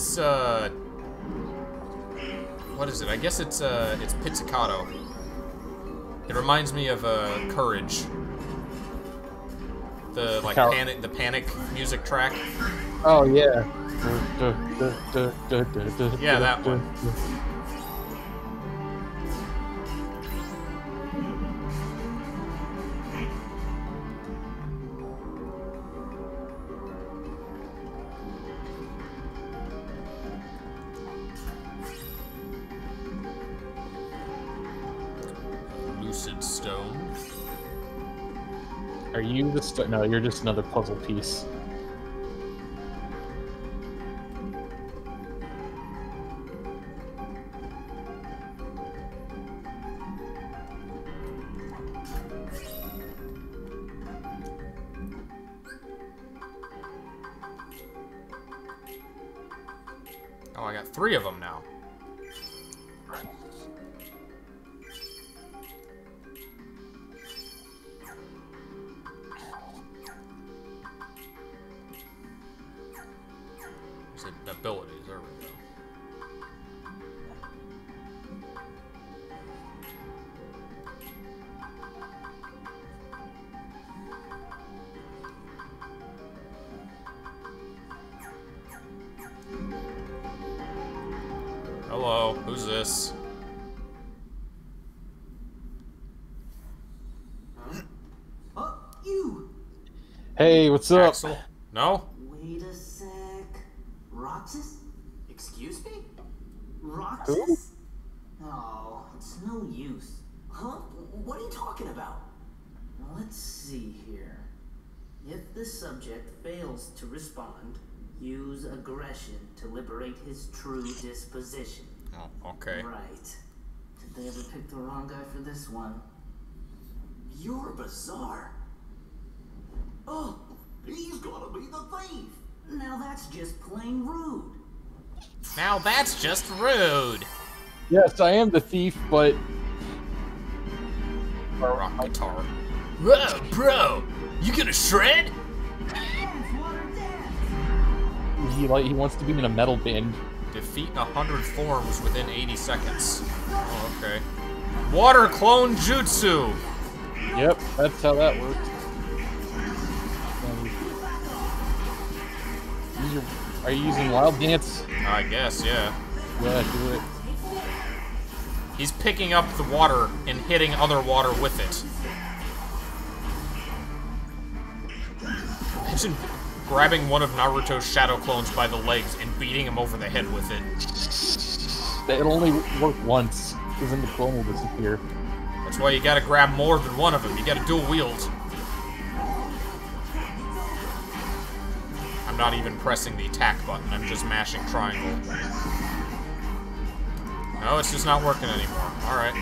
This, uh... What is it? I guess it's, uh, it's pizzicato. It reminds me of, uh, Courage. The, like, Cow- panic, the panic music track. Oh yeah. (laughs) Yeah, that one. Are you the st- no? You're just another puzzle piece. What's up? Axel? No? Wait a sec. Roxas? Excuse me? Roxas? Oh, it's no use. Huh? What are you talking about? Let's see here. If the subject fails to respond, use aggression to liberate his true disposition. Oh, okay. Right. Did they ever pick the wrong guy for this one? You're bizarre. Oh, He's gotta be the thief. now that's just plain rude. Now that's just rude. Yes, I am the thief, but Rock guitar. Uh, Whoa, bro! You gonna shred? he like he wants to be in a metal band. Defeat a hundred forms within 80 seconds. Oh, okay. Water clone jutsu. Yep, that's how that works. Are you using wild dance? I guess, yeah. Yeah, do it. He's picking up the water and hitting other water with it. Imagine grabbing one of Naruto's shadow clones by the legs and beating him over the head with it. It'll only work once, because then the clone will disappear. That's why you gotta grab more than one of them. You gotta dual wield. I'm not even pressing the attack button. I'm just mashing triangle. No, it's just not working anymore. Alright.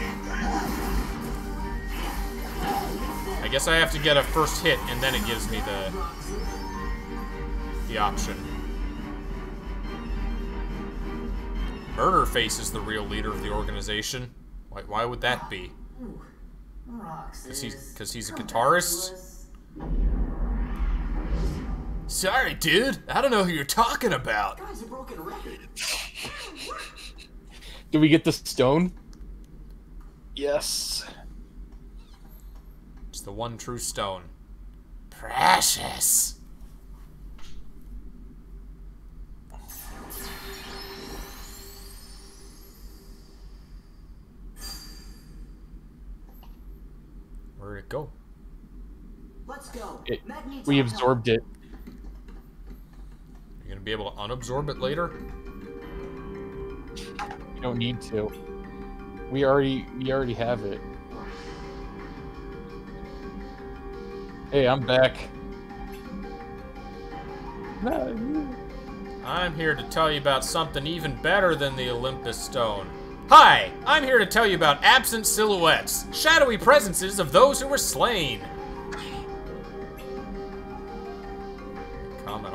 I guess I have to get a first hit, and then it gives me the... the option. Murderface is the real leader of the organization. Why, why would that be? Because he's, cause he's a guitarist? Sorry, dude. I don't know who you're talking about. Guy's a broken record. (laughs) Do we get the stone? Yes. It's the one true stone. Precious. Where'd it go? Let's go. It, we our help. absorbed it. Be able to unabsorb it later? You don't need to. We already we already have it. Hey, I'm back. No, I'm here to tell you about something even better than the Olympus Stone. Hi, I'm here to tell you about absent silhouettes, shadowy presences of those who were slain.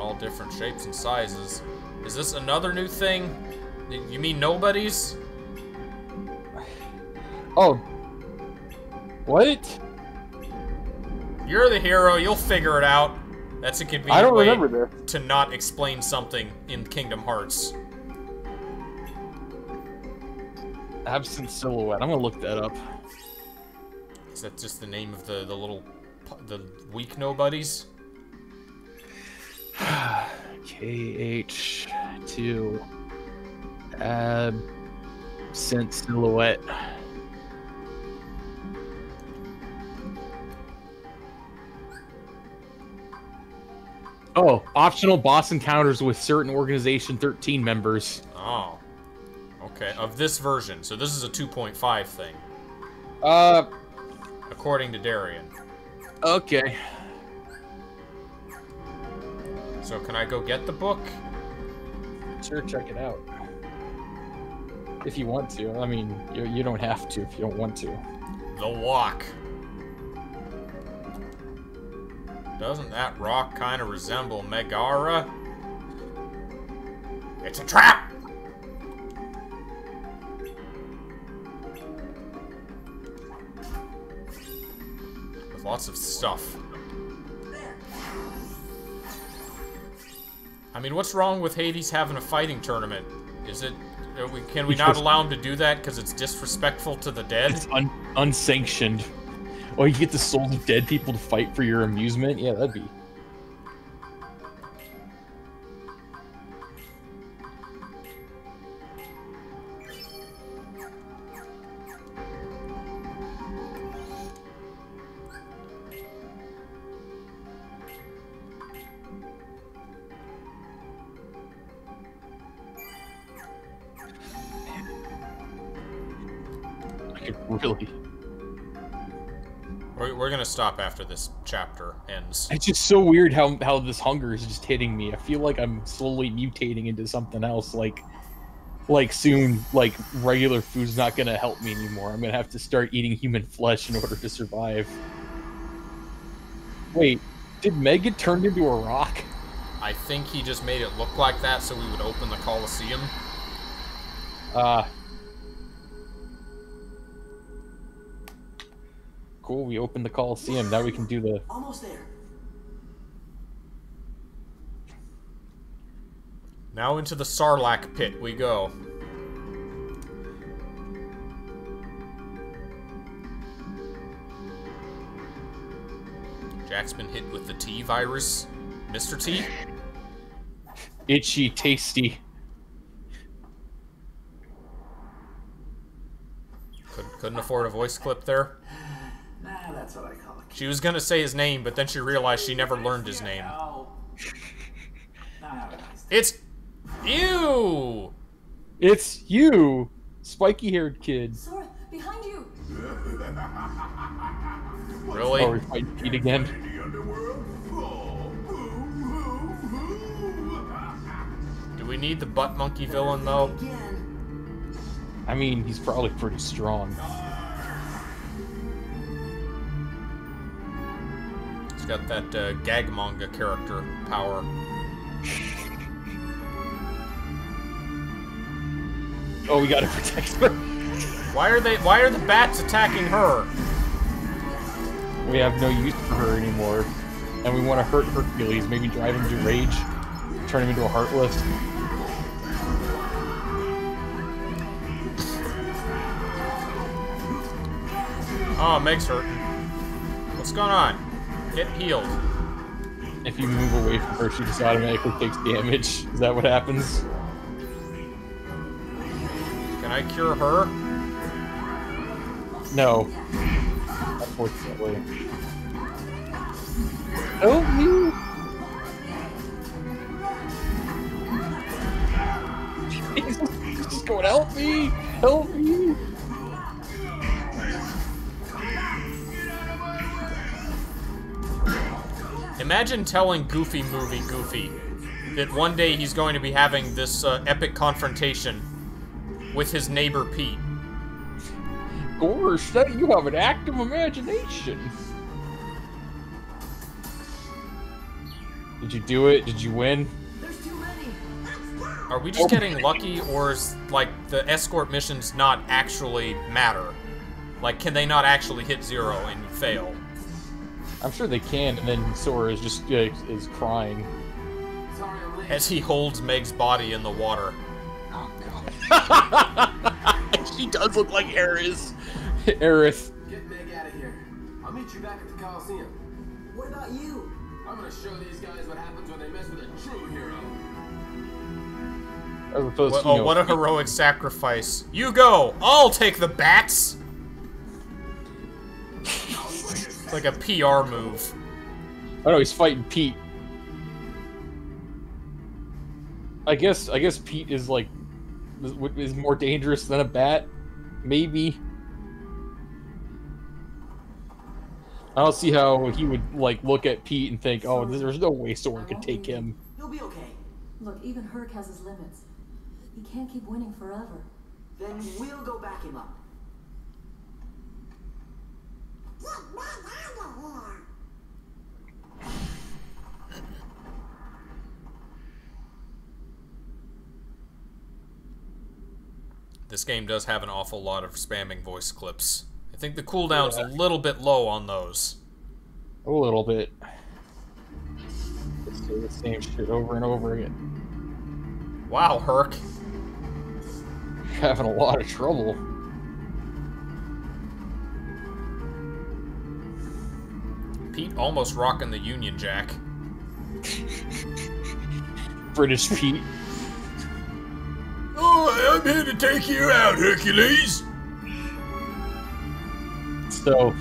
All different shapes and sizes. Is this another new thing? You mean nobodies? Oh. What? You're the hero, you'll figure it out. That's a convenient I don't way remember to not explain something in Kingdom Hearts. Absent silhouette. I'm gonna look that up. Is that just the name of the, the little, the weak nobodies? KH2 absent silhouette. Oh, optional boss encounters with certain Organization 13 members. Oh. Okay, of this version. So this is a 2.5 thing, Uh, according to Darian. okay. So can I go get the book? Sure, check it out. If you want to. I mean, you, you don't have to if you don't want to. The walk. Doesn't that rock kind of resemble Megara? It's a trap! With lots of stuff. I mean, what's wrong with Hades having a fighting tournament? Is it... are we, can we not allow him to do that because it's disrespectful to the dead? It's un- unsanctioned. Oh, you get the souls of dead people to fight for your amusement? Yeah, that'd be. Stop after this chapter ends. It's just so weird how how this hunger is just hitting me. I feel like I'm slowly mutating into something else. Like, like soon, like regular food's not gonna help me anymore. I'm gonna have to start eating human flesh in order to survive. Wait, did Meg get turned into a rock? I think he just made it look like that so we would open the Colosseum. Uh Cool, we opened the Coliseum. Now we can do the Almost there. Now into the Sarlacc pit we go. Jack's been hit with the T virus. Mr. T? itchy, tasty. Couldn't afford a voice clip there. Nah, that's what I call it. She was gonna say his name, but then she realized she never learned his name. Nah, have a nice day. It's you. It's you, spiky-haired kid. Sora, behind you! (laughs) Really? Oh, we're fighting Pete again. Do we need the butt monkey villain though? I mean, he's probably pretty strong. Got that uh, gag manga character power. (laughs) Oh, we gotta protect her. Why are they? Why are the bats attacking her? We have no use for her anymore. And we want to hurt Hercules, maybe drive him to rage, turn him into a heartless. Oh, Meg's hurting. What's going on? Get healed. If you move away from her, she just automatically takes damage. Is that what happens? Can I cure her? No. Unfortunately. Help (laughs) me! Jesus, just going, help me! Help me! Imagine telling Goofy Movie Goofy that one day he's going to be having this uh, epic confrontation with his neighbor Pete. Gosh, that you have an active imagination. Did you do it? Did you win? There's too many. Are we just getting lucky, or is like the escort missions not actually matter? Like, can they not actually hit zero and fail? I'm sure they can, and then Sora is just uh, is crying. Sorry I'm late. As he holds Meg's body in the water. Oh (laughs) god. she does look like Aerith. (laughs) Aerith. Get Meg out of here. I'll meet you back at the Coliseum. What about you? I'm gonna show these guys what happens when they mess with a true hero. As opposed What, to, you oh, know, what a heroic sacrifice. You go! I'll take the bats! (laughs) It's like a PR move. Oh no, he's fighting Pete. I guess I guess Pete is like is, is more dangerous than a bat, maybe. I don't see how he would like look at Pete and think, "Oh, there's no way Sora could take him." He'll be okay. Look, even Herc has his limits. He can't keep winning forever. Then we'll go back him up. Get Meg out of here! This game does have an awful lot of spamming voice clips. I think the cooldown's a little bit low on those. A little bit. Just say the same shit over and over again. Wow, Herc. You're having a lot of trouble. Pete almost rocking the Union Jack. (laughs) British Pete. Oh, I'm here to take you out, Hercules. So,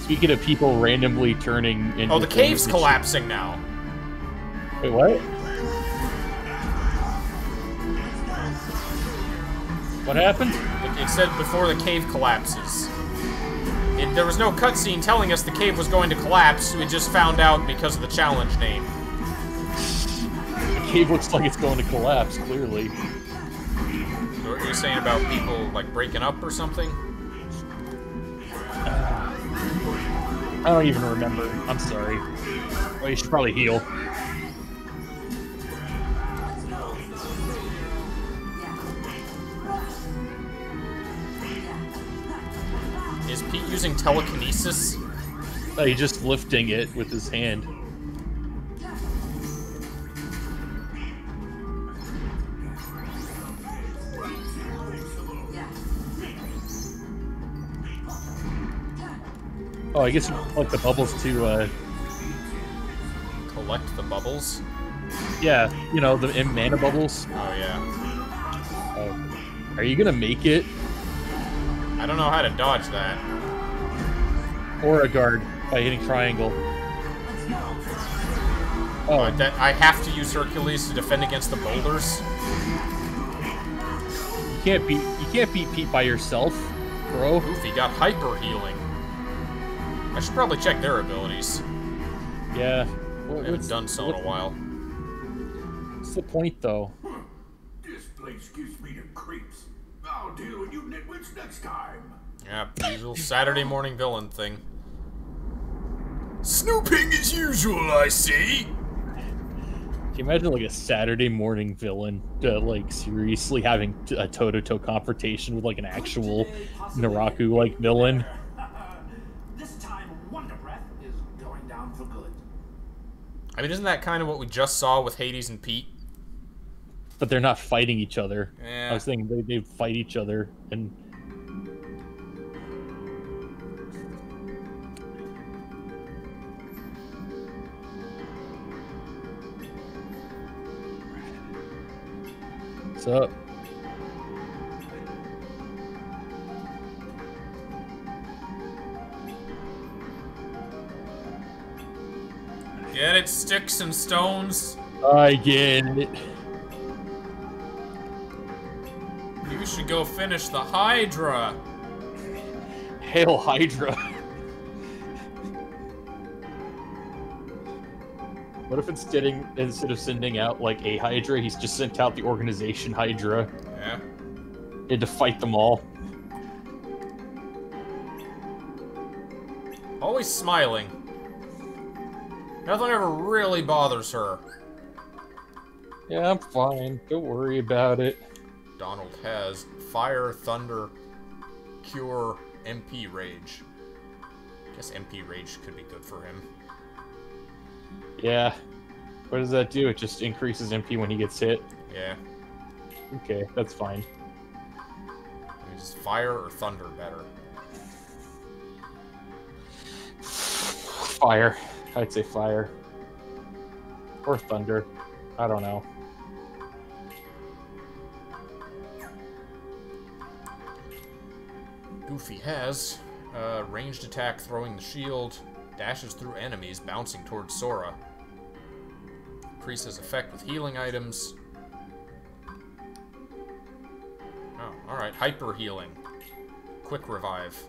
speaking of people randomly turning into Oh, the cave's collapsing now. Wait, what? What happened? It, it said before the cave collapses. It, there was no cutscene telling us the cave was going to collapse. We just found out because of the challenge name. The cave looks like it's going to collapse, clearly. What were you saying about people like breaking up or something? I don't even remember. I'm sorry. Well, you should probably heal. Pete using telekinesis? Oh, he's just lifting it with his hand. Oh, I guess you collect the bubbles to, uh, Collect the bubbles? yeah, you know, the mana bubbles. Oh, yeah. Oh. Are you gonna make it? I don't know how to dodge that. Or a guard by hitting triangle. Oh, that I have to use Hercules to defend against the boulders. You can't beat you can't beat Pete by yourself, bro. Goofy got hyper healing. I should probably check their abilities. Yeah. I haven't done so in a while. What's the point though? This place gives me the creeps. I'll deal with you nitwits next time. Yeah, usual Saturday morning villain thing. Snooping as usual, I see. Can you imagine like a Saturday morning villain, uh, like seriously having t- a toe-to-toe confrontation with like an actual Naraku like villain? (laughs) This time, Wonder Breath is going down for good. I mean, isn't that kind of what we just saw with Hades and Pete? But they're not fighting each other. Yeah. I was thinking they, they fight each other and What's up? Get it, sticks and stones. I get it. You should go finish the Hydra. Hail Hydra. (laughs) What if instead instead of sending out like a Hydra, he's just sent out the organization Hydra? Yeah. Had to fight them all. Always smiling. Nothing ever really bothers her. Yeah, I'm fine. Don't worry about it. Donald has Fire, Thunder, Cure, MP Rage. I Guess MP Rage could be good for him. Yeah. What does that do? It just increases MP when he gets hit. Yeah. Okay, that's fine. Is Fire or Thunder better? Fire. I'd say fire. Or thunder. I don't know. Goofy has uh, ranged attack throwing the shield, dashes through enemies, bouncing towards Sora. Increases effect with healing items. Oh, alright. Hyper healing. Quick revive.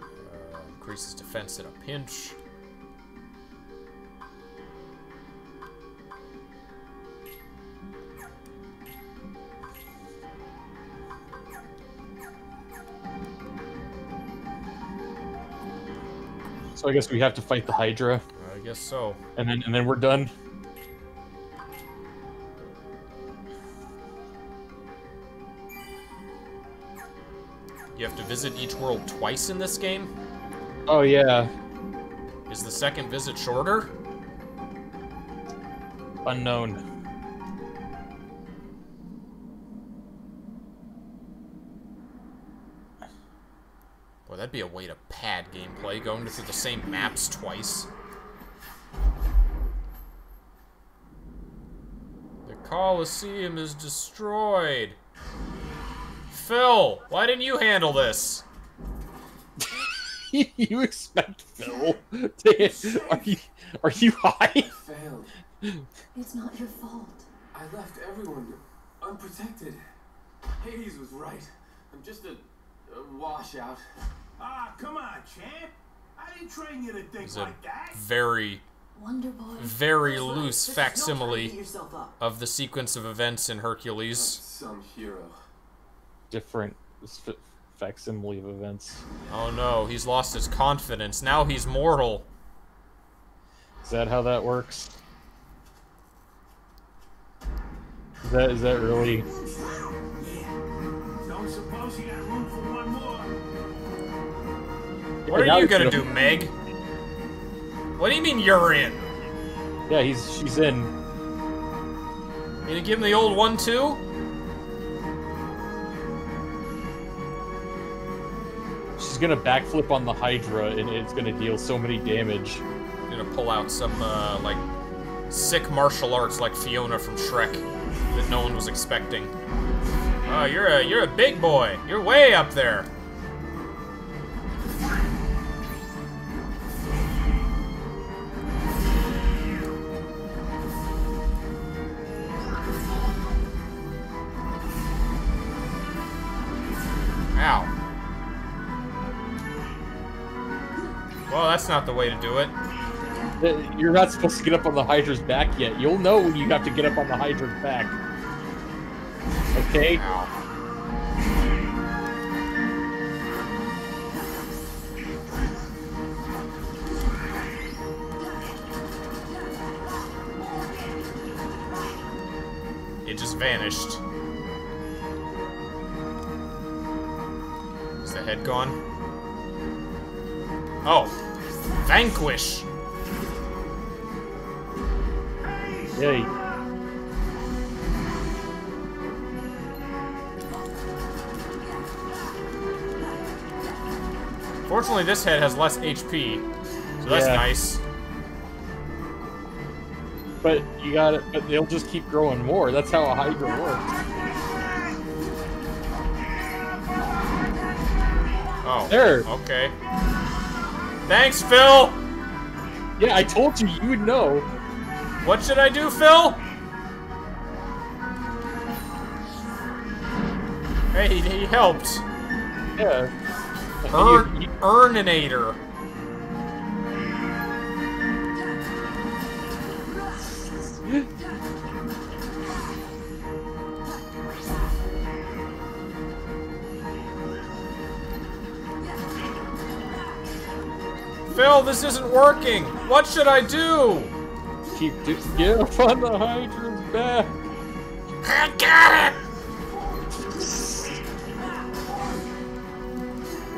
Uh, increases defense at a pinch. So I guess we have to fight the Hydra, I guess so. and then and then we're done. You have to visit each world twice in this game? Oh yeah, Is the second visit shorter? unknown. That'd be a way to pad gameplay, going through the same maps twice. The Colosseum is destroyed. Phil, why didn't you handle this? (laughs) you expect Phil? To, are you are you high? (laughs) Failed. It's not your fault. I left everyone unprotected. Hades was right. I'm just a, a washout. Ah, come on, champ. I didn't train you to think It's a like that. very, Wonder Boy. very loose There's no time to facsimile beat yourself up. of the sequence of events in Hercules. Some hero. Different facsimile of events. Oh no, he's lost his confidence. Now he's mortal. Is that how that works? Is that is that really? Don't suppose you got room for one more? What are you gonna gonna- do, Meg? What do you mean you're in? Yeah, he's she's in. You gonna give him the old one too? She's gonna backflip on the Hydra, and it's gonna deal so many damage. Gonna pull out some uh, like sick martial arts like Fiona from Shrek that no one was expecting. Oh, you're a you're a big boy. You're way up there. That's not the way to do it. You're not supposed to get up on the Hydra's back yet. You'll know when you have to get up on the Hydra's back. Okay? It just vanished. Is the head gone? Oh. Vanquish! Yay. Fortunately, this head has less HP, so that's Yeah. nice. But you got it. But they'll just keep growing more. That's how a Hydra works. Oh. There. Okay. Thanks, Phil! Yeah, I told you you would know. What should I do, Phil? Hey, he, he helped. Yeah. Earn, Earninator. This isn't working. What should I do? Keep do- get up on the Hydra's back. I got it.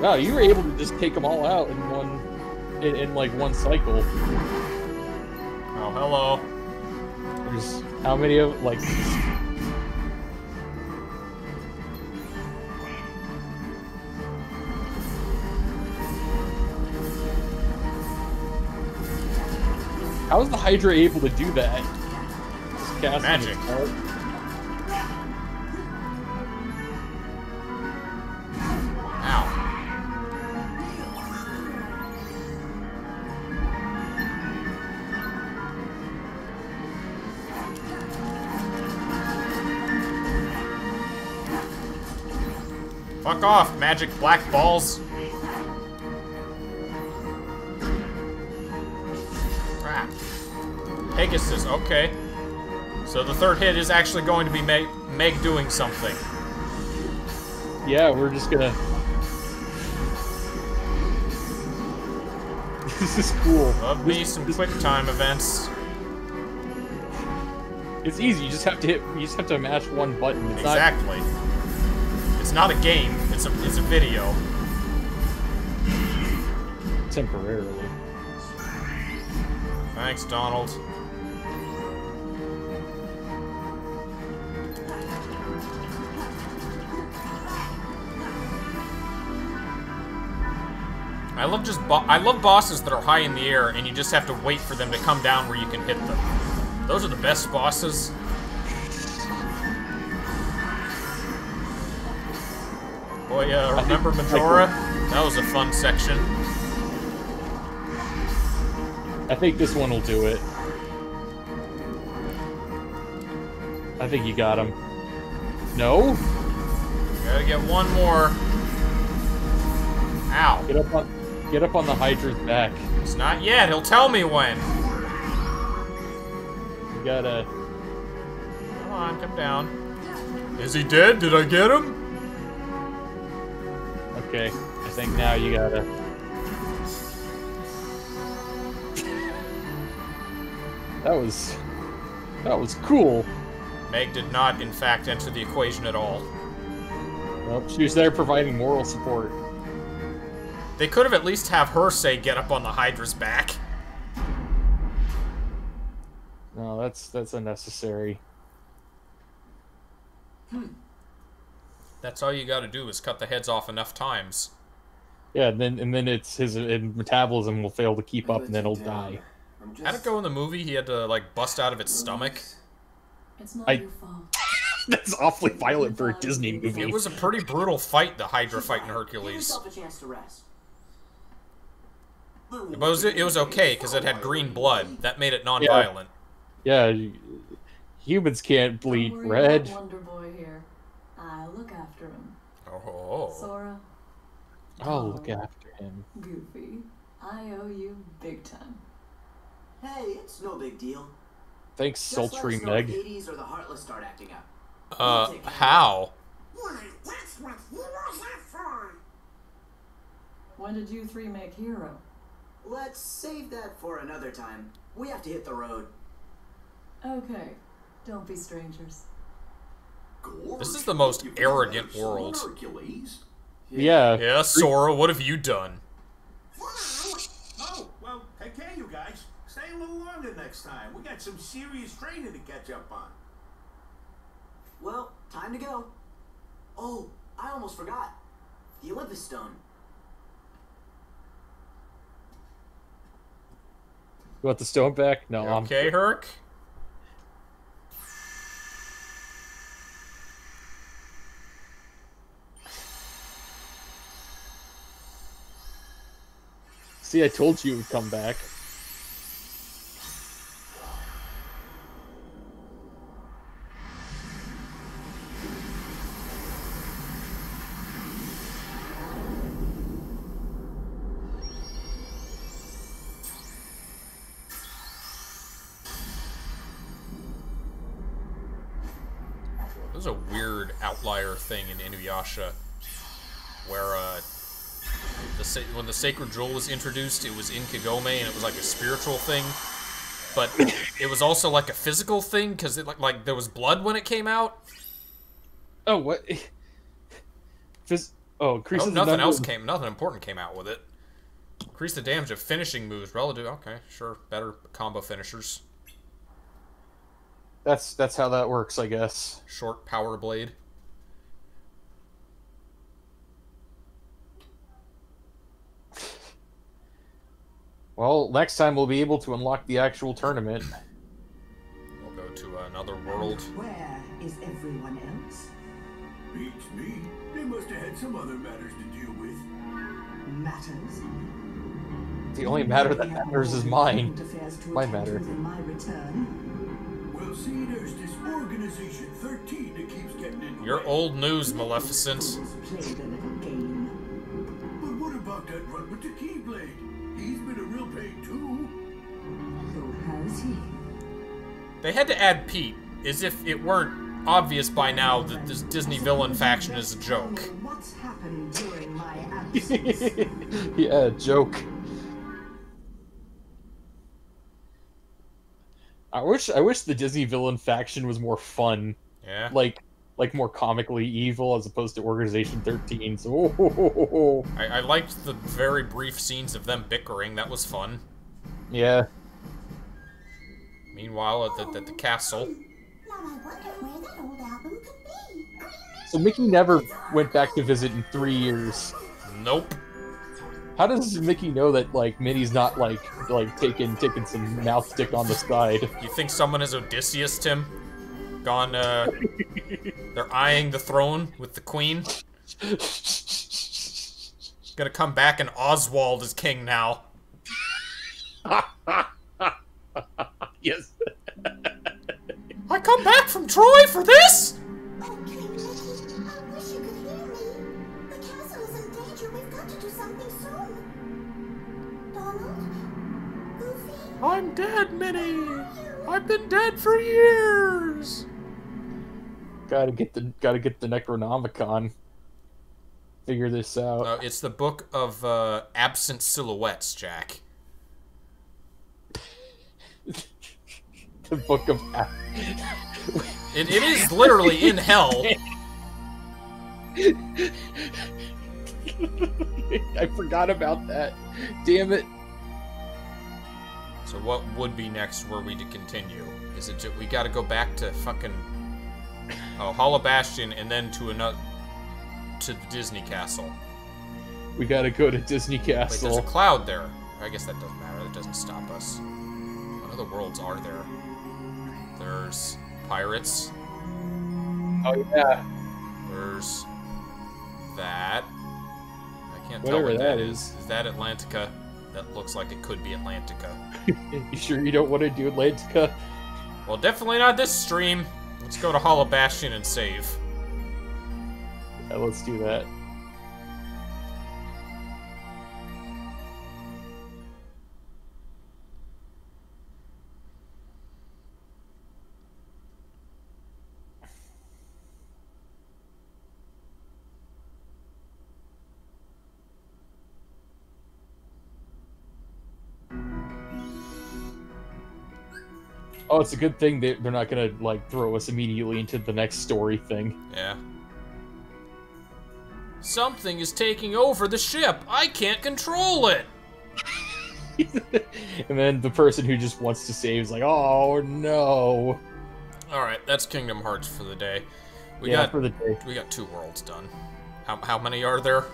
Wow, you were able to just take them all out in one, in, in like one cycle. Oh, hello. There's how many of like? How is the Hydra able to do that? Just Magic. Fuck off, magic black balls. Pegasus, okay. So the third hit is actually going to be Meg, Meg doing something. Yeah, we're just gonna. (laughs) this is cool. Love me some quick time events. It's easy. You just have to hit. You just have to mash one button. It's not- Exactly. It's not a game. It's a it's a video. temporarily. Thanks, Donald. I love just I love bosses that are high in the air and you just have to wait for them to come down where you can hit them. Those are the best bosses. Boy, uh, remember Majora? That was a fun section. I think this one will do it. I think you got him. No? Gotta get one more. Ow. Get up on get up on the Hydra's back. It's not yet. He'll tell me when. You gotta Come on, come down. Is he dead? Did I get him? Okay. I think now you gotta That was that was cool. Meg did not, in fact, enter the equation at all. Nope, she was there providing moral support. They could have at least have her say, "Get up on the Hydra's back." No, that's that's unnecessary. That's all you got to do is cut the heads off enough times. Yeah, and then and then it's his uh, metabolism will fail to keep up, and then he'll die. I'm just. How'd it go in the movie? He had to like bust out of its stomach. It's not I- your fault. (laughs) That's awfully violent for a Disney movie. It was a pretty brutal fight, the Hydra fighting Give Hercules. yourself a chance to rest. But it was, it was okay because it had green blood. That made it non-violent. Yeah, you- humans can't bleed Don't worry red. Wonder Boy here. I'll look after him. Oh. Sora, I'll look after him. Goofy, I owe you big time. Hey, it's no big deal. Thanks, Just let us sultry know Meg. Hades or the Heartless start acting up. Uh, how? Yeah, that's what heroes are for. When did you three make Hero? Let's save that for another time. We have to hit the road. Okay, don't be strangers. This is the most arrogant world. Hercules? Yeah. Yeah, Sora, what have you done? Oh, well, take care, you guys. Stay a little longer next time. We got some serious training to catch up on. Well, time to go. Oh, I almost forgot. The Olympus Stone. You want the stone back? No, I'm Okay, Herc? See, I told you would come back. Sacred jewel was introduced, it was in Kagome and it was like a spiritual thing, but (laughs) it was also like a physical thing because it like like there was blood when it came out. Oh, what? (laughs) Phys- oh, oh increases the nothing else came. Nothing important came out with it. Increase the damage of finishing moves relative. Okay, sure, better combo finishers. That's that's how that works, I guess. Short power blade. Well, next time we'll be able to unlock the actual tournament. We'll go to another world. Where is everyone else? Beats me. They must have had some other matters to deal with. Matters. The only matter that matters is mine. Affairs My matter. my return. Well, see, there's this Organization 13 that keeps getting in the You're old news, Maleficent. Played a little game. But what about that run with the Keyblade? He's been a real pain too. Who has he? They had to add Pete, as if it weren't obvious by now that this Disney villain faction is a joke. What's happened during my (laughs) absence? yeah, joke. I wish I wish the Disney villain faction was more fun. Yeah. Like like more comically evil as opposed to Organization 13. So oh. I, I liked the very brief scenes of them bickering. That was fun. yeah. Meanwhile, at the, at the castle, Now I wonder where that old album could be. So Mickey never went back to visit in three years. nope. How does Mickey know that like Minnie's not like like taking taking some mouth stick on the side? You think someone is Odysseus, Tim? Gone, uh... they're eyeing the throne with the queen? Gonna come back and Oswald is king now. (laughs) yes. I come back from Troy for this? Oh, King Mickey, I wish you could hear me. The castle is in danger. We've got to do something soon. Donald? Goofy? I'm dead, Minnie. I've been dead for years. Gotta get the gotta get the Necronomicon. Figure this out. Uh, it's the book of uh, absent silhouettes, Jack. (laughs) the book of It, it is literally in hell. (laughs) I forgot about that. Damn it. So what would be next were we to continue? Is it we got to go back to fucking oh Hollow Bastion and then to another to the Disney Castle? We gotta go to Disney Wait, there's a Castle. cloud there. I guess that doesn't matter. That doesn't stop us. What other worlds are there? There's pirates. Oh yeah. There's that. I can't tell Whatever what that that is. Is that Atlantica? That looks like it could be Atlantica. (laughs) You sure you don't want to do Atlantica? Well, definitely not this stream. Let's go to Hollow Bastion and save. Yeah, let's do that. Oh, it's a good thing that they're not gonna like throw us immediately into the next story thing. Yeah. Something is taking over the ship. I can't control it. (laughs) and then the person who just wants to save is like, "Oh no!" All right, that's Kingdom Hearts for the day. We Yeah, got for the day. we got two worlds done. How how many are there?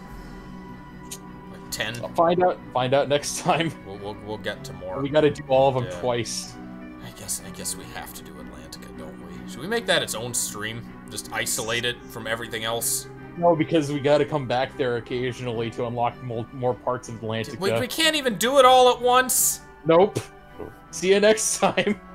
Like ten. Find out. Find out next (laughs) time. We'll we'll, we'll get to more. We got to do all of them Yeah. twice. I guess I guess we have to do Atlantica, don't we? Should we make that its own stream? Just isolate it from everything else. No, because we got to come back there occasionally to unlock more, more parts of Atlantica. We, we can't even do it all at once. Nope. See you next time. (laughs)